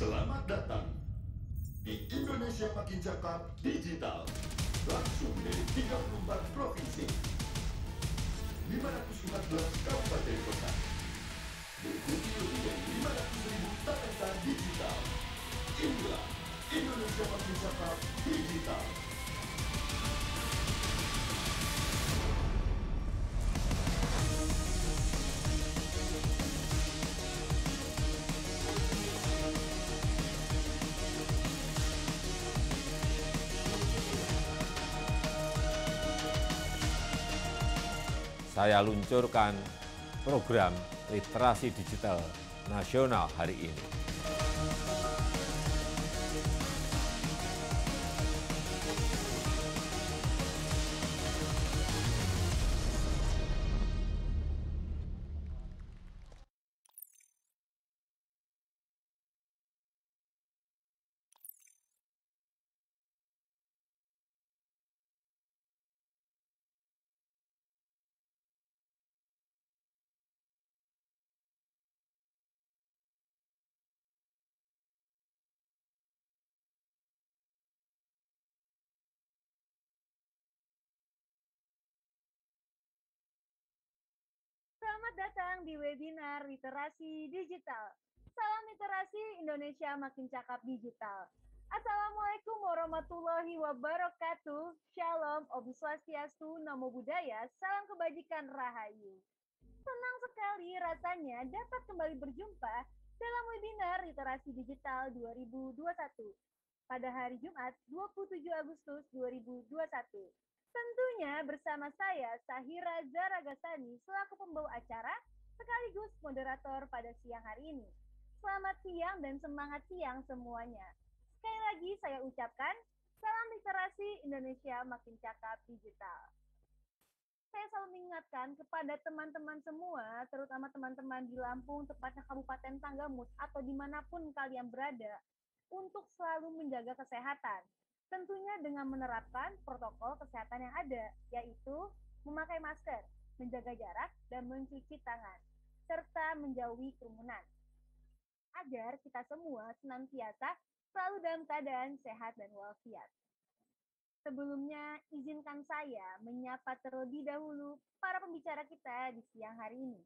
Selamat datang di Indonesia Makin Cakap Digital. Langsung dari 34 provinsi, 514 kabupaten kota. Lebih dari 500 ribu talenta digital. Inilah Indonesia Makin Cakap Digital. Saya luncurkan program literasi digital nasional hari ini. Datang di webinar Literasi Digital. Salam literasi Indonesia makin cakap digital. Assalamualaikum warahmatullahi wabarakatuh. Shalom, Om Swastiastu, Namo Buddhaya, salam kebajikan Rahayu. Senang sekali rasanya dapat kembali berjumpa dalam webinar Literasi Digital 2021 pada hari Jumat 27 Agustus 2021. Tentunya bersama saya Sahira Zaragasani selaku pembawa acara sekaligus moderator pada siang hari ini. Selamat siang dan semangat siang semuanya. Sekali lagi saya ucapkan salam literasi Indonesia makin cakap digital. Saya selalu mengingatkan kepada teman-teman semua, terutama teman-teman di Lampung, tepatnya Kabupaten Tanggamus, atau di mana pun kalian berada, untuk selalu menjaga kesehatan tentunya dengan menerapkan protokol kesehatan yang ada, yaitu memakai masker, menjaga jarak, dan mencuci tangan, serta menjauhi kerumunan. Agar kita semua senantiasa selalu dalam keadaan sehat dan walafiat. Sebelumnya, izinkan saya menyapa terlebih dahulu para pembicara kita di siang hari ini.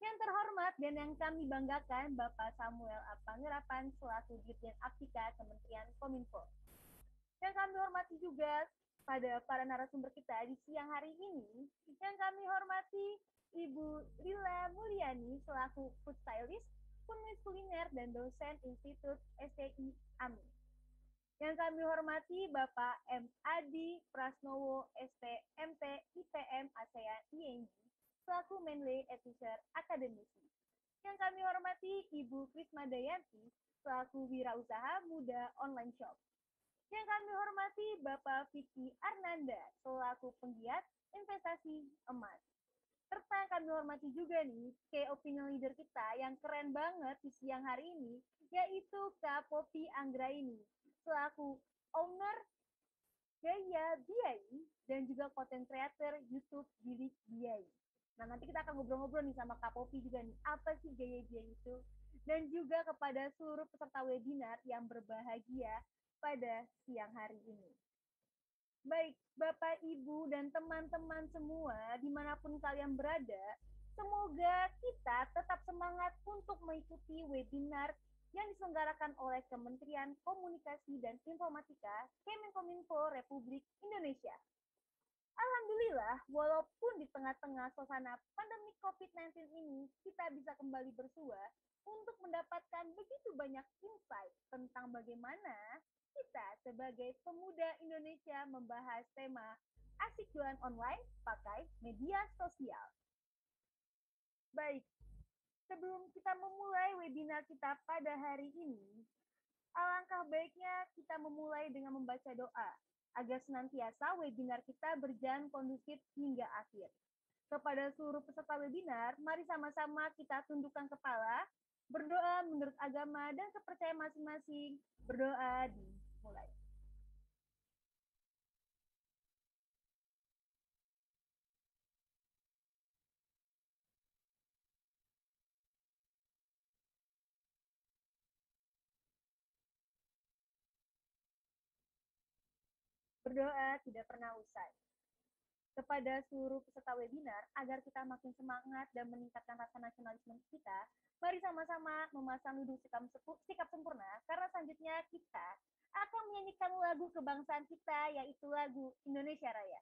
Yang terhormat dan yang kami banggakan Bapak Samuel Apangerapan selaku Dirjen Aptika Kementerian Kominfo yang kami hormati juga pada para narasumber kita di siang hari ini, yang kami hormati Ibu Lila Mulyani selaku food stylist, penulis kuliner dan dosen Institut STI AMI. Yang kami hormati Bapak M. Adi Prasnowo, STMT IPM ASEAN ING, selaku Menlay Advisor Akademisi. Yang kami hormati Ibu Krisma Dayanti, selaku Wirausaha Muda Online Shop yang kami hormati Bapak Vicky Arnanda selaku penggiat investasi emas. Serta kami hormati juga nih, ke opinion leader kita yang keren banget di siang hari ini, yaitu Kak Popi Anggraini, selaku owner Gaya Biai dan juga content creator YouTube Bilik Biai. Nah, nanti kita akan ngobrol-ngobrol nih sama Kak Popi juga nih, apa sih Gaya Biai itu? Dan juga kepada seluruh peserta webinar yang berbahagia pada siang hari ini. Baik, Bapak, Ibu, dan teman-teman semua, di mana pun kalian berada, semoga kita tetap semangat untuk mengikuti webinar yang diselenggarakan oleh Kementerian Komunikasi dan Informatika Kemenkominfo Republik Indonesia. Alhamdulillah, walaupun di tengah-tengah suasana pandemi COVID-19 ini, kita bisa kembali bersua untuk mendapatkan begitu banyak insight tentang bagaimana kita sebagai pemuda Indonesia membahas tema asik jualan online pakai media sosial. Baik, sebelum kita memulai webinar kita pada hari ini, alangkah baiknya kita memulai dengan membaca doa agar senantiasa webinar kita berjalan kondusif hingga akhir. Kepada seluruh peserta webinar, mari sama-sama kita tundukkan kepala, berdoa menurut agama dan kepercayaan masing-masing, berdoa di mulai. Berdoa tidak pernah usai. Kepada seluruh peserta webinar, agar kita makin semangat dan meningkatkan rasa nasionalisme kita, mari sama-sama memasang duduk sikap, sikap sempurna, karena selanjutnya kita akan menyanyikan lagu kebangsaan kita, yaitu lagu Indonesia Raya.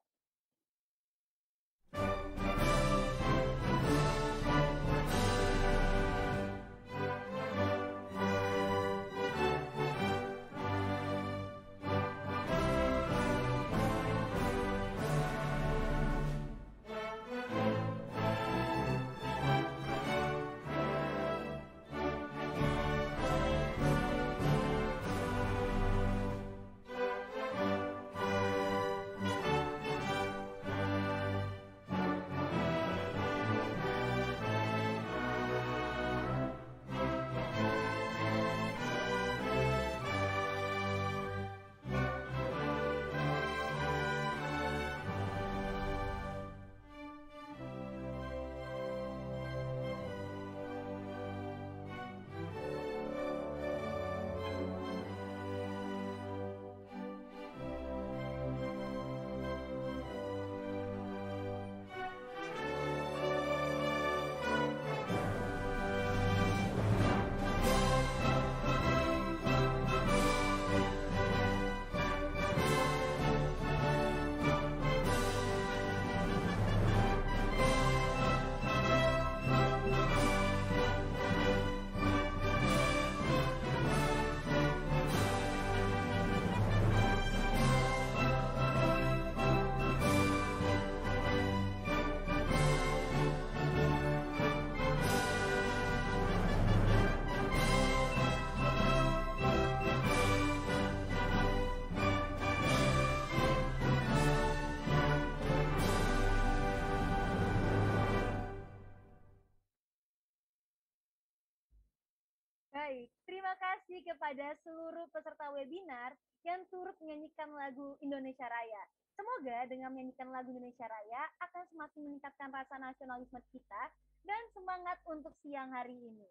Kepada seluruh peserta webinar yang turut menyanyikan lagu Indonesia Raya. Semoga dengan menyanyikan lagu Indonesia Raya akan semakin meningkatkan rasa nasionalisme kita dan semangat untuk siang hari ini.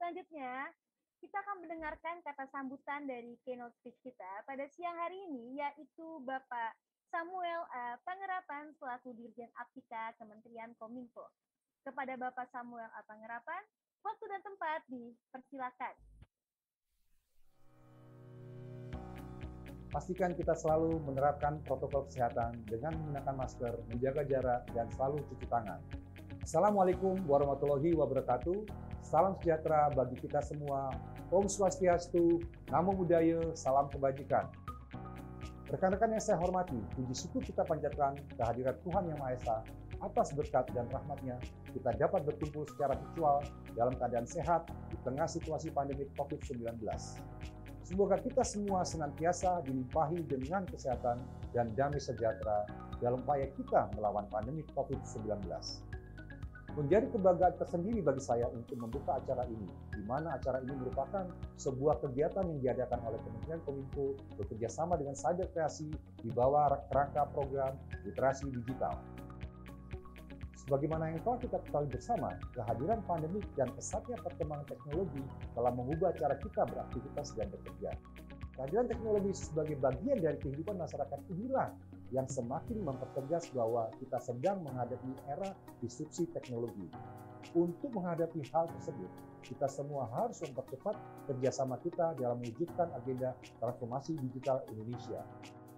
Selanjutnya, kita akan mendengarkan kata sambutan dari keynote speech kita pada siang hari ini, yaitu Bapak Samuel A. Pangerapan selaku Dirjen Aptika Kementerian Kominfo. Kepada Bapak Samuel A. Pangerapan, Waktu dan tempat dipersilakan. Pastikan kita selalu menerapkan protokol kesehatan dengan menggunakan masker, menjaga jarak, dan selalu cuci tangan. Assalamualaikum warahmatullahi wabarakatuh. Salam sejahtera bagi kita semua. Om Swastiastu, Namo Buddhaya, salam kebajikan. Rekan-rekan yang saya hormati, puji syukur kita panjatkan kehadiran Tuhan Yang Maha Esa atas berkat dan rahmatnya kita dapat berkumpul secara virtual dalam keadaan sehat di tengah situasi pandemi COVID-19. Semoga kita semua senantiasa dilimpahi dengan kesehatan dan damai sejahtera dalam upaya kita melawan pandemi COVID-19. Menjadi kebanggaan tersendiri bagi saya untuk membuka acara ini, di mana acara ini merupakan sebuah kegiatan yang diadakan oleh Kementerian Kominfo bekerjasama dengan Cyber Kreasi di bawah kerangka program literasi digital. Sebagaimana yang telah kita ketahui bersama, kehadiran pandemi dan pesatnya perkembangan teknologi telah mengubah cara kita beraktivitas dan bekerja. Kehadiran teknologi sebagai bagian dari kehidupan masyarakat inilah yang semakin mempertegas bahwa kita sedang menghadapi era disrupsi teknologi. Untuk menghadapi hal tersebut, kita semua harus mempercepat kerjasama kita dalam mewujudkan agenda transformasi digital Indonesia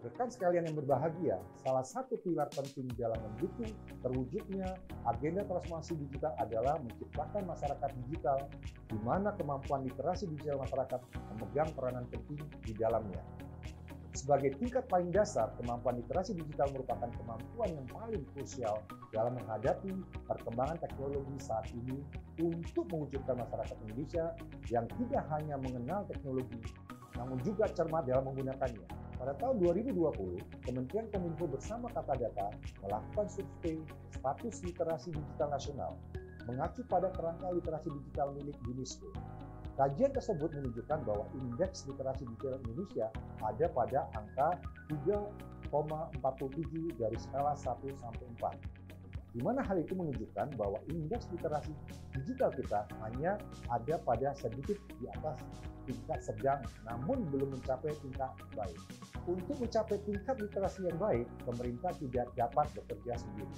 Rekan sekalian yang berbahagia, salah satu pilar penting dalam mendukung terwujudnya agenda transformasi digital adalah menciptakan masyarakat digital di mana kemampuan literasi digital masyarakat memegang peranan penting di dalamnya. Sebagai tingkat paling dasar, kemampuan literasi digital merupakan kemampuan yang paling krusial dalam menghadapi perkembangan teknologi saat ini untuk mewujudkan masyarakat Indonesia yang tidak hanya mengenal teknologi, namun juga cermat dalam menggunakannya pada tahun 2020, Kementerian Kominfo bersama Kata Data melakukan survei status literasi digital nasional mengacu pada kerangka literasi digital milik UNESCO. Kajian tersebut menunjukkan bahwa indeks literasi digital Indonesia ada pada angka 3,47 dari skala 1 sampai 4. Di mana hal itu menunjukkan bahwa indeks literasi digital kita hanya ada pada sedikit di atas tingkat sedang, namun belum mencapai tingkat baik. Untuk mencapai tingkat literasi yang baik, pemerintah tidak dapat bekerja sendiri.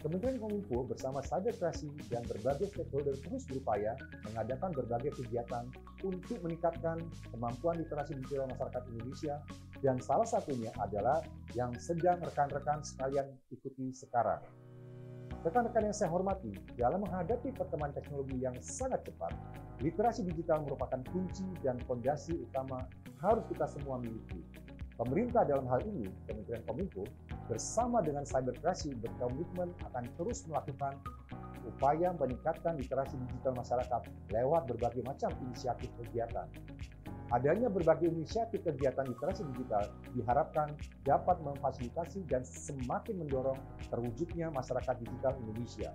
Kementerian Kominfo bersama Cyber Kreasi dan berbagai stakeholder terus berupaya mengadakan berbagai kegiatan untuk meningkatkan kemampuan literasi digital masyarakat Indonesia dan salah satunya adalah yang sedang rekan-rekan sekalian ikuti sekarang. Rekan-rekan yang saya hormati, dalam menghadapi perkembangan teknologi yang sangat cepat, literasi digital merupakan kunci dan fondasi utama harus kita semua miliki. Pemerintah dalam hal ini, Kementerian Kominfo, bersama dengan Cybercracy berkomitmen akan terus melakukan upaya meningkatkan literasi digital masyarakat lewat berbagai macam inisiatif kegiatan. Adanya berbagai inisiatif kegiatan literasi digital diharapkan dapat memfasilitasi dan semakin mendorong terwujudnya masyarakat digital Indonesia.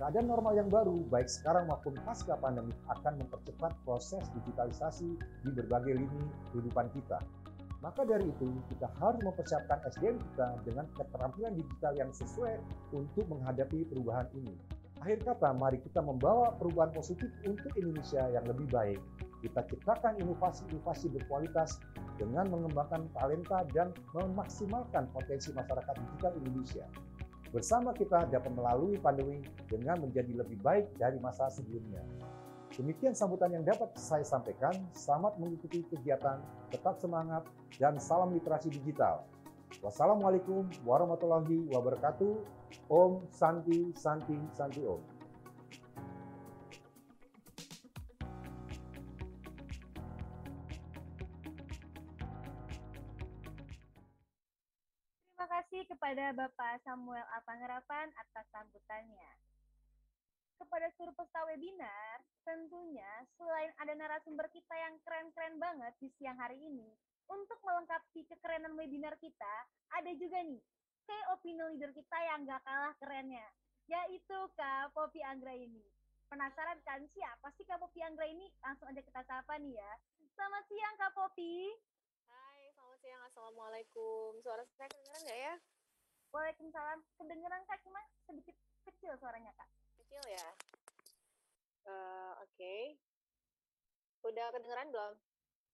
Keadaan normal yang baru, baik sekarang maupun pasca pandemi, akan mempercepat proses digitalisasi di berbagai lini kehidupan kita. Maka dari itu, kita harus mempersiapkan SDM kita dengan keterampilan digital yang sesuai untuk menghadapi perubahan ini. Akhir kata, mari kita membawa perubahan positif untuk Indonesia yang lebih baik kita ciptakan inovasi-inovasi berkualitas dengan mengembangkan talenta dan memaksimalkan potensi masyarakat digital Indonesia. Bersama kita dapat melalui pandemi dengan menjadi lebih baik dari masa sebelumnya. Demikian sambutan yang dapat saya sampaikan. Selamat mengikuti kegiatan, tetap semangat, dan salam literasi digital. Wassalamualaikum warahmatullahi wabarakatuh. Om Santi Santi Santi Om. Kepada Bapak Samuel Apangerapan atas sambutannya. Kepada seluruh peserta webinar, tentunya selain ada narasumber kita yang keren-keren banget di siang hari ini, untuk melengkapi kekerenan webinar kita, ada juga nih key opinion leader kita yang gak kalah kerennya, yaitu Kak Popi Anggra ini. Penasaran kan siapa sih Kak Popi Anggra ini? Langsung aja kita sapa nih ya. Selamat siang Kak Popi siang, Assalamualaikum. Suara saya kedengeran nggak ya? Waalaikumsalam. Kedengeran Kak, cuma sedikit kecil suaranya Kak. Kecil ya? Uh, Oke. Okay. Udah kedengeran belum?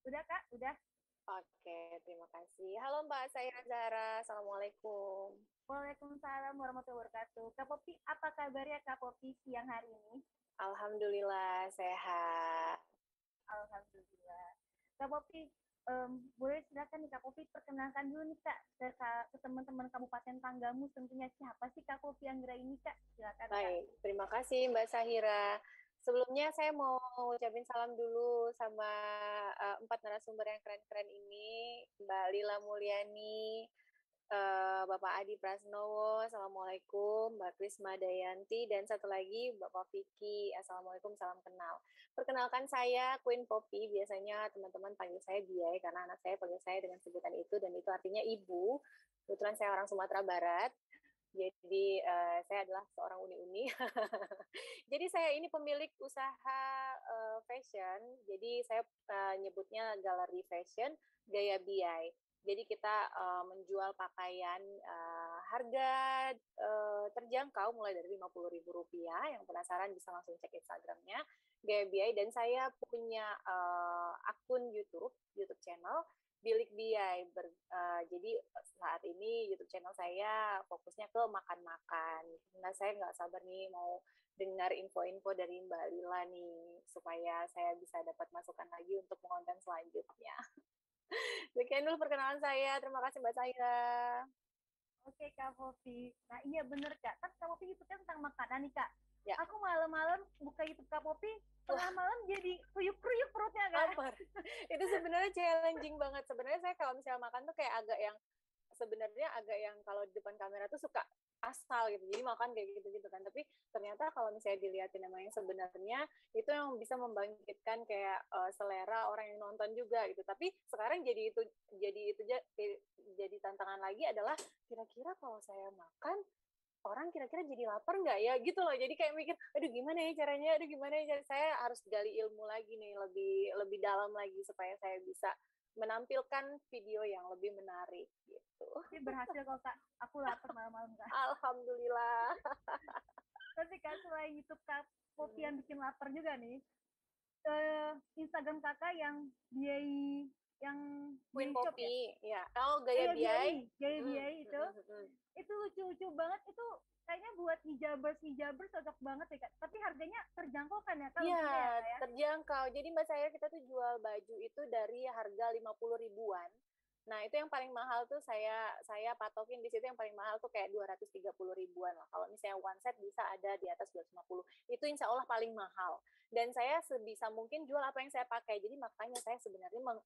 Udah Kak, udah. Oke, okay, terima kasih. Halo Mbak, saya Zara. Assalamualaikum. Waalaikumsalam warahmatullahi wabarakatuh. Kak Popi, apa kabarnya Kak Popi siang hari ini? Alhamdulillah, sehat. Alhamdulillah. Kak Popi, um, boleh silakan nih Kak Kopi perkenalkan dulu nih Kak ke, ke teman-teman Kabupaten Tanggamus tentunya siapa sih Kak Kopi Anggra ini Kak? Silakan. Baik, terima kasih Mbak Sahira. Sebelumnya saya mau ucapin salam dulu sama uh, empat narasumber yang keren-keren ini, Mbak Lila Mulyani, uh, Bapak Adi Prasnowo, Assalamualaikum, Mbak Krisma Dayanti, dan satu lagi Bapak Vicky, Assalamualaikum, salam kenal. Perkenalkan saya Queen Poppy, biasanya teman-teman panggil saya Biai, karena anak saya panggil saya dengan sebutan itu, dan itu artinya ibu. Kebetulan saya orang Sumatera Barat, jadi uh, saya adalah seorang uni-uni. jadi saya ini pemilik usaha uh, fashion. Jadi saya uh, nyebutnya galeri fashion gaya biai. Jadi kita uh, menjual pakaian uh, harga uh, terjangkau mulai dari Rp50.000. Yang penasaran bisa langsung cek Instagramnya Gaya Biai dan saya punya uh, akun YouTube, YouTube channel Bilik Biai. Ber, uh, jadi saat ini YouTube channel saya fokusnya ke makan-makan. Nah saya nggak sabar nih mau dengar info-info dari Mbak Lila nih supaya saya bisa dapat masukan lagi untuk konten selanjutnya. Sekian dulu perkenalan saya. Terima kasih Mbak Saira. Oke Kak Popi. Nah iya bener Kak. Kan Kak Popi itu kan tentang makanan nih Kak. Ya. Aku malam-malam buka YouTube Kak Popi, tengah malam jadi kuyuk-kuyuk perutnya kan. itu sebenarnya challenging banget. Sebenarnya saya kalau misalnya makan tuh kayak agak yang sebenarnya agak yang kalau di depan kamera tuh suka asal gitu. Jadi makan kayak gitu gitu kan. Tapi ternyata kalau misalnya dilihatin nama yang sebenarnya itu yang bisa membangkitkan kayak uh, selera orang yang nonton juga gitu. Tapi sekarang jadi itu jadi itu jadi tantangan lagi adalah kira-kira kalau saya makan orang kira-kira jadi lapar nggak ya? Gitu loh. Jadi kayak mikir aduh gimana ya caranya? Aduh gimana ya? Caranya? saya harus gali ilmu lagi nih lebih lebih dalam lagi supaya saya bisa menampilkan video yang lebih menarik gitu. Ini berhasil kok kak. Aku lapar malam-malam kak. Alhamdulillah. Tapi kak selain YouTube kak kopi yang bikin lapar juga nih. Uh, Instagram kakak yang biayai yang Queen Poppy, ya? ya. Oh, gaya biay. Gaya Hmm, biayai hmm, itu. hmm, hmm. Itu lucu-lucu banget. Itu kayaknya buat hijabers hijabers cocok banget ya kak. Tapi harganya terjangkau kan ya kak? Iya, ya, ya? terjangkau. Jadi Mbak saya kita tuh jual baju itu dari harga 50 ribuan. Nah, itu yang paling mahal tuh saya saya patokin di situ yang paling mahal tuh kayak 230 ribuan lah. Kalau misalnya one set bisa ada di atas 250. Itu insya Allah paling mahal. Dan saya sebisa mungkin jual apa yang saya pakai. Jadi makanya saya sebenarnya meng,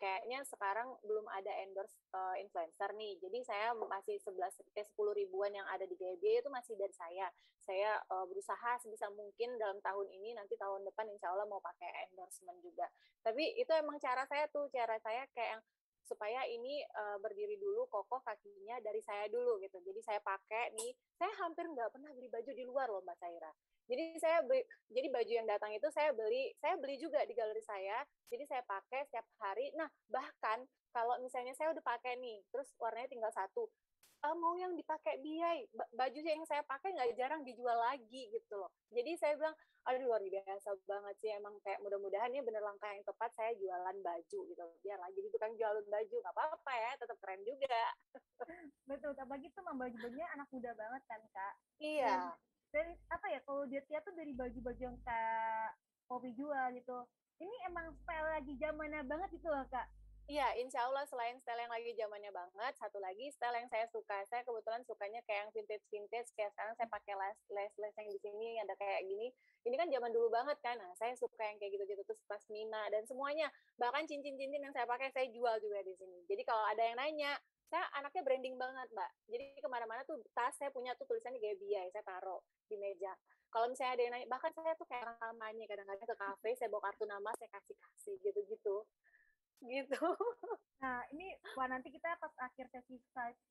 kayaknya sekarang belum ada endorse uh, influencer nih. Jadi saya masih 11 eh, 10 ribuan yang ada di GBI itu masih dari saya. Saya uh, berusaha sebisa mungkin dalam tahun ini nanti tahun depan insya Allah mau pakai endorsement juga. Tapi itu emang cara saya tuh, cara saya kayak yang supaya ini uh, berdiri dulu kokoh kakinya dari saya dulu gitu. Jadi saya pakai nih, saya hampir nggak pernah beli baju di luar loh Mbak Saira. Jadi saya beli, jadi baju yang datang itu saya beli, saya beli juga di galeri saya. Jadi saya pakai setiap hari. Nah bahkan kalau misalnya saya udah pakai nih, terus warnanya tinggal satu, uh, mau yang dipakai biay, baju yang saya pakai nggak jarang dijual lagi gitu loh. Jadi saya bilang, aduh luar biasa banget sih emang kayak mudah-mudahan ini bener langkah yang tepat saya jualan baju gitu biar lagi itu kan jualan baju nggak apa-apa ya tetap keren juga Betul, apalagi tuh memang baju-bajunya anak muda banget kan kak. iya Dari apa ya kalau dia lihat tuh dari baju-baju yang kak Poppy jual gitu. Ini emang style lagi zamannya banget gitu loh kak. Iya, insya Allah selain style yang lagi zamannya banget, satu lagi style yang saya suka. Saya kebetulan sukanya kayak yang vintage-vintage, kayak sekarang saya pakai les-les yang di sini ada kayak gini. Ini kan zaman dulu banget kan, nah saya suka yang kayak gitu-gitu, terus pasmina dan semuanya. Bahkan cincin-cincin yang saya pakai, saya jual juga di sini. Jadi kalau ada yang nanya, saya anaknya branding banget, Mbak. Jadi ke mana-mana tuh tas saya punya tuh tulisannya GBI, saya taruh di meja. Kalau misalnya ada yang nanya, bahkan saya tuh kayak orang kampanye, kadang-kadang ke kafe, saya bawa kartu nama, saya kasih-kasih, gitu-gitu gitu. Nah, ini wah nanti kita pas akhir sesi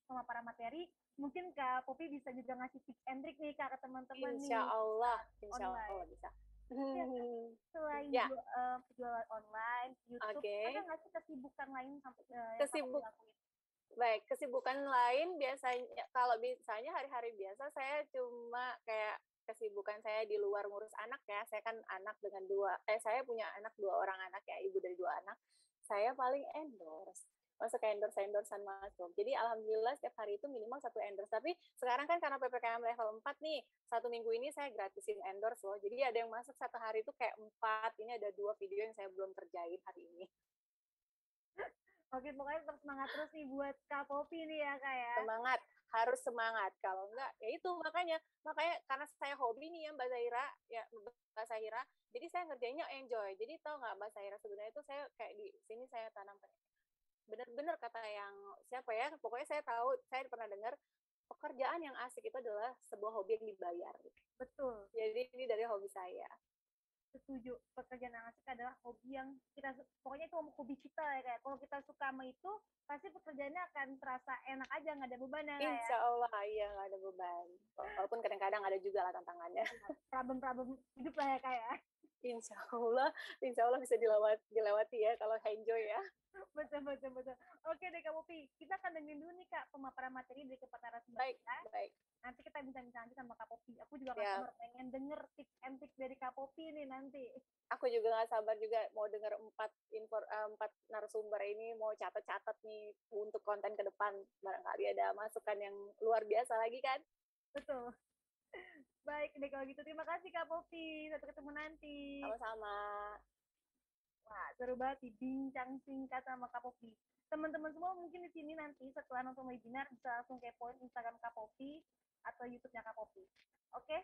sama para materi, mungkin Kak Popi bisa juga ngasih tips and trick nih Kak ke teman-teman nih. Insya Allah, insya. Allah bisa. Ya, Selain Ya. ju- eh, jualan online, YouTube, Oke. ada nggak sih kesibukan lain sampai eh, yang Kesibuk-? Baik, kesibukan lain biasanya kalau biasanya hari-hari biasa saya cuma kayak kesibukan saya di luar ngurus anak ya. Saya kan anak dengan dua eh saya punya anak dua orang anak ya, ibu dari dua anak. Saya paling endorse masuk endorse endorsean masuk. Jadi alhamdulillah setiap hari itu minimal satu endorse. Tapi sekarang kan karena PPKM level 4 nih, satu minggu ini saya gratisin endorse loh. Jadi ada yang masuk satu hari itu kayak empat. Ini ada dua video yang saya belum kerjain hari ini. Oke, pokoknya tetap semangat terus nih buat Kak Popi nih ya Kak ya. semangat harus semangat. Kalau enggak ya itu makanya makanya karena saya hobi nih ya Mbak Zahira ya Mbak Zahira jadi saya ngerjainnya enjoy. Jadi tau nggak Mbak Zahira sebenarnya itu saya kayak di sini saya tanam benar-benar kata yang siapa ya pokoknya saya tahu saya pernah dengar pekerjaan yang asik itu adalah sebuah hobi yang dibayar. Betul, jadi ini dari hobi saya setuju. Pekerjaan yang asik adalah hobi yang kita pokoknya itu hobi kita ya kayak kalau kita suka sama itu pasti pekerjaannya akan terasa enak aja nggak ada beban ya ya. Insya Allah iya nggak ada beban walaupun kadang-kadang ada juga lah tantangannya Problem-problem hidup lah ya Kak ya. Insya Allah Insya Allah bisa dilewati, dilewati ya kalau enjoy ya. Betul betul betul. Oke deh kak Popi kita akan dengerin dulu nih kak pemaparan materi dari keempat narasumber baik kita. baik. Nanti kita bisa bincang lanjut sama kak Popi aku juga nggak pengen denger tips and trick dari kak Popi nih nanti. Aku juga nggak sabar juga mau dengar empat info eh, empat narasumber ini mau catat-catat nih untuk konten ke depan. Barangkali ada masukan yang luar biasa lagi kan? Betul baik deh kalau gitu. Terima kasih kak Popi. Sampai ketemu nanti. Sama-sama. Wah seru banget nih bincang singkat sama kak Popi. Teman-teman semua mungkin di sini nanti setelah nonton webinar bisa langsung kepoin Instagram kak Popi atau YouTube-nya kak Popi. Oke?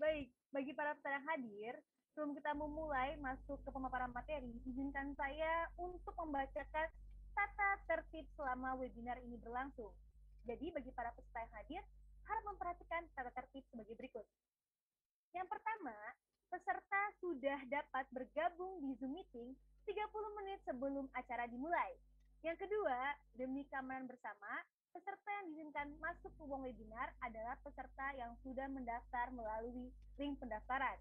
Baik bagi para peserta yang hadir sebelum kita memulai masuk ke pemaparan materi, izinkan saya untuk membacakan tata tertib selama webinar ini berlangsung. Jadi bagi para peserta yang hadir, harap memperhatikan tata tertib sebagai berikut. Yang pertama, peserta sudah dapat bergabung di Zoom meeting 30 menit sebelum acara dimulai. Yang kedua, demi keamanan bersama, peserta yang diizinkan masuk ke ruang webinar adalah peserta yang sudah mendaftar melalui link pendaftaran.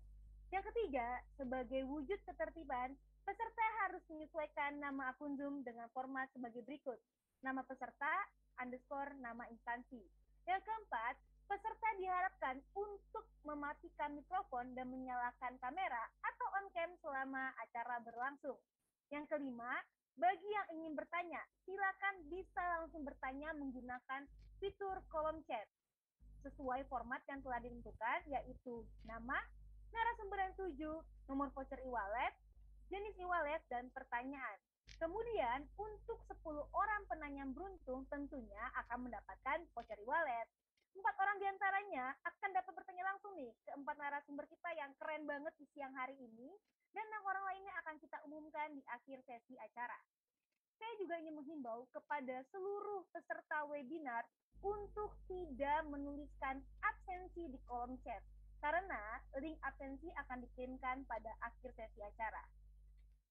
Yang ketiga, sebagai wujud ketertiban, Peserta harus menyesuaikan nama akun Zoom dengan format sebagai berikut. Nama peserta, underscore nama instansi. Yang keempat, peserta diharapkan untuk mematikan mikrofon dan menyalakan kamera atau on cam selama acara berlangsung. Yang kelima, bagi yang ingin bertanya, silakan bisa langsung bertanya menggunakan fitur kolom chat sesuai format yang telah ditentukan yaitu nama, narasumber yang tuju, nomor voucher e-wallet, jenis e-wallet, dan pertanyaan. Kemudian, untuk 10 orang penanya beruntung tentunya akan mendapatkan voucher e-wallet. Empat orang di antaranya akan dapat bertanya langsung nih ke empat narasumber kita yang keren banget di siang hari ini, dan enam orang lainnya akan kita umumkan di akhir sesi acara. Saya juga ingin menghimbau kepada seluruh peserta webinar untuk tidak menuliskan absensi di kolom chat, karena link absensi akan dikirimkan pada akhir sesi acara.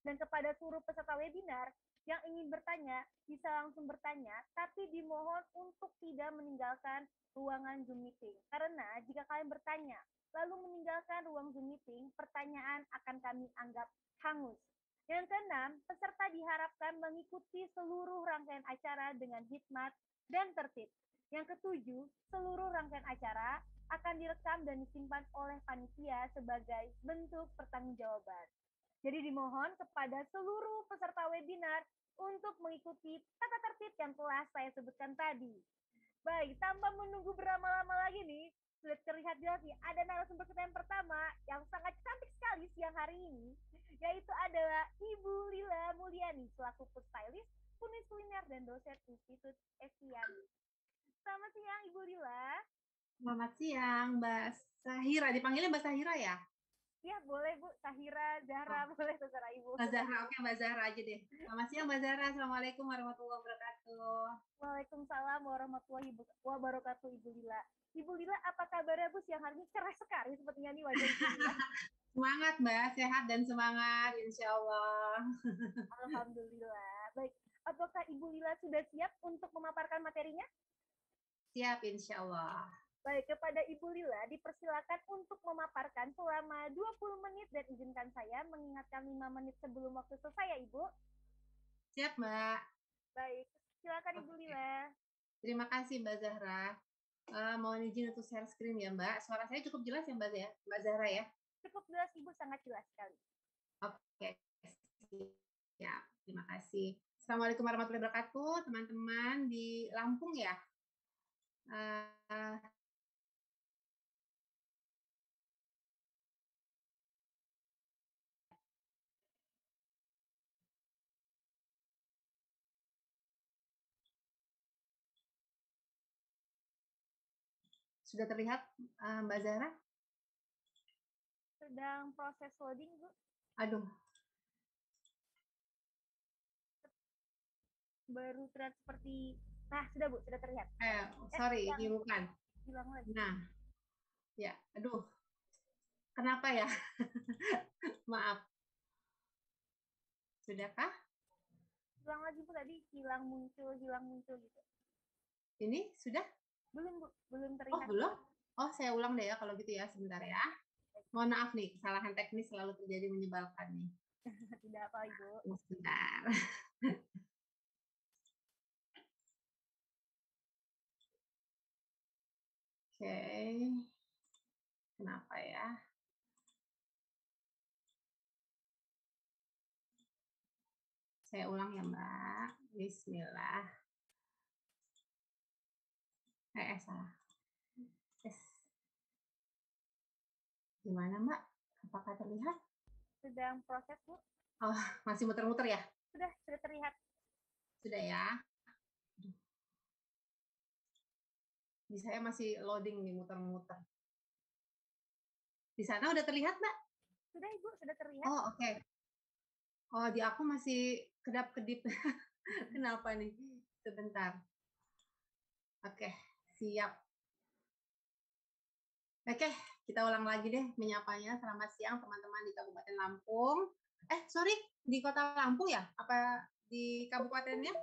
Dan kepada seluruh peserta webinar yang ingin bertanya, bisa langsung bertanya, tapi dimohon untuk tidak meninggalkan ruangan Zoom meeting. Karena jika kalian bertanya, lalu meninggalkan ruang Zoom meeting, pertanyaan akan kami anggap hangus. Yang keenam, peserta diharapkan mengikuti seluruh rangkaian acara dengan hikmat dan tertib. Yang ketujuh, seluruh rangkaian acara akan direkam dan disimpan oleh panitia sebagai bentuk pertanggungjawaban. Jadi dimohon kepada seluruh peserta webinar untuk mengikuti tata tertib yang telah saya sebutkan tadi. Baik, tanpa menunggu berlama-lama lagi nih, sudah terlihat jelas nih, ada narasumber kita yang pertama yang sangat cantik sekali siang hari ini, yaitu adalah Ibu Lila Mulyani, selaku food stylist, penulis kuliner, dan dosen Institut Estiani. Selamat siang, Ibu Lila. Selamat siang, Mbak Sahira. Dipanggilnya Mbak Sahira ya? Ya, boleh Bu. Sahira, Zahra, Oh. boleh terserah Ibu. Mbak Zahra, oke Mbak Zahra aja deh. Selamat siang Mbak Zahra, Assalamualaikum warahmatullahi wabarakatuh. Waalaikumsalam warahmatullahi wabarakatuh, Ibu Lila. Ibu Lila, apa kabarnya Bu siang hari ini? Cerah sekali sepertinya nih wajah Ibu Lila. Semangat Mbak, sehat dan semangat insya Allah. Alhamdulillah. Baik, apakah Ibu Lila sudah siap untuk memaparkan materinya? Siap insya Allah. Baik, kepada Ibu Lila dipersilakan untuk memaparkan selama 20 menit dan izinkan saya mengingatkan 5 menit sebelum waktu selesai ya Ibu. Siap Mbak. Baik, silakan Ibu Oke. Lila. Terima kasih Mbak Zahra. Eh, mohon izin untuk share screen ya Mbak. Suara saya cukup jelas ya Mbak ya, Mbak Zahra ya. Cukup jelas Ibu, sangat jelas sekali. Oke, siap. Terima kasih. Assalamualaikum warahmatullahi wabarakatuh, teman-teman di Lampung ya. Eh, sudah terlihat eh, Mbak Zahra? Sedang proses loading, Bu. Aduh, Baru terlihat seperti... Nah, sudah Bu, sudah terlihat. eh, sorry, yang- ini bukan. Hilang lagi. Nah, ya, aduh, kenapa ya? Maaf. Sudahkah? Hilang lagi Bu tadi, hilang muncul, hilang muncul gitu. Ini sudah? Belum Bu, belum Oh, terlihat. belum? Oh, saya ulang deh ya kalau gitu ya, sebentar ya. Mohon maaf nih, kesalahan teknis selalu terjadi menyebalkan nih. Tidak apa Ibu. Tunggu Sebentar. Oke. Kenapa ya? Saya ulang ya, Mbak. Bismillah. Eh, eh salah. Yes. Gimana, Mbak? Apakah terlihat? Sedang proses Bu. Oh, masih muter-muter ya? Sudah, sudah terlihat. Sudah ya. Aduh. Di saya masih loading nih muter-muter. Di sana udah terlihat, Mbak? Sudah Ibu, sudah terlihat. Oh, oke. Oh, di aku masih kedap-kedip. Kenapa nih? Sebentar. Oke, siap. Oke, kita ulang lagi deh menyapanya. Selamat siang teman-teman di Kabupaten Lampung. Eh, sorry, di Kota Lampung ya? Apa di kabupatennya?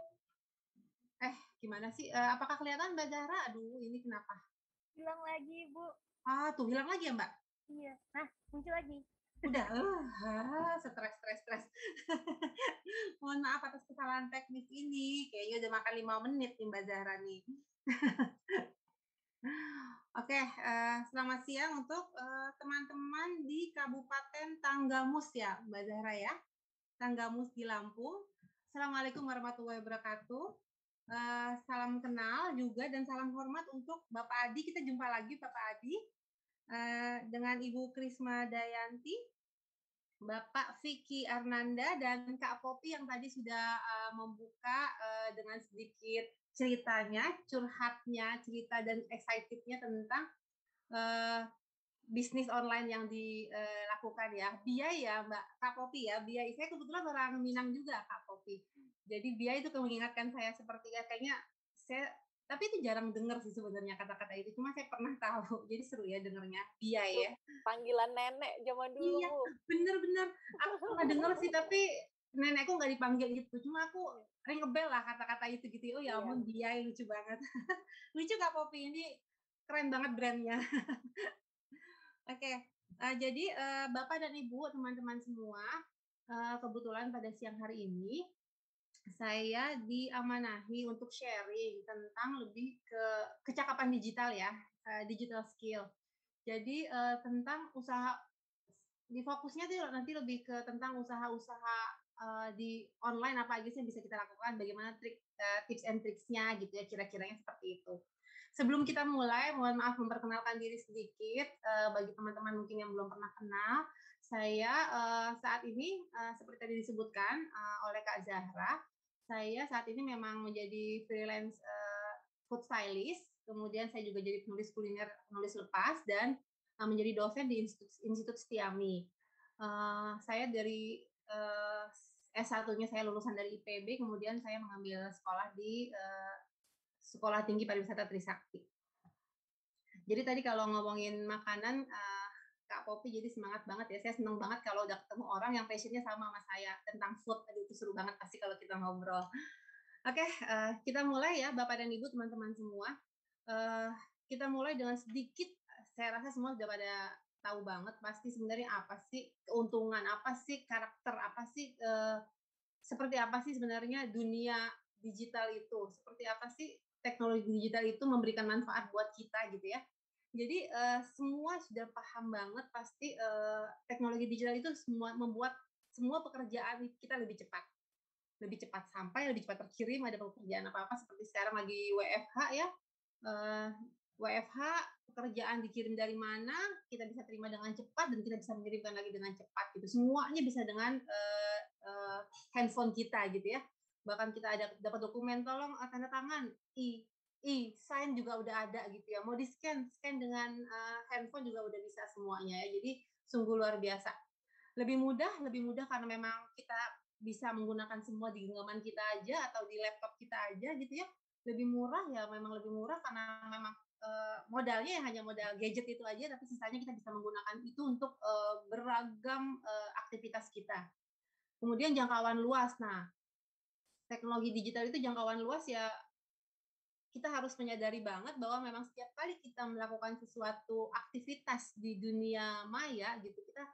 Eh, gimana sih? Eh, apakah kelihatan Mbak Zahra? Aduh, ini kenapa? Hilang lagi Bu. Ah, tuh hilang lagi ya, Mbak? Iya. Nah, muncul lagi. Udah, uh, stres, stres, stres. Mohon maaf atas kesalahan teknis ini. Kayaknya udah makan lima menit nih Mbak Zahra nih. Oke, uh, selamat siang untuk eh, teman-teman uh, di Kabupaten Tanggamus ya, Mbak Zahra ya. Tanggamus di Lampung. Assalamualaikum warahmatullahi wabarakatuh. Uh, salam kenal juga dan salam hormat untuk Bapak Adi. Kita jumpa lagi Bapak Adi uh, dengan Ibu Krisma Dayanti, Bapak Vicky Arnanda dan Kak Popi yang tadi sudah uh, membuka uh, dengan sedikit ceritanya, curhatnya, cerita dan excitednya tentang uh, bisnis online yang dilakukan ya. Biaya ya Mbak Kak Popi ya. Biaya saya kebetulan orang Minang juga Kak Popi. Jadi biaya itu mengingatkan saya seperti ya kayaknya saya tapi itu jarang dengar sih sebenarnya kata-kata itu. Cuma saya pernah tahu. Jadi seru ya dengernya. Biaya ya. Panggilan nenek zaman dulu. Iya, bener-bener. Aku pernah denger sih tapi nenekku nggak dipanggil gitu. Cuma aku ring ngebel lah kata-kata itu gitu. Oh ya iya. ampun, iya. biaya lucu banget. lucu Kak Popi ini keren banget brandnya. Oke, uh, jadi uh, Bapak dan Ibu, teman-teman semua, uh, kebetulan pada siang hari ini saya diamanahi untuk sharing tentang lebih ke kecakapan digital ya, uh, digital skill. Jadi uh, tentang usaha di fokusnya tuh nanti lebih ke tentang usaha-usaha uh, di online apa aja sih yang bisa kita lakukan, bagaimana trik uh, tips and tricksnya gitu ya, kira-kiranya seperti itu. Sebelum kita mulai, mohon maaf memperkenalkan diri sedikit uh, bagi teman-teman mungkin yang belum pernah kenal. Saya uh, saat ini uh, seperti tadi disebutkan uh, oleh Kak Zahra, saya saat ini memang menjadi freelance uh, food stylist. Kemudian saya juga jadi penulis kuliner, penulis lepas dan uh, menjadi dosen di Institut, Institut Setiami. Uh, saya dari uh, S1-nya saya lulusan dari IPB, kemudian saya mengambil sekolah di uh, Sekolah Tinggi Pariwisata Trisakti. Jadi tadi kalau ngomongin makanan, uh, Kak Popi jadi semangat banget ya. Saya senang banget kalau udah ketemu orang yang passionnya sama sama saya tentang food. Aduh, itu seru banget pasti kalau kita ngobrol. Oke, okay, uh, kita mulai ya Bapak dan Ibu, teman-teman semua. Uh, kita mulai dengan sedikit, saya rasa semua sudah pada tahu banget pasti sebenarnya apa sih keuntungan, apa sih karakter, apa sih uh, seperti apa sih sebenarnya dunia digital itu, seperti apa sih teknologi digital itu memberikan manfaat buat kita gitu ya. Jadi uh, semua sudah paham banget pasti uh, teknologi digital itu semua membuat semua pekerjaan kita lebih cepat. Lebih cepat sampai, lebih cepat terkirim, ada pekerjaan apa-apa seperti sekarang lagi WFH ya. Uh, eh, WFH pekerjaan dikirim dari mana kita bisa terima dengan cepat dan kita bisa mengirimkan lagi dengan cepat gitu. Semuanya bisa dengan uh, uh, handphone kita gitu ya. Bahkan kita ada dapat dokumen tolong uh, tanda tangan i i sign juga udah ada gitu ya. Mau di scan scan dengan uh, handphone juga udah bisa semuanya ya. Jadi sungguh luar biasa. Lebih mudah lebih mudah karena memang kita bisa menggunakan semua di genggaman kita aja atau di laptop kita aja gitu ya. Lebih murah ya memang lebih murah karena memang uh, modalnya ya hanya modal gadget itu aja tapi sisanya kita bisa menggunakan itu untuk uh, beragam uh, aktivitas kita. Kemudian jangkauan luas. Nah teknologi digital itu jangkauan luas ya kita harus menyadari banget bahwa memang setiap kali kita melakukan sesuatu aktivitas di dunia maya gitu kita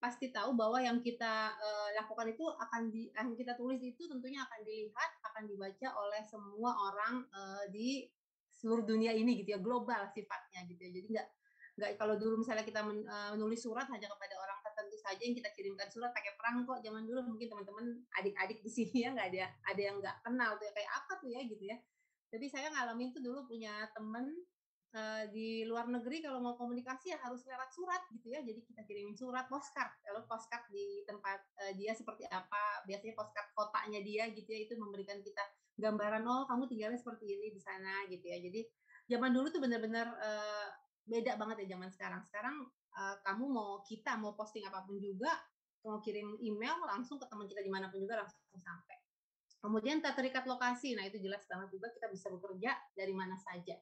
pasti tahu bahwa yang kita uh, lakukan itu akan di yang kita tulis itu tentunya akan dilihat akan dibaca oleh semua orang uh, di seluruh dunia ini gitu ya global sifatnya gitu ya. Jadi nggak nggak kalau dulu misalnya kita menulis surat hanya kepada orang tertentu saja yang kita kirimkan surat pakai perang kok. Zaman dulu mungkin teman-teman adik-adik di sini ya nggak ada ada yang nggak kenal tuh ya kayak apa tuh ya gitu ya. Jadi saya ngalamin tuh dulu punya temen uh, di luar negeri kalau mau komunikasi ya harus lewat surat gitu ya. Jadi kita kirimin surat postcard. Kalau postcard di tempat uh, dia seperti apa. Biasanya postcard kotanya dia gitu ya itu memberikan kita gambaran oh kamu tinggalnya seperti ini di sana gitu ya. Jadi zaman dulu tuh benar-benar uh, beda banget ya zaman sekarang. Sekarang uh, kamu mau kita mau posting apa pun juga mau kirim email langsung ke teman kita di mana pun juga langsung sampai. Kemudian tak terikat lokasi nah itu jelas banget juga kita bisa bekerja dari mana saja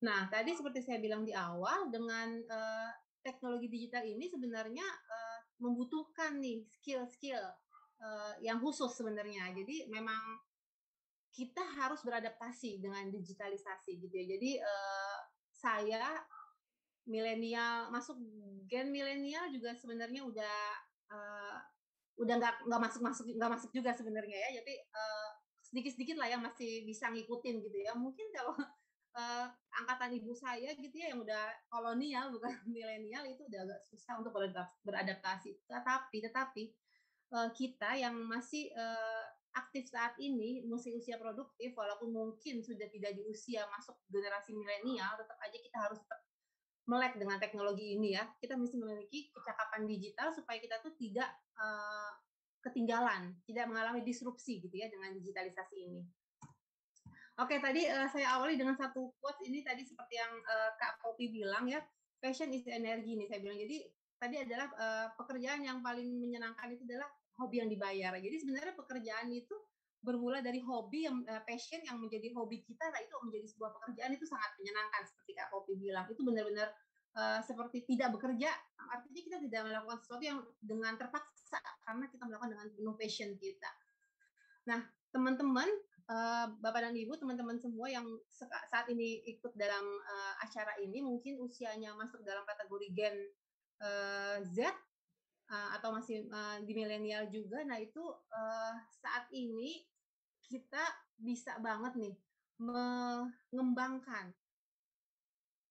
nah tadi seperti saya bilang di awal dengan uh, teknologi digital ini sebenarnya uh, membutuhkan nih skill-skill uh, yang khusus sebenarnya. Jadi memang kita harus beradaptasi dengan digitalisasi gitu ya. Jadi uh, saya milenial masuk gen milenial juga sebenarnya udah uh, udah nggak nggak masuk masuk nggak masuk juga sebenarnya ya. Jadi uh, sedikit sedikit lah yang masih bisa ngikutin gitu ya. Mungkin kalau uh, angkatan ibu saya gitu ya yang udah kolonial bukan milenial itu udah agak susah untuk beradaptasi. Tetapi tetapi uh, kita yang masih uh, aktif saat ini masih usia produktif walaupun mungkin sudah tidak di usia masuk generasi milenial tetap aja kita harus melek dengan teknologi ini ya. Kita mesti memiliki kecakapan digital supaya kita tuh tidak uh, ketinggalan tidak mengalami disrupsi gitu ya dengan digitalisasi ini Oke, tadi uh, saya awali dengan satu quotes ini tadi seperti yang uh, Kak Popi bilang ya, passion is energy nih saya bilang. Jadi tadi adalah uh, pekerjaan yang paling menyenangkan itu adalah hobi yang dibayar. Jadi sebenarnya pekerjaan itu bermula dari hobi yang uh, passion yang menjadi hobi kita lah itu menjadi sebuah pekerjaan itu sangat menyenangkan seperti Kak Popi bilang. Itu benar-benar uh, seperti tidak bekerja, artinya kita tidak melakukan sesuatu yang dengan terpaksa karena kita melakukan dengan penuh passion kita. Nah, teman-teman uh, Bapak dan Ibu, teman-teman semua yang saat ini ikut dalam uh, acara ini mungkin usianya masuk dalam kategori gen uh, Z uh, atau masih uh, di milenial juga. Nah, itu uh, saat ini kita bisa banget nih mengembangkan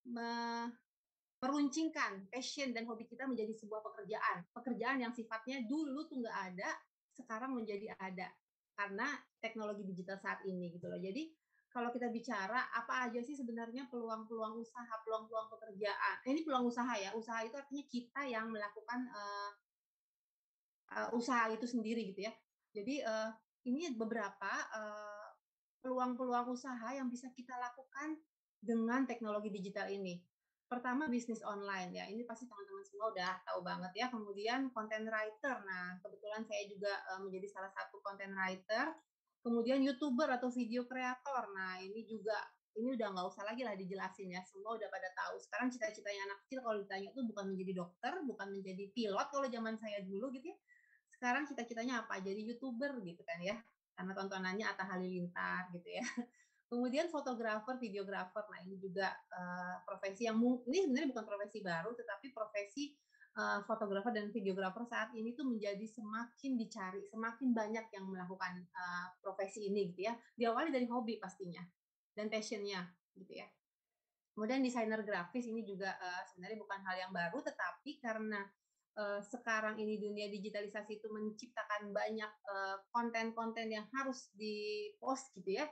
me meruncingkan passion dan hobi kita menjadi sebuah pekerjaan. Pekerjaan yang sifatnya dulu tuh nggak ada, sekarang menjadi ada karena teknologi digital saat ini gitu loh. Jadi kalau kita bicara apa aja sih sebenarnya peluang-peluang usaha, peluang-peluang pekerjaan. Eh, ini peluang usaha ya. Usaha itu artinya kita yang melakukan uh, uh, usaha itu sendiri gitu ya. Jadi uh, ini beberapa peluang-peluang uh, usaha yang bisa kita lakukan dengan teknologi digital ini. Pertama bisnis online ya, ini pasti teman-teman semua udah tahu banget ya. Kemudian content writer, nah kebetulan saya juga uh, menjadi salah satu content writer. Kemudian youtuber atau video kreator, nah ini juga ini udah nggak usah lagi lah dijelasin ya, semua udah pada tahu. Sekarang cita-citanya anak kecil kalau ditanya tuh bukan menjadi dokter, bukan menjadi pilot kalau zaman saya dulu gitu ya. Sekarang cita-citanya apa? Jadi youtuber gitu kan ya, karena tontonannya Atta Halilintar gitu ya. Kemudian fotografer, videografer, nah ini juga uh, profesi yang ini sebenarnya bukan profesi baru, tetapi profesi uh, fotografer dan videografer saat ini tuh menjadi semakin dicari, semakin banyak yang melakukan uh, profesi ini gitu ya. Diawali dari hobi pastinya dan passionnya gitu ya. Kemudian desainer grafis ini juga uh, sebenarnya bukan hal yang baru, tetapi karena uh, sekarang ini dunia digitalisasi itu menciptakan banyak konten-konten uh, yang harus dipost gitu ya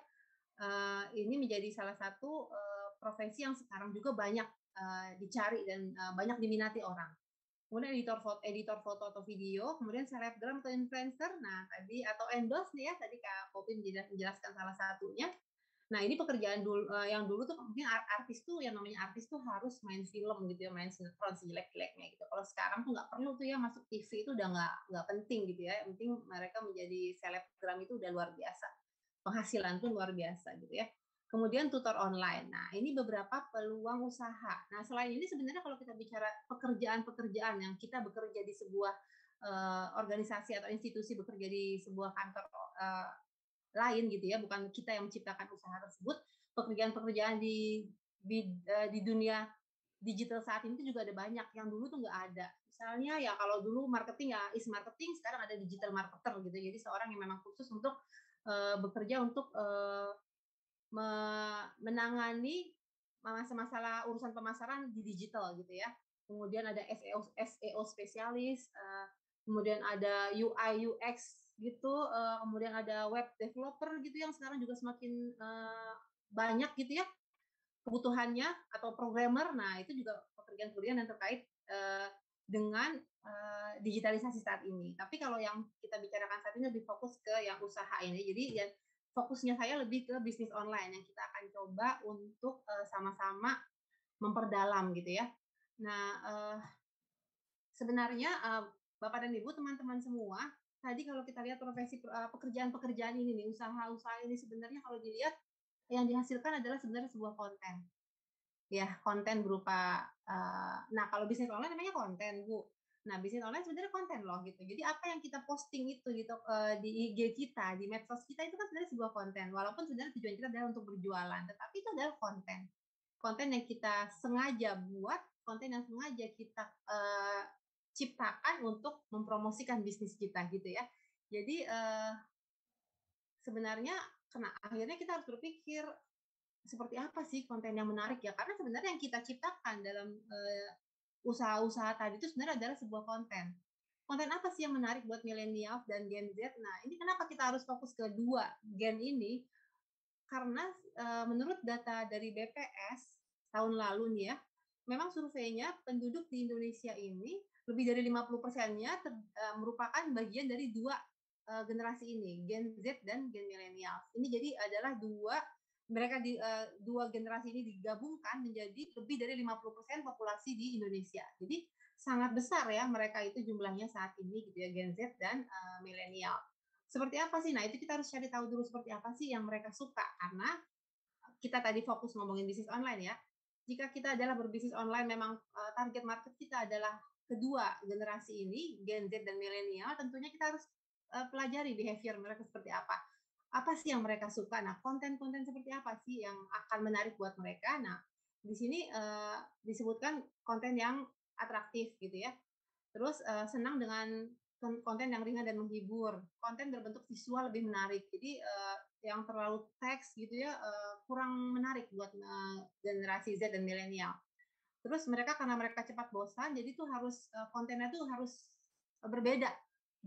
uh, ini menjadi salah satu uh, profesi yang sekarang juga banyak uh, dicari dan uh, banyak diminati orang. Kemudian editor foto, editor foto atau video, kemudian selebgram atau influencer. Nah, tadi atau endorse nih ya, tadi Kak Popi menjelaskan salah satunya. Nah, ini pekerjaan dulu yang dulu tuh mungkin artis tuh yang namanya artis tuh harus main film gitu ya, main sinetron jelek-jeleknya gitu. Kalau sekarang tuh nggak perlu tuh ya masuk TV itu udah nggak nggak penting gitu ya. Yang penting mereka menjadi selebgram itu udah luar biasa penghasilan pun luar biasa gitu ya. Kemudian tutor online. Nah, ini beberapa peluang usaha. Nah, selain ini sebenarnya kalau kita bicara pekerjaan-pekerjaan yang kita bekerja di sebuah uh, organisasi atau institusi bekerja di sebuah kantor uh, lain gitu ya, bukan kita yang menciptakan usaha tersebut, pekerjaan-pekerjaan di di, uh, di dunia digital saat ini juga ada banyak yang dulu tuh nggak ada. Misalnya ya kalau dulu marketing ya is marketing, sekarang ada digital marketer gitu. Jadi seorang yang memang khusus untuk uh, bekerja untuk me menangani masalah-masalah urusan pemasaran di digital gitu ya. Kemudian ada SEO SEO spesialis, uh, kemudian ada UI UX gitu, kemudian ada web developer gitu yang sekarang juga semakin banyak gitu ya kebutuhannya atau programmer. Nah, itu juga pekerjaan-pekerjaan yang terkait dengan uh, digitalisasi saat ini. Tapi kalau yang kita bicarakan saat ini lebih fokus ke yang usaha ini. Jadi ya fokusnya saya lebih ke bisnis online yang kita akan coba untuk uh, sama-sama memperdalam gitu ya. Nah, uh, sebenarnya uh, Bapak dan Ibu, teman-teman semua, tadi kalau kita lihat profesi pekerjaan-pekerjaan ini nih, usaha-usaha ini sebenarnya kalau dilihat yang dihasilkan adalah sebenarnya sebuah konten ya konten berupa uh, nah kalau bisnis online namanya konten bu. Nah bisnis online sebenarnya konten loh gitu. Jadi apa yang kita posting itu gitu uh, di IG kita di medsos kita itu kan sebenarnya sebuah konten. Walaupun sebenarnya tujuan kita adalah untuk berjualan tetapi itu adalah konten. Konten yang kita sengaja buat konten yang sengaja kita uh, ciptakan untuk mempromosikan bisnis kita gitu ya. Jadi uh, sebenarnya kena akhirnya kita harus berpikir seperti apa sih konten yang menarik ya karena sebenarnya yang kita ciptakan dalam uh, usaha-usaha tadi itu sebenarnya adalah sebuah konten. Konten apa sih yang menarik buat milenial dan Gen Z? Nah, ini kenapa kita harus fokus ke dua gen ini? Karena uh, menurut data dari BPS tahun lalu nih ya, memang surveinya penduduk di Indonesia ini lebih dari 50 persennya uh, merupakan bagian dari dua generasi ini, Gen Z dan Gen milenial. Ini jadi adalah dua mereka di uh, dua generasi ini digabungkan menjadi lebih dari 50% populasi di Indonesia. Jadi sangat besar ya mereka itu jumlahnya saat ini gitu ya Gen Z dan uh, milenial. Seperti apa sih? Nah, itu kita harus cari tahu dulu seperti apa sih yang mereka suka karena kita tadi fokus ngomongin bisnis online ya. Jika kita adalah berbisnis online memang uh, target market kita adalah kedua generasi ini, Gen Z dan milenial, tentunya kita harus uh, pelajari behavior mereka seperti apa apa sih yang mereka suka. Nah, konten-konten seperti apa sih yang akan menarik buat mereka. Nah, di sini uh, disebutkan konten yang atraktif gitu ya. Terus uh, senang dengan konten yang ringan dan menghibur, konten berbentuk visual lebih menarik. Jadi uh, yang terlalu teks gitu ya uh, kurang menarik buat uh, generasi Z dan milenial. Terus mereka karena mereka cepat bosan, jadi tuh harus uh, kontennya tuh harus berbeda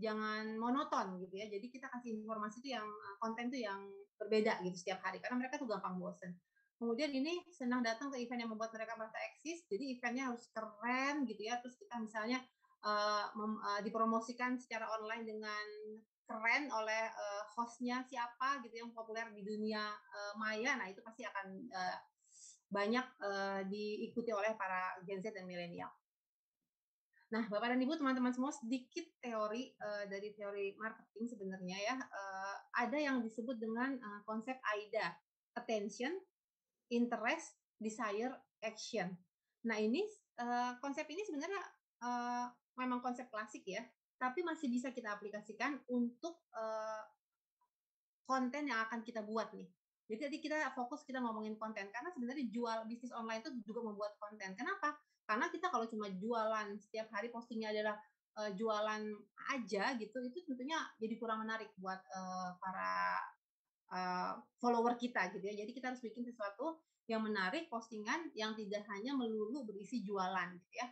jangan monoton gitu ya. Jadi kita kasih informasi itu yang eh, konten itu yang berbeda gitu setiap hari karena mereka tuh gampang bosen. Kemudian ini senang datang ke event yang membuat mereka merasa eksis. Jadi eventnya harus keren gitu ya. Terus kita misalnya uh, mem, uh, dipromosikan secara online dengan keren oleh uh, hostnya siapa gitu yang populer di dunia uh, maya. Nah itu pasti akan uh, banyak uh, diikuti oleh para Gen Z dan milenial. Nah, Bapak dan Ibu, teman-teman semua, sedikit teori uh, dari teori marketing sebenarnya ya. Uh, ada yang disebut dengan uh, konsep AIDA, attention, interest, desire, action. Nah, ini uh, konsep ini sebenarnya uh, memang konsep klasik ya, tapi masih bisa kita aplikasikan untuk uh, konten yang akan kita buat nih. Jadi tadi kita fokus kita ngomongin konten karena sebenarnya jual bisnis online itu juga membuat konten. Kenapa? Karena kita kalau cuma jualan setiap hari postingnya adalah uh, jualan aja gitu itu tentunya jadi kurang menarik buat uh, para uh, follower kita gitu ya jadi kita harus bikin sesuatu yang menarik postingan yang tidak hanya melulu berisi jualan gitu ya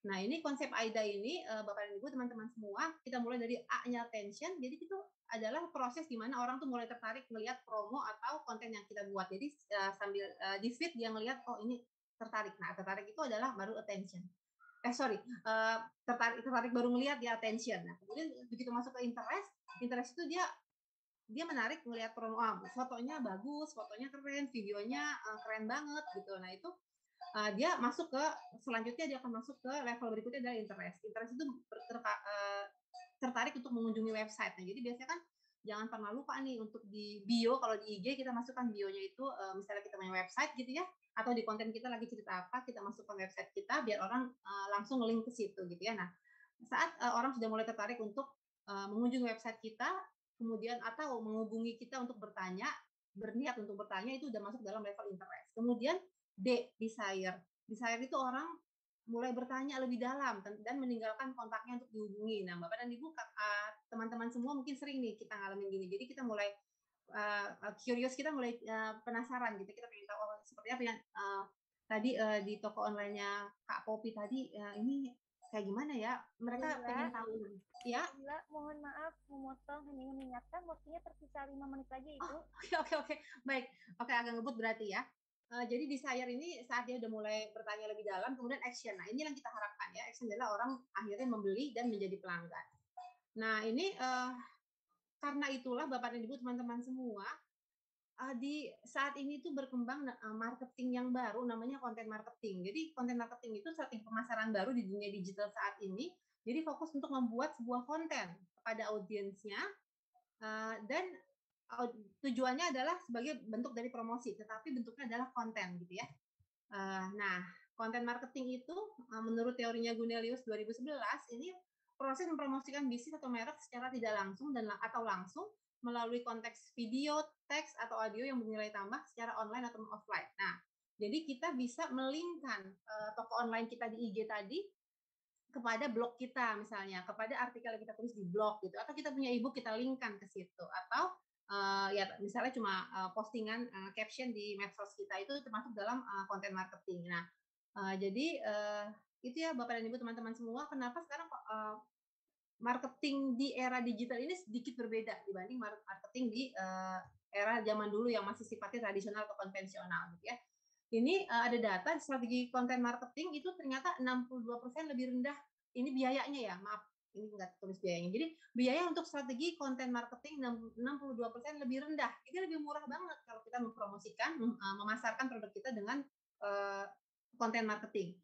Nah, ini konsep AIDA ini, Bapak dan Ibu, teman-teman semua, kita mulai dari A-nya attention. Jadi itu adalah proses di mana orang tuh mulai tertarik melihat promo atau konten yang kita buat. Jadi sambil di feed dia ngelihat, oh ini tertarik. Nah, tertarik itu adalah baru attention. Eh sorry, uh, tertarik tertarik baru melihat dia attention. Nah, kemudian begitu masuk ke interest, interest itu dia dia menarik melihat promo ah, fotonya bagus, fotonya keren, videonya uh, keren banget gitu. Nah itu uh, dia masuk ke selanjutnya dia akan masuk ke level berikutnya adalah interest. Interest itu ter, uh, tertarik untuk mengunjungi website. Nah jadi biasanya kan jangan pernah lupa nih untuk di bio kalau di IG kita masukkan bionya itu misalnya kita punya website gitu ya atau di konten kita lagi cerita apa kita masukkan website kita biar orang uh, langsung link ke situ gitu ya. Nah, saat uh, orang sudah mulai tertarik untuk uh, mengunjungi website kita, kemudian atau menghubungi kita untuk bertanya, berniat untuk bertanya itu sudah masuk dalam level interest. Kemudian D, desire. Desire itu orang mulai bertanya lebih dalam dan meninggalkan kontaknya untuk dihubungi. Nah, Bapak dan Ibu, teman-teman semua mungkin sering nih kita ngalamin gini. Jadi kita mulai uh, curious kita mulai uh, penasaran gitu. Kita pengen tahu oh, seperti apa yang uh, tadi uh, di toko onlinenya Kak Popi tadi uh, ini kayak gimana ya? Mereka Bila, pengen tahu. Ya Bila, mohon maaf memotong hanya mengingatkan waktunya tersisa lima menit lagi itu oh, oke oke oke. Baik. Oke okay, agak ngebut berarti ya. Uh, jadi desire ini saat dia udah mulai bertanya lebih dalam kemudian action. Nah ini yang kita harapkan ya. Action adalah orang akhirnya membeli dan menjadi pelanggan. Nah ini uh, karena itulah Bapak dan Ibu teman-teman semua uh, di saat ini tuh berkembang uh, marketing yang baru namanya konten marketing. Jadi konten marketing itu strategi pemasaran baru di dunia digital saat ini. Jadi fokus untuk membuat sebuah konten kepada audiensnya uh, dan uh, tujuannya adalah sebagai bentuk dari promosi, tetapi bentuknya adalah konten gitu ya. Uh, nah, konten marketing itu uh, menurut teorinya Gunelius 2011 ini proses mempromosikan bisnis atau merek secara tidak langsung dan atau langsung melalui konteks video, teks atau audio yang bernilai tambah secara online atau offline. Nah, Jadi kita bisa melingkan uh, toko online kita di IG tadi kepada blog kita misalnya, kepada artikel yang kita tulis di blog gitu, atau kita punya ebook kita linkkan ke situ, atau uh, ya misalnya cuma uh, postingan uh, caption di medsos kita itu termasuk dalam uh, konten marketing. Nah, uh, jadi uh, itu ya Bapak dan Ibu teman-teman semua, kenapa sekarang uh, marketing di era digital ini sedikit berbeda dibanding marketing di uh, era zaman dulu yang masih sifatnya tradisional atau konvensional gitu ya. Ini uh, ada data strategi konten marketing itu ternyata 62% lebih rendah ini biayanya ya, maaf ini enggak tulis biayanya. Jadi biaya untuk strategi konten marketing 62% lebih rendah. Ini lebih murah banget kalau kita mempromosikan, uh, memasarkan produk kita dengan uh, marketing.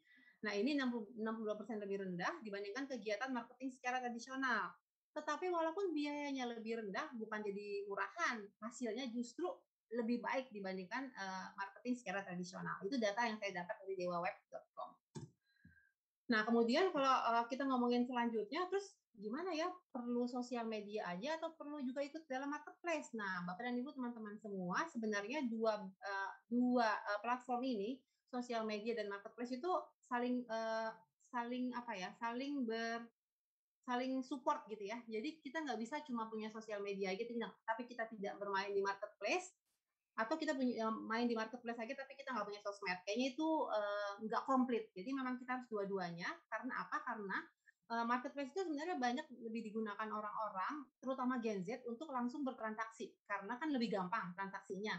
Nah, ini 60, 62% lebih rendah dibandingkan kegiatan marketing secara tradisional. Tetapi walaupun biayanya lebih rendah, bukan jadi murahan, hasilnya justru lebih baik dibandingkan uh, marketing secara tradisional. Itu data yang saya dapat dari dewaweb.com. Nah, kemudian kalau uh, kita ngomongin selanjutnya, terus gimana ya? Perlu sosial media aja atau perlu juga ikut dalam marketplace? Nah, Bapak dan Ibu teman-teman semua, sebenarnya dua uh, dua uh, platform ini sosial media dan marketplace itu saling uh, saling apa ya saling ber saling support gitu ya. Jadi kita nggak bisa cuma punya sosial media gitu tapi kita tidak bermain di marketplace atau kita punya main di marketplace aja tapi kita nggak punya sosmed. Kayaknya itu nggak komplit. Jadi memang kita harus dua-duanya. Karena apa? Karena marketplace itu sebenarnya banyak lebih digunakan orang-orang terutama Gen Z untuk langsung bertransaksi. Karena kan lebih gampang transaksinya.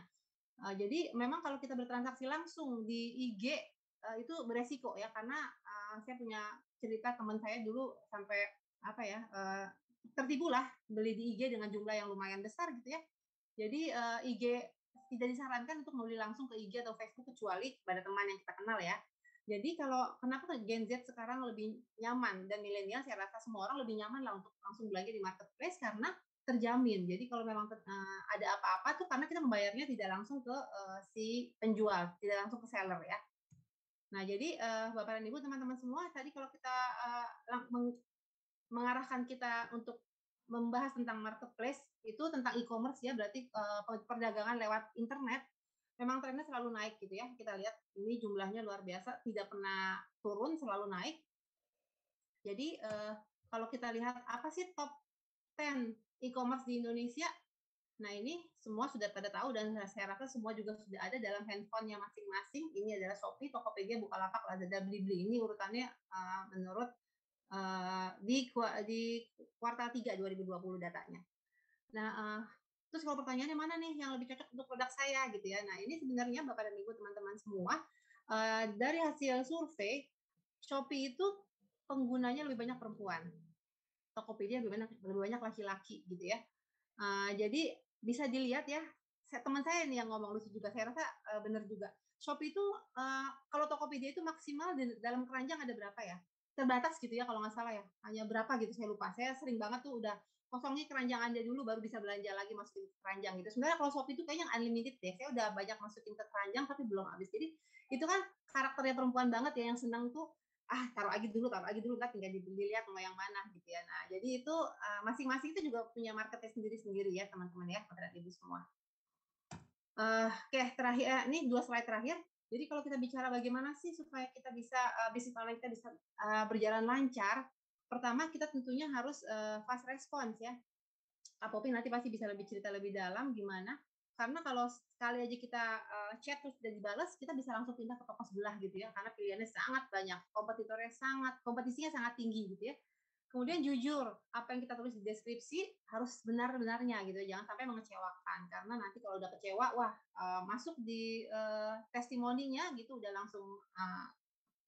Jadi memang kalau kita bertransaksi langsung di IG uh, itu beresiko ya karena uh, saya punya cerita teman saya dulu sampai apa ya uh, tertipu lah beli di IG dengan jumlah yang lumayan besar gitu ya. Jadi uh, IG tidak disarankan untuk membeli langsung ke IG atau Facebook kecuali pada teman yang kita kenal ya. Jadi kalau kenapa Gen Z sekarang lebih nyaman dan milenial saya rasa semua orang lebih nyaman lah untuk langsung belanja di marketplace karena terjamin. Jadi kalau memang uh, ada apa-apa tuh karena kita membayarnya tidak langsung ke uh, si penjual, tidak langsung ke seller ya. Nah, jadi uh, Bapak dan Ibu teman-teman semua tadi kalau kita uh, meng mengarahkan kita untuk membahas tentang marketplace itu tentang e-commerce ya, berarti uh, perdagangan lewat internet memang trennya selalu naik gitu ya. Kita lihat ini jumlahnya luar biasa, tidak pernah turun, selalu naik. Jadi uh, kalau kita lihat apa sih top 10 e-commerce di Indonesia. Nah ini semua sudah pada tahu dan saya rasa semua juga sudah ada dalam handphonenya masing-masing. Ini adalah Shopee, Tokopedia, Bukalapak, Lazada, Blibli. Ini urutannya uh, menurut uh, di di kuartal 3 2020 datanya. Nah, uh, terus kalau pertanyaannya mana nih yang lebih cocok untuk produk saya gitu ya. Nah, ini sebenarnya Bapak dan Ibu teman-teman semua uh, dari hasil survei Shopee itu penggunanya lebih banyak perempuan Tokopedia lebih banyak lebih banyak laki-laki gitu ya. Uh, jadi bisa dilihat ya, teman saya nih yang ngomong lucu juga, saya rasa uh, benar juga. Shopee itu uh, kalau Tokopedia itu maksimal di dalam keranjang ada berapa ya? Terbatas gitu ya kalau nggak salah ya. Hanya berapa gitu saya lupa. Saya sering banget tuh udah kosongnya keranjang Anda dulu baru bisa belanja lagi masukin ke keranjang gitu. Sebenarnya kalau Shopee itu kayaknya unlimited deh. Saya udah banyak masukin ke keranjang tapi belum habis. Jadi itu kan karakternya perempuan banget ya yang senang tuh ah taruh lagi dulu taruh lagi dulu kan tinggal dilihat mau yang mana gitu ya. Nah jadi itu uh, masing-masing itu juga punya marketnya sendiri-sendiri ya teman-teman ya pada ibu semua. Uh, oke okay, terakhir eh, ini dua slide terakhir. Jadi kalau kita bicara bagaimana sih supaya kita bisa uh, bisnis online kita bisa uh, berjalan lancar pertama kita tentunya harus uh, fast response ya. Apopin nanti pasti bisa lebih cerita lebih dalam gimana karena kalau sekali aja kita uh, chat terus tidak dibalas, kita bisa langsung pindah ke toko sebelah gitu ya, karena pilihannya sangat banyak, kompetitornya sangat, kompetisinya sangat tinggi gitu ya. Kemudian jujur, apa yang kita tulis di deskripsi harus benar-benarnya gitu, jangan sampai mengecewakan, karena nanti kalau udah kecewa, wah uh, masuk di uh, testimoninya gitu udah langsung uh,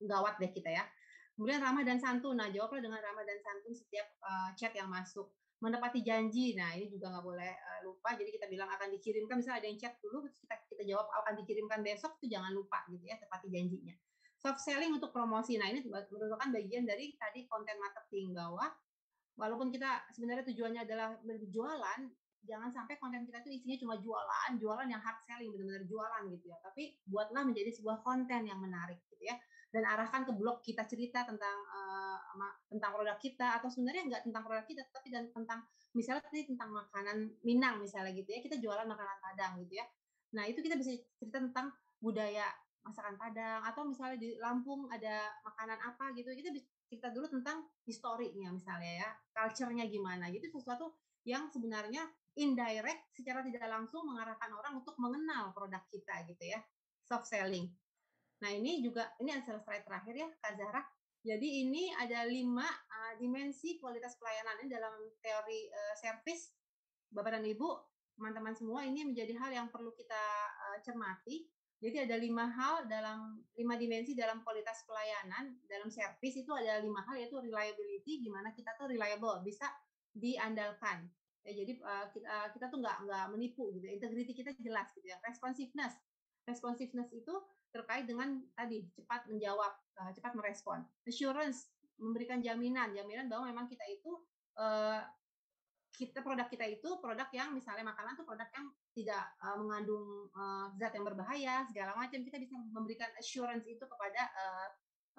gawat deh kita ya. Kemudian ramah dan santun, nah jawablah dengan ramah dan santun setiap uh, chat yang masuk menepati janji. Nah, ini juga nggak boleh uh, lupa. Jadi kita bilang akan dikirimkan, misalnya ada yang chat dulu, terus kita kita jawab akan dikirimkan besok, itu jangan lupa gitu ya, tepati janjinya. Soft selling untuk promosi. Nah, ini merupakan bagian dari tadi konten marketing bahwa walaupun kita sebenarnya tujuannya adalah berjualan, jangan sampai konten kita itu isinya cuma jualan, jualan yang hard selling, benar-benar jualan gitu ya. Tapi buatlah menjadi sebuah konten yang menarik gitu ya dan arahkan ke blog kita cerita tentang uh, tentang produk kita atau sebenarnya nggak tentang produk kita tapi dan tentang misalnya tadi tentang makanan Minang misalnya gitu ya kita jualan makanan Padang gitu ya. Nah itu kita bisa cerita tentang budaya masakan Padang atau misalnya di Lampung ada makanan apa gitu kita bisa cerita dulu tentang historinya misalnya ya culture-nya gimana gitu sesuatu yang sebenarnya indirect secara tidak langsung mengarahkan orang untuk mengenal produk kita gitu ya soft selling nah ini juga ini adalah slide terakhir ya Kak Zahra jadi ini ada lima uh, dimensi kualitas pelayanan ini dalam teori uh, service Bapak dan Ibu teman-teman semua ini menjadi hal yang perlu kita uh, cermati jadi ada lima hal dalam lima dimensi dalam kualitas pelayanan dalam service itu ada lima hal yaitu reliability, gimana kita tuh reliable bisa diandalkan. Ya, jadi uh, kita, uh, kita tuh nggak nggak menipu gitu, integrity kita jelas gitu ya. Responsiveness, responsiveness itu terkait dengan tadi cepat menjawab, uh, cepat merespon. Assurance memberikan jaminan, jaminan bahwa memang kita itu uh, kita produk kita itu produk yang misalnya makanan tuh produk yang tidak uh, mengandung uh, zat yang berbahaya segala macam kita bisa memberikan assurance itu kepada uh,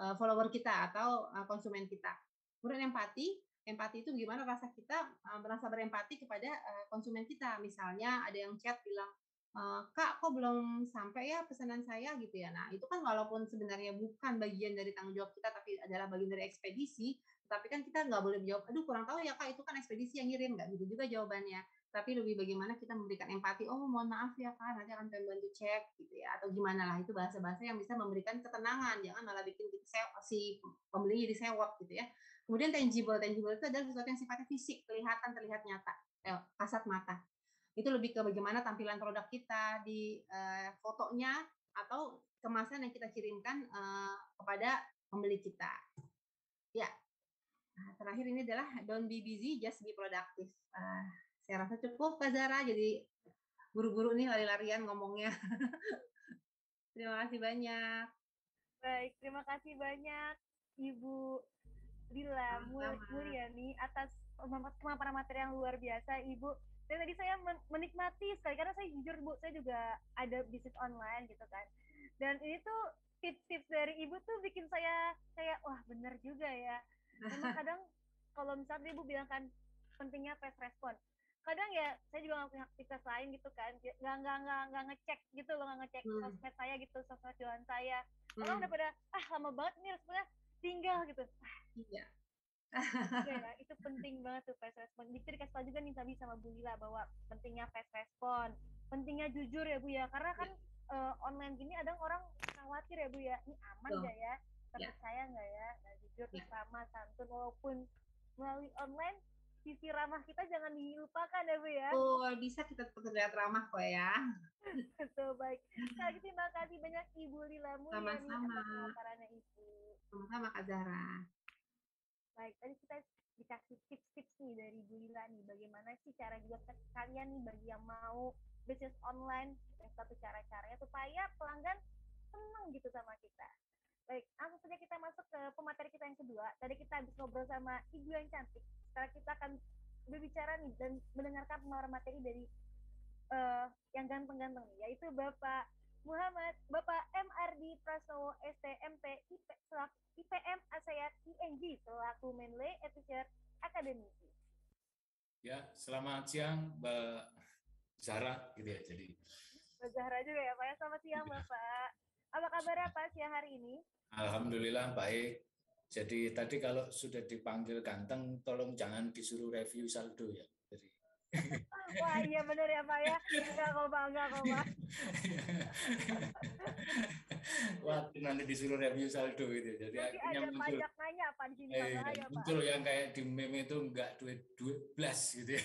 uh, follower kita atau uh, konsumen kita. Kemudian empati, empati itu gimana rasa kita uh, merasa berempati kepada uh, konsumen kita. Misalnya ada yang chat bilang Kak, kok belum sampai ya pesanan saya? Gitu ya. Nah, itu kan walaupun sebenarnya bukan bagian dari tanggung jawab kita, tapi adalah bagian dari ekspedisi, tapi kan kita nggak boleh jawab, aduh kurang tahu ya kak itu kan ekspedisi yang ngirim. Nggak gitu juga jawabannya. Tapi lebih bagaimana kita memberikan empati oh mohon maaf ya kak nanti akan kami bantu cek gitu ya atau gimana lah. Itu bahasa-bahasa yang bisa memberikan ketenangan jangan malah bikin sewa, si pembeli jadi sewot gitu ya. Kemudian tangible tangible itu adalah sesuatu yang sifatnya fisik kelihatan terlihat nyata eh, kasat mata itu lebih ke bagaimana tampilan produk kita di uh, fotonya atau kemasan yang kita kirimkan uh, kepada pembeli kita ya Nah, terakhir ini adalah don't be busy, just be productive. Uh, saya rasa cukup Kak Zara, jadi buru-buru nih lari-larian ngomongnya. terima kasih banyak. Baik, terima kasih banyak Ibu Lila Mulyani atas pemaparan materi yang luar biasa, Ibu. Dan tadi saya menikmati sekali karena saya jujur Bu, saya juga ada bisnis online gitu kan. Dan ini tuh tips-tips dari Ibu tuh bikin saya kayak wah benar juga ya memang kadang kalau misalnya ibu bilang kan pentingnya fast respon kadang ya saya juga nggak punya aktivitas lain gitu kan nggak nggak nggak nggak ngecek gitu loh nggak ngecek hmm. sosmed saya gitu sosmed jualan saya hmm. orang udah pada ah lama banget nih responnya tinggal gitu ah, iya ya, itu penting banget tuh fast respon. Dikti dikasih tau juga nih tadi sama Bu Lila bahwa pentingnya fast respon, pentingnya jujur ya Bu ya, karena kan uh, online gini ada orang khawatir ya Bu ya, ini aman nggak ya? terpercaya nggak ya nah, jujur ya. ramah santun walaupun melalui online sisi ramah kita jangan dilupakan ya Bu ya. Oh, bisa kita terlihat ramah kok ya. Betul, baik. Sekali terima kasih banyak Ibu Lila Mulyani Sama-sama. Paparannya Ibu. Sama-sama Kak Zara. Baik, tadi kita dikasih tips-tips nih dari Bu Lila nih, bagaimana sih cara juga kalian nih bagi yang mau bisnis online, dan satu cara-caranya supaya pelanggan senang gitu sama kita. Baik, langsung saja kita masuk ke pemateri kita yang kedua. Tadi kita habis ngobrol sama Ibu yang cantik. Sekarang kita akan berbicara nih dan mendengarkan pemaparan materi dari uh, yang ganteng-ganteng yaitu Bapak Muhammad, Bapak MRD Prasowo STMP IP, selaku IPM Asayat ING selaku Menle Officer Akademisi. Ya, selamat siang Mbak Zahra gitu ya. Jadi Mbak Zahra juga ya Pak ya. Selamat siang Bapak. Apa kabar Pak siang hari ini? Alhamdulillah baik. Jadi tadi kalau sudah dipanggil ganteng, tolong jangan disuruh review saldo ya. Wah iya benar ya Pak ya. Enggak kok Pak, enggak kok Pak. Wah nanti disuruh review saldo itu. Jadi Nanti ada muncul, pajak nanya Pak di sini eh, bahaya, Muncul Pak. yang kayak di meme itu enggak duit duit plus gitu ya.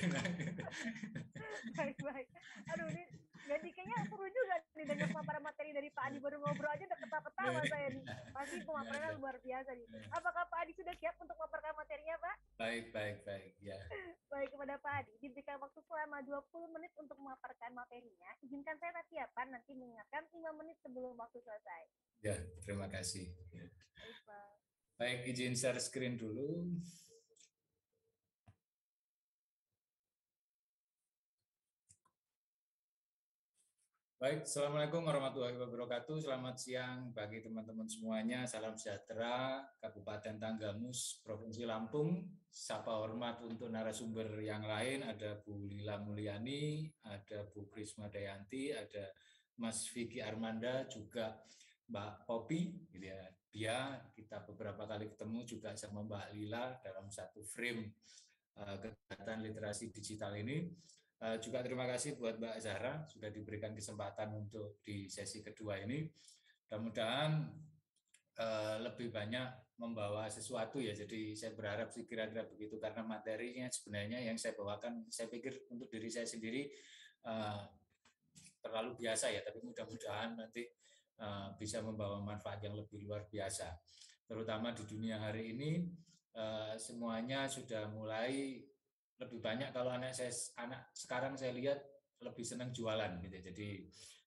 baik baik. Aduh ini jadi kayaknya seru juga nih dengan pemaparan materi dari Pak Adi baru ngobrol aja udah ketawa-ketawa saya nih. Pasti pemaparannya luar biasa nih. Apakah Pak Adi sudah siap untuk memaparkan materinya Pak? Baik baik baik ya. baik kepada Pak Adi diberikan waktu selama 20 menit untuk memaparkan materinya. Izinkan saya nanti ya Pak nanti mengingatkan 5 menit sebelum waktu selesai. Ya terima kasih. Baik Pak. Baik izin share screen dulu. Baik, Assalamualaikum warahmatullahi wabarakatuh. Selamat siang bagi teman-teman semuanya. Salam sejahtera, Kabupaten Tanggamus, Provinsi Lampung. Sapa hormat untuk narasumber yang lain, ada Bu Lila Mulyani, ada Bu Krisma Dayanti, ada Mas Vicky Armanda, juga Mbak Popi, gitu ya. Dia kita beberapa kali ketemu juga sama Mbak Lila dalam satu frame uh, kegiatan literasi digital ini. Uh, juga terima kasih buat Mbak Zahra sudah diberikan kesempatan untuk di sesi kedua ini. Mudah-mudahan uh, lebih banyak membawa sesuatu ya. Jadi saya berharap sih kira-kira begitu karena materinya sebenarnya yang saya bawakan, saya pikir untuk diri saya sendiri uh, terlalu biasa ya. Tapi mudah-mudahan nanti Eh, bisa membawa manfaat yang lebih luar biasa. Terutama di dunia hari ini eh, semuanya sudah mulai lebih banyak kalau anak saya anak sekarang saya lihat lebih senang jualan gitu. Jadi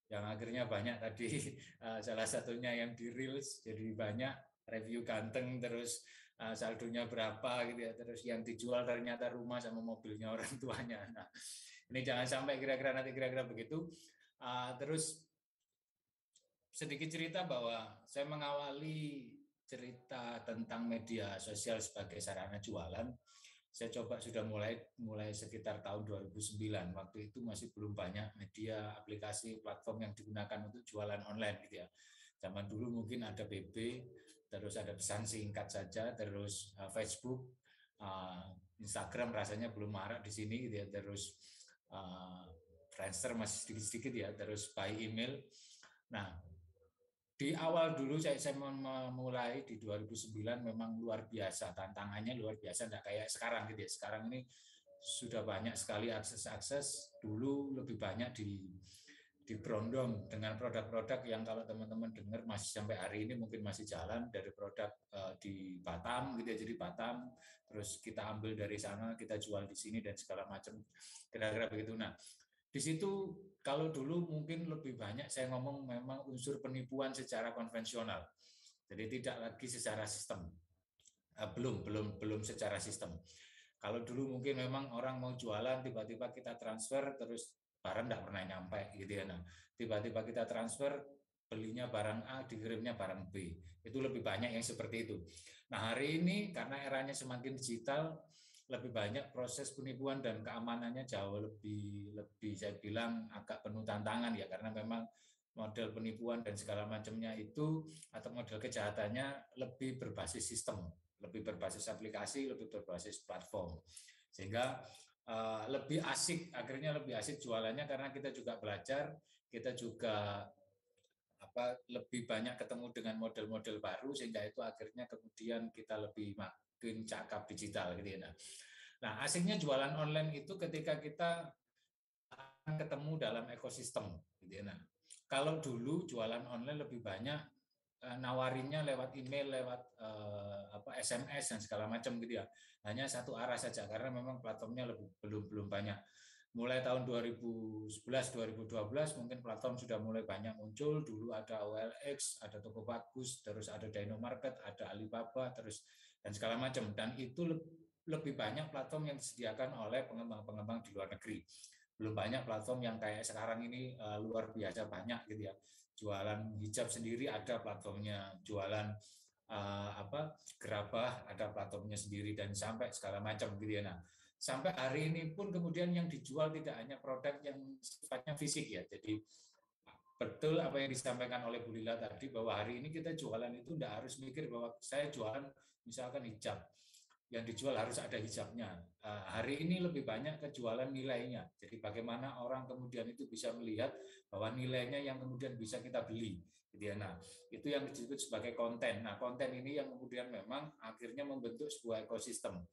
yang akhirnya banyak tadi eh, salah satunya yang di reels jadi banyak review ganteng terus saldonya berapa gitu ya terus yang dijual ternyata rumah sama mobilnya orang tuanya nah ini jangan sampai kira-kira nanti kira-kira begitu terus sedikit cerita bahwa saya mengawali cerita tentang media sosial sebagai sarana jualan. Saya coba sudah mulai mulai sekitar tahun 2009. Waktu itu masih belum banyak media, aplikasi, platform yang digunakan untuk jualan online gitu ya. Zaman dulu mungkin ada BB, terus ada pesan singkat saja, terus uh, Facebook, uh, Instagram rasanya belum marak di sini gitu ya, terus uh, Friendster masih sedikit-sedikit ya, terus by email. Nah, di awal dulu saya, saya memulai di 2009 memang luar biasa tantangannya luar biasa tidak kayak sekarang gitu ya. Sekarang ini sudah banyak sekali akses-akses dulu lebih banyak di di Brondong dengan produk-produk yang kalau teman-teman dengar masih sampai hari ini mungkin masih jalan dari produk uh, di Batam gitu ya jadi Batam terus kita ambil dari sana kita jual di sini dan segala macam kira-kira begitu. Nah di situ kalau dulu mungkin lebih banyak saya ngomong memang unsur penipuan secara konvensional. Jadi tidak lagi secara sistem. Eh, belum, belum, belum secara sistem. Kalau dulu mungkin memang orang mau jualan tiba-tiba kita transfer terus barang tidak pernah nyampe gitu ya. Nah, tiba-tiba kita transfer belinya barang A dikirimnya barang B. Itu lebih banyak yang seperti itu. Nah, hari ini karena eranya semakin digital lebih banyak proses penipuan dan keamanannya jauh lebih lebih saya bilang agak penuh tantangan ya karena memang model penipuan dan segala macamnya itu atau model kejahatannya lebih berbasis sistem, lebih berbasis aplikasi, lebih berbasis platform. Sehingga uh, lebih asik akhirnya lebih asik jualannya karena kita juga belajar, kita juga apa lebih banyak ketemu dengan model-model baru sehingga itu akhirnya kemudian kita lebih makin cakap digital gitu ya. Nah, nah asiknya jualan online itu ketika kita ketemu dalam ekosistem gitu ya. Nah, kalau dulu jualan online lebih banyak eh, nawarinnya lewat email, lewat eh, apa SMS dan segala macam gitu ya. Hanya satu arah saja karena memang platformnya lebih, belum belum banyak. Mulai tahun 2011 2012 mungkin platform sudah mulai banyak muncul. Dulu ada OLX, ada Toko Bagus, terus ada Dino Market, ada Alibaba, terus dan segala macam. Dan itu lebih banyak platform yang disediakan oleh pengembang-pengembang di luar negeri. Belum banyak platform yang kayak sekarang ini uh, luar biasa banyak gitu ya. Jualan hijab sendiri ada platformnya, jualan uh, apa gerabah ada platformnya sendiri dan sampai segala macam gitu ya. Nah, sampai hari ini pun kemudian yang dijual tidak hanya produk yang sifatnya fisik ya. Jadi betul apa yang disampaikan oleh Bu Lila tadi bahwa hari ini kita jualan itu tidak harus mikir bahwa saya jualan misalkan hijab yang dijual harus ada hijabnya. Eh, hari ini lebih banyak kejualan nilainya. Jadi bagaimana orang kemudian itu bisa melihat bahwa nilainya yang kemudian bisa kita beli. Gitu ya. Nah, itu yang disebut sebagai konten. Nah, konten ini yang kemudian memang akhirnya membentuk sebuah ekosistem.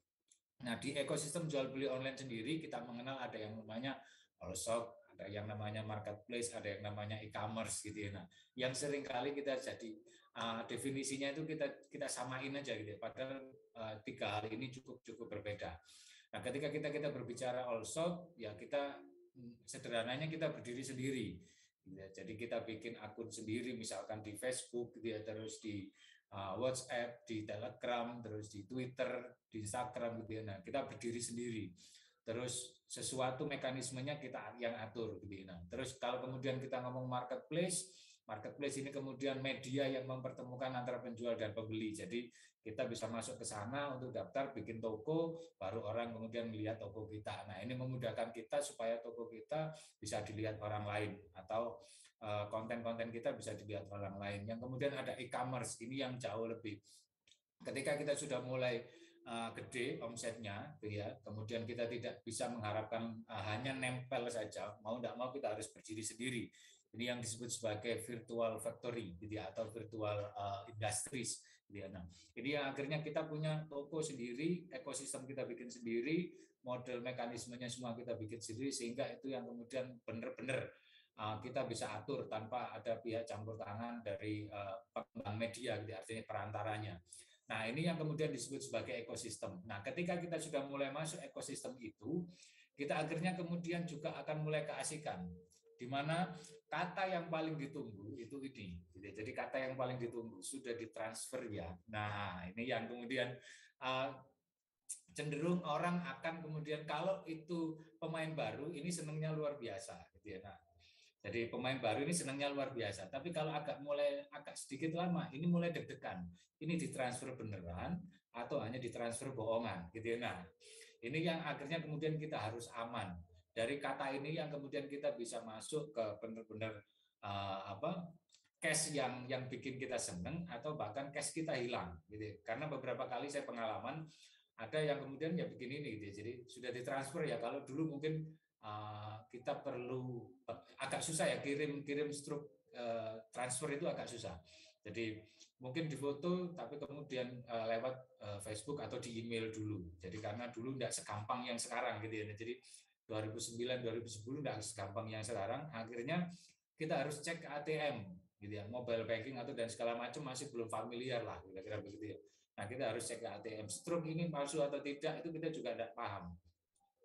Nah, di ekosistem jual beli online sendiri kita mengenal ada yang namanya all shop, ada yang namanya marketplace, ada yang namanya e-commerce gitu ya. Nah, yang sering kali kita jadi uh, definisinya itu kita kita samain aja gitu ya. Padahal uh, tiga hal ini cukup cukup berbeda. Nah, ketika kita kita berbicara all shop, ya kita mm, sederhananya kita berdiri sendiri. Gitu ya. Jadi kita bikin akun sendiri, misalkan di Facebook, gitu ya, terus di uh, WhatsApp, di Telegram, terus di Twitter, di Instagram, gitu ya. Nah, kita berdiri sendiri terus sesuatu mekanismenya kita yang atur gitu nah terus kalau kemudian kita ngomong marketplace marketplace ini kemudian media yang mempertemukan antara penjual dan pembeli jadi kita bisa masuk ke sana untuk daftar bikin toko baru orang kemudian melihat toko kita nah ini memudahkan kita supaya toko kita bisa dilihat orang lain atau eh, konten-konten kita bisa dilihat orang lain. Yang kemudian ada e-commerce ini yang jauh lebih. Ketika kita sudah mulai uh, gede omsetnya, ya. Kemudian kita tidak bisa mengharapkan uh, hanya nempel saja, mau tidak mau kita harus berdiri sendiri. Ini yang disebut sebagai virtual factory, gitu atau virtual uh, industries. Gitu ya. Nah, ini yang akhirnya kita punya toko sendiri, ekosistem kita bikin sendiri, model mekanismenya semua kita bikin sendiri, sehingga itu yang kemudian benar-benar kita bisa atur tanpa ada pihak campur tangan dari pengembang media, gitu, artinya perantaranya. Nah, ini yang kemudian disebut sebagai ekosistem. Nah, ketika kita sudah mulai masuk ekosistem itu, kita akhirnya kemudian juga akan mulai keasikan. Di mana kata yang paling ditunggu itu ini. Jadi kata yang paling ditunggu sudah ditransfer ya. Nah, ini yang kemudian uh, cenderung orang akan kemudian kalau itu pemain baru ini senangnya luar biasa gitu ya. Nah, jadi pemain baru ini senangnya luar biasa. Tapi kalau agak mulai agak sedikit lama, ini mulai deg-degan. Ini ditransfer beneran atau hanya ditransfer bohongan, gitu ya. Nah, ini yang akhirnya kemudian kita harus aman dari kata ini yang kemudian kita bisa masuk ke benar-benar uh, apa cash yang yang bikin kita seneng atau bahkan cash kita hilang, gitu. Karena beberapa kali saya pengalaman ada yang kemudian ya begini ini, gitu. Jadi sudah ditransfer ya. Kalau dulu mungkin uh, kita perlu agak susah ya kirim kirim struk uh, transfer itu agak susah. Jadi mungkin di foto tapi kemudian uh, lewat uh, Facebook atau di email dulu. Jadi karena dulu tidak segampang yang sekarang gitu ya. Jadi 2009 2010 tidak segampang yang sekarang. Akhirnya kita harus cek ke ATM gitu ya, mobile banking atau dan segala macam masih belum familiar lah kira-kira begitu ya. Nah, kita harus cek ke ATM. Struk ini palsu atau tidak itu kita juga tidak paham.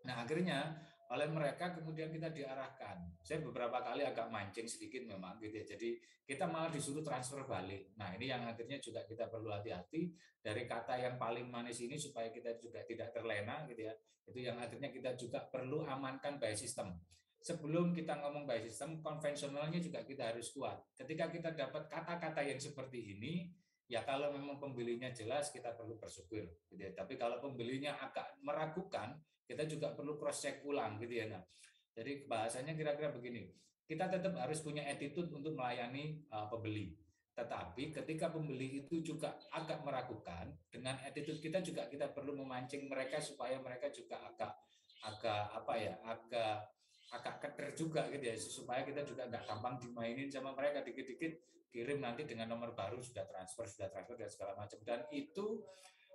Nah, akhirnya oleh mereka kemudian kita diarahkan. Saya beberapa kali agak mancing sedikit memang gitu ya. Jadi kita malah disuruh transfer balik. Nah, ini yang akhirnya juga kita perlu hati-hati dari kata yang paling manis ini supaya kita juga tidak terlena gitu ya. Itu yang akhirnya kita juga perlu amankan by system. Sebelum kita ngomong by system, konvensionalnya juga kita harus kuat. Ketika kita dapat kata-kata yang seperti ini, ya kalau memang pembelinya jelas kita perlu bersyukur gitu ya. Tapi kalau pembelinya agak meragukan, kita juga perlu cross check ulang gitu ya. Nah, jadi bahasanya kira-kira begini. Kita tetap harus punya attitude untuk melayani uh, pembeli. Tetapi ketika pembeli itu juga agak meragukan, dengan attitude kita juga kita perlu memancing mereka supaya mereka juga agak agak apa ya, agak agak keder juga gitu ya supaya kita juga nggak gampang dimainin sama mereka. Dikit-dikit kirim nanti dengan nomor baru sudah transfer sudah transfer dan segala macam. Dan itu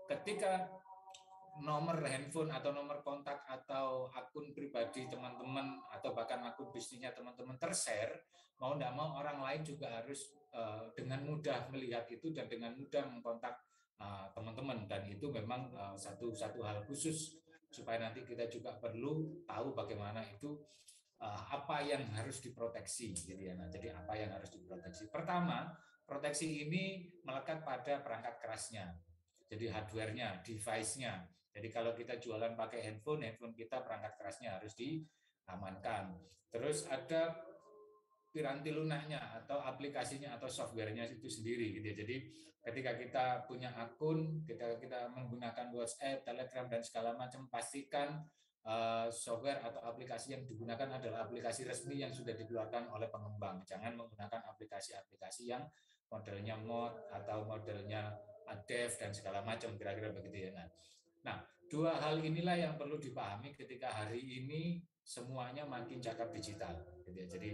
ketika nomor handphone atau nomor kontak atau akun pribadi teman-teman atau bahkan akun bisnisnya teman-teman tershare, mau tidak mau orang lain juga harus uh, dengan mudah melihat itu dan dengan mudah mengkontak uh, teman-teman. Dan itu memang uh, satu satu hal khusus supaya nanti kita juga perlu tahu bagaimana itu uh, apa yang harus diproteksi gitu ya. Nah, jadi apa yang harus diproteksi? Pertama, proteksi ini melekat pada perangkat kerasnya. Jadi hardware-nya, device-nya, jadi kalau kita jualan pakai handphone, handphone kita perangkat kerasnya harus diamankan. Terus ada piranti lunaknya atau aplikasinya atau softwarenya itu sendiri gitu ya. Jadi ketika kita punya akun, kita kita menggunakan WhatsApp, Telegram dan segala macam pastikan uh, software atau aplikasi yang digunakan adalah aplikasi resmi yang sudah dikeluarkan oleh pengembang. Jangan menggunakan aplikasi-aplikasi yang modelnya mod atau modelnya dev dan segala macam kira-kira begitu ya. Nah, Nah, dua hal inilah yang perlu dipahami ketika hari ini semuanya makin cakap digital. Gitu ya. Jadi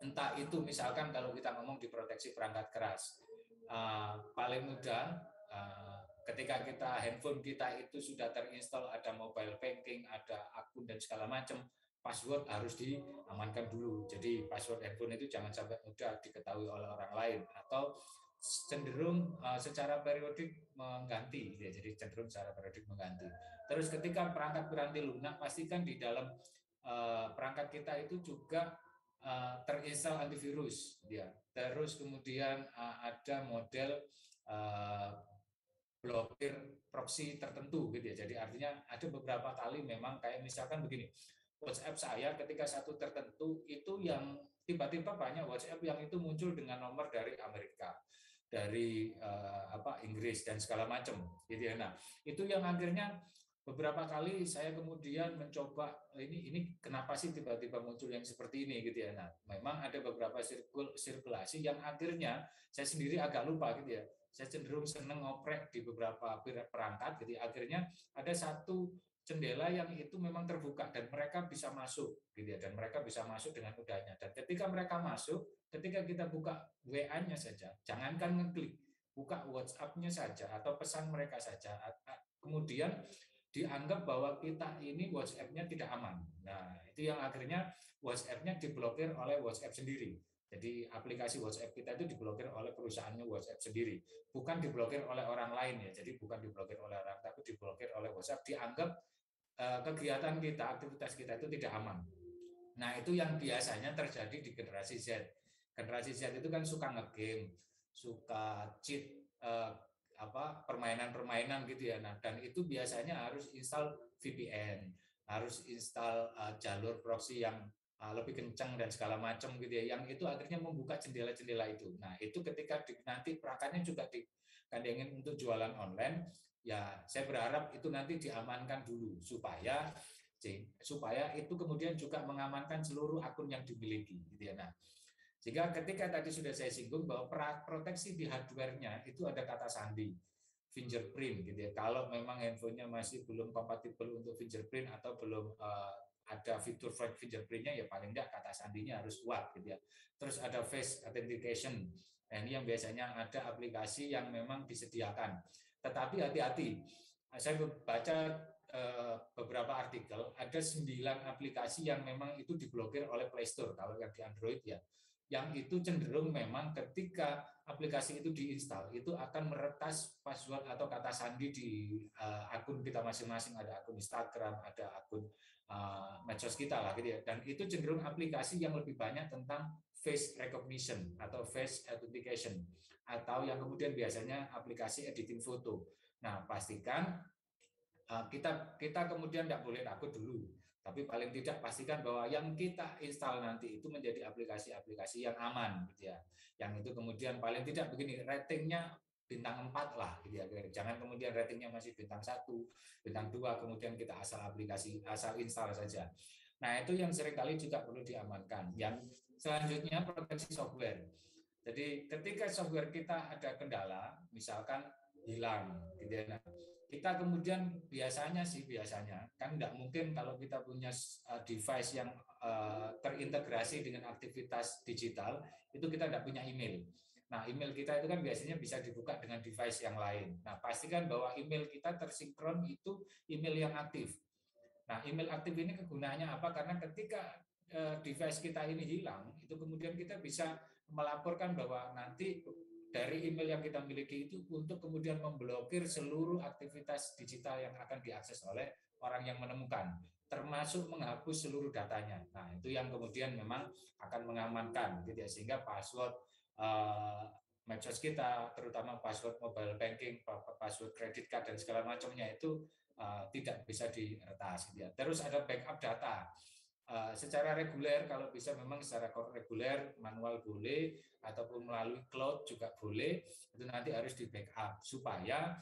entah itu misalkan kalau kita ngomong di proteksi perangkat keras, uh, paling mudah uh, ketika kita handphone kita itu sudah terinstall ada mobile banking, ada akun dan segala macam, password harus diamankan dulu. Jadi password handphone itu jangan sampai mudah diketahui oleh orang lain atau cenderung uh, secara periodik mengganti, ya. jadi cenderung secara periodik mengganti. Terus ketika perangkat piranti lunak, pastikan di dalam perangkat kita itu juga uh, terinstall antivirus, ya. Terus kemudian uh, ada model uh, blokir proxy tertentu, gitu ya. Jadi artinya ada beberapa kali memang kayak misalkan begini, WhatsApp saya ketika satu tertentu itu yang tiba-tiba banyak WhatsApp yang itu muncul dengan nomor dari Amerika dari uh, apa Inggris dan segala macam gitu ya. Nah, itu yang akhirnya beberapa kali saya kemudian mencoba ini ini kenapa sih tiba-tiba muncul yang seperti ini gitu ya. Nah, memang ada beberapa sirkul, sirkulasi yang akhirnya saya sendiri agak lupa gitu ya. Saya cenderung seneng ngoprek di beberapa perangkat gitu. Ya. Akhirnya ada satu jendela yang itu memang terbuka dan mereka bisa masuk gitu ya dan mereka bisa masuk dengan mudahnya dan ketika mereka masuk ketika kita buka WA-nya saja jangankan ngeklik buka WhatsApp-nya saja atau pesan mereka saja kemudian dianggap bahwa kita ini WhatsApp-nya tidak aman. Nah, itu yang akhirnya WhatsApp-nya diblokir oleh WhatsApp sendiri. Jadi aplikasi WhatsApp kita itu diblokir oleh perusahaannya WhatsApp sendiri, bukan diblokir oleh orang lain ya. Jadi bukan diblokir oleh orang, tapi diblokir oleh WhatsApp. Dianggap eh, kegiatan kita, aktivitas kita itu tidak aman. Nah itu yang biasanya terjadi di generasi Z. Generasi Z itu kan suka ngegame, suka cheat eh, apa permainan-permainan gitu ya. Nah, dan itu biasanya harus install VPN, harus install uh, jalur proxy yang uh, lebih kencang dan segala macam gitu ya. Yang itu akhirnya membuka jendela-jendela itu. Nah, itu ketika di, nanti perangkatnya juga digandengin untuk jualan online, ya saya berharap itu nanti diamankan dulu supaya supaya itu kemudian juga mengamankan seluruh akun yang dimiliki gitu ya. Nah, sehingga ketika tadi sudah saya singgung bahwa proteksi di hardware-nya itu ada kata sandi, fingerprint gitu ya. Kalau memang handphonenya masih belum kompatibel untuk fingerprint atau belum uh, ada fitur fingerprintnya ya paling enggak kata sandinya harus kuat gitu ya. Terus ada face authentication. Nah, ini yang biasanya ada aplikasi yang memang disediakan. Tetapi hati-hati. Saya baca uh, beberapa artikel ada sembilan aplikasi yang memang itu diblokir oleh Play Store kalau yang di Android ya yang itu cenderung memang ketika aplikasi itu diinstal itu akan meretas password atau kata sandi di uh, akun kita masing-masing. Ada akun Instagram ada akun uh, medsos kita lah gitu ya. Dan itu cenderung aplikasi yang lebih banyak tentang face recognition atau face authentication atau yang kemudian biasanya aplikasi editing foto. Nah pastikan uh, kita kita kemudian tidak boleh takut dulu tapi paling tidak pastikan bahwa yang kita install nanti itu menjadi aplikasi-aplikasi yang aman gitu ya. Yang itu kemudian paling tidak begini ratingnya bintang 4 lah gitu ya. Jangan kemudian ratingnya masih bintang satu, bintang dua, kemudian kita asal aplikasi asal install saja. Nah, itu yang sering kali juga perlu diamankan. Yang selanjutnya proteksi software. Jadi ketika software kita ada kendala, misalkan hilang gitu ya. Kita kemudian biasanya sih biasanya kan nggak mungkin kalau kita punya uh, device yang uh, terintegrasi dengan aktivitas digital itu kita tidak punya email. Nah email kita itu kan biasanya bisa dibuka dengan device yang lain. Nah pastikan bahwa email kita tersinkron itu email yang aktif. Nah email aktif ini kegunaannya apa? Karena ketika uh, device kita ini hilang itu kemudian kita bisa melaporkan bahwa nanti dari email yang kita miliki itu untuk kemudian memblokir seluruh aktivitas digital yang akan diakses oleh orang yang menemukan, termasuk menghapus seluruh datanya. Nah, itu yang kemudian memang akan mengamankan, gitu ya, sehingga password uh, medsos kita, terutama password mobile banking, password kredit card dan segala macamnya itu uh, tidak bisa diretas. Gitu ya. Terus ada backup data. Eh, secara reguler kalau bisa memang secara reguler manual boleh ataupun melalui cloud juga boleh itu nanti harus di backup supaya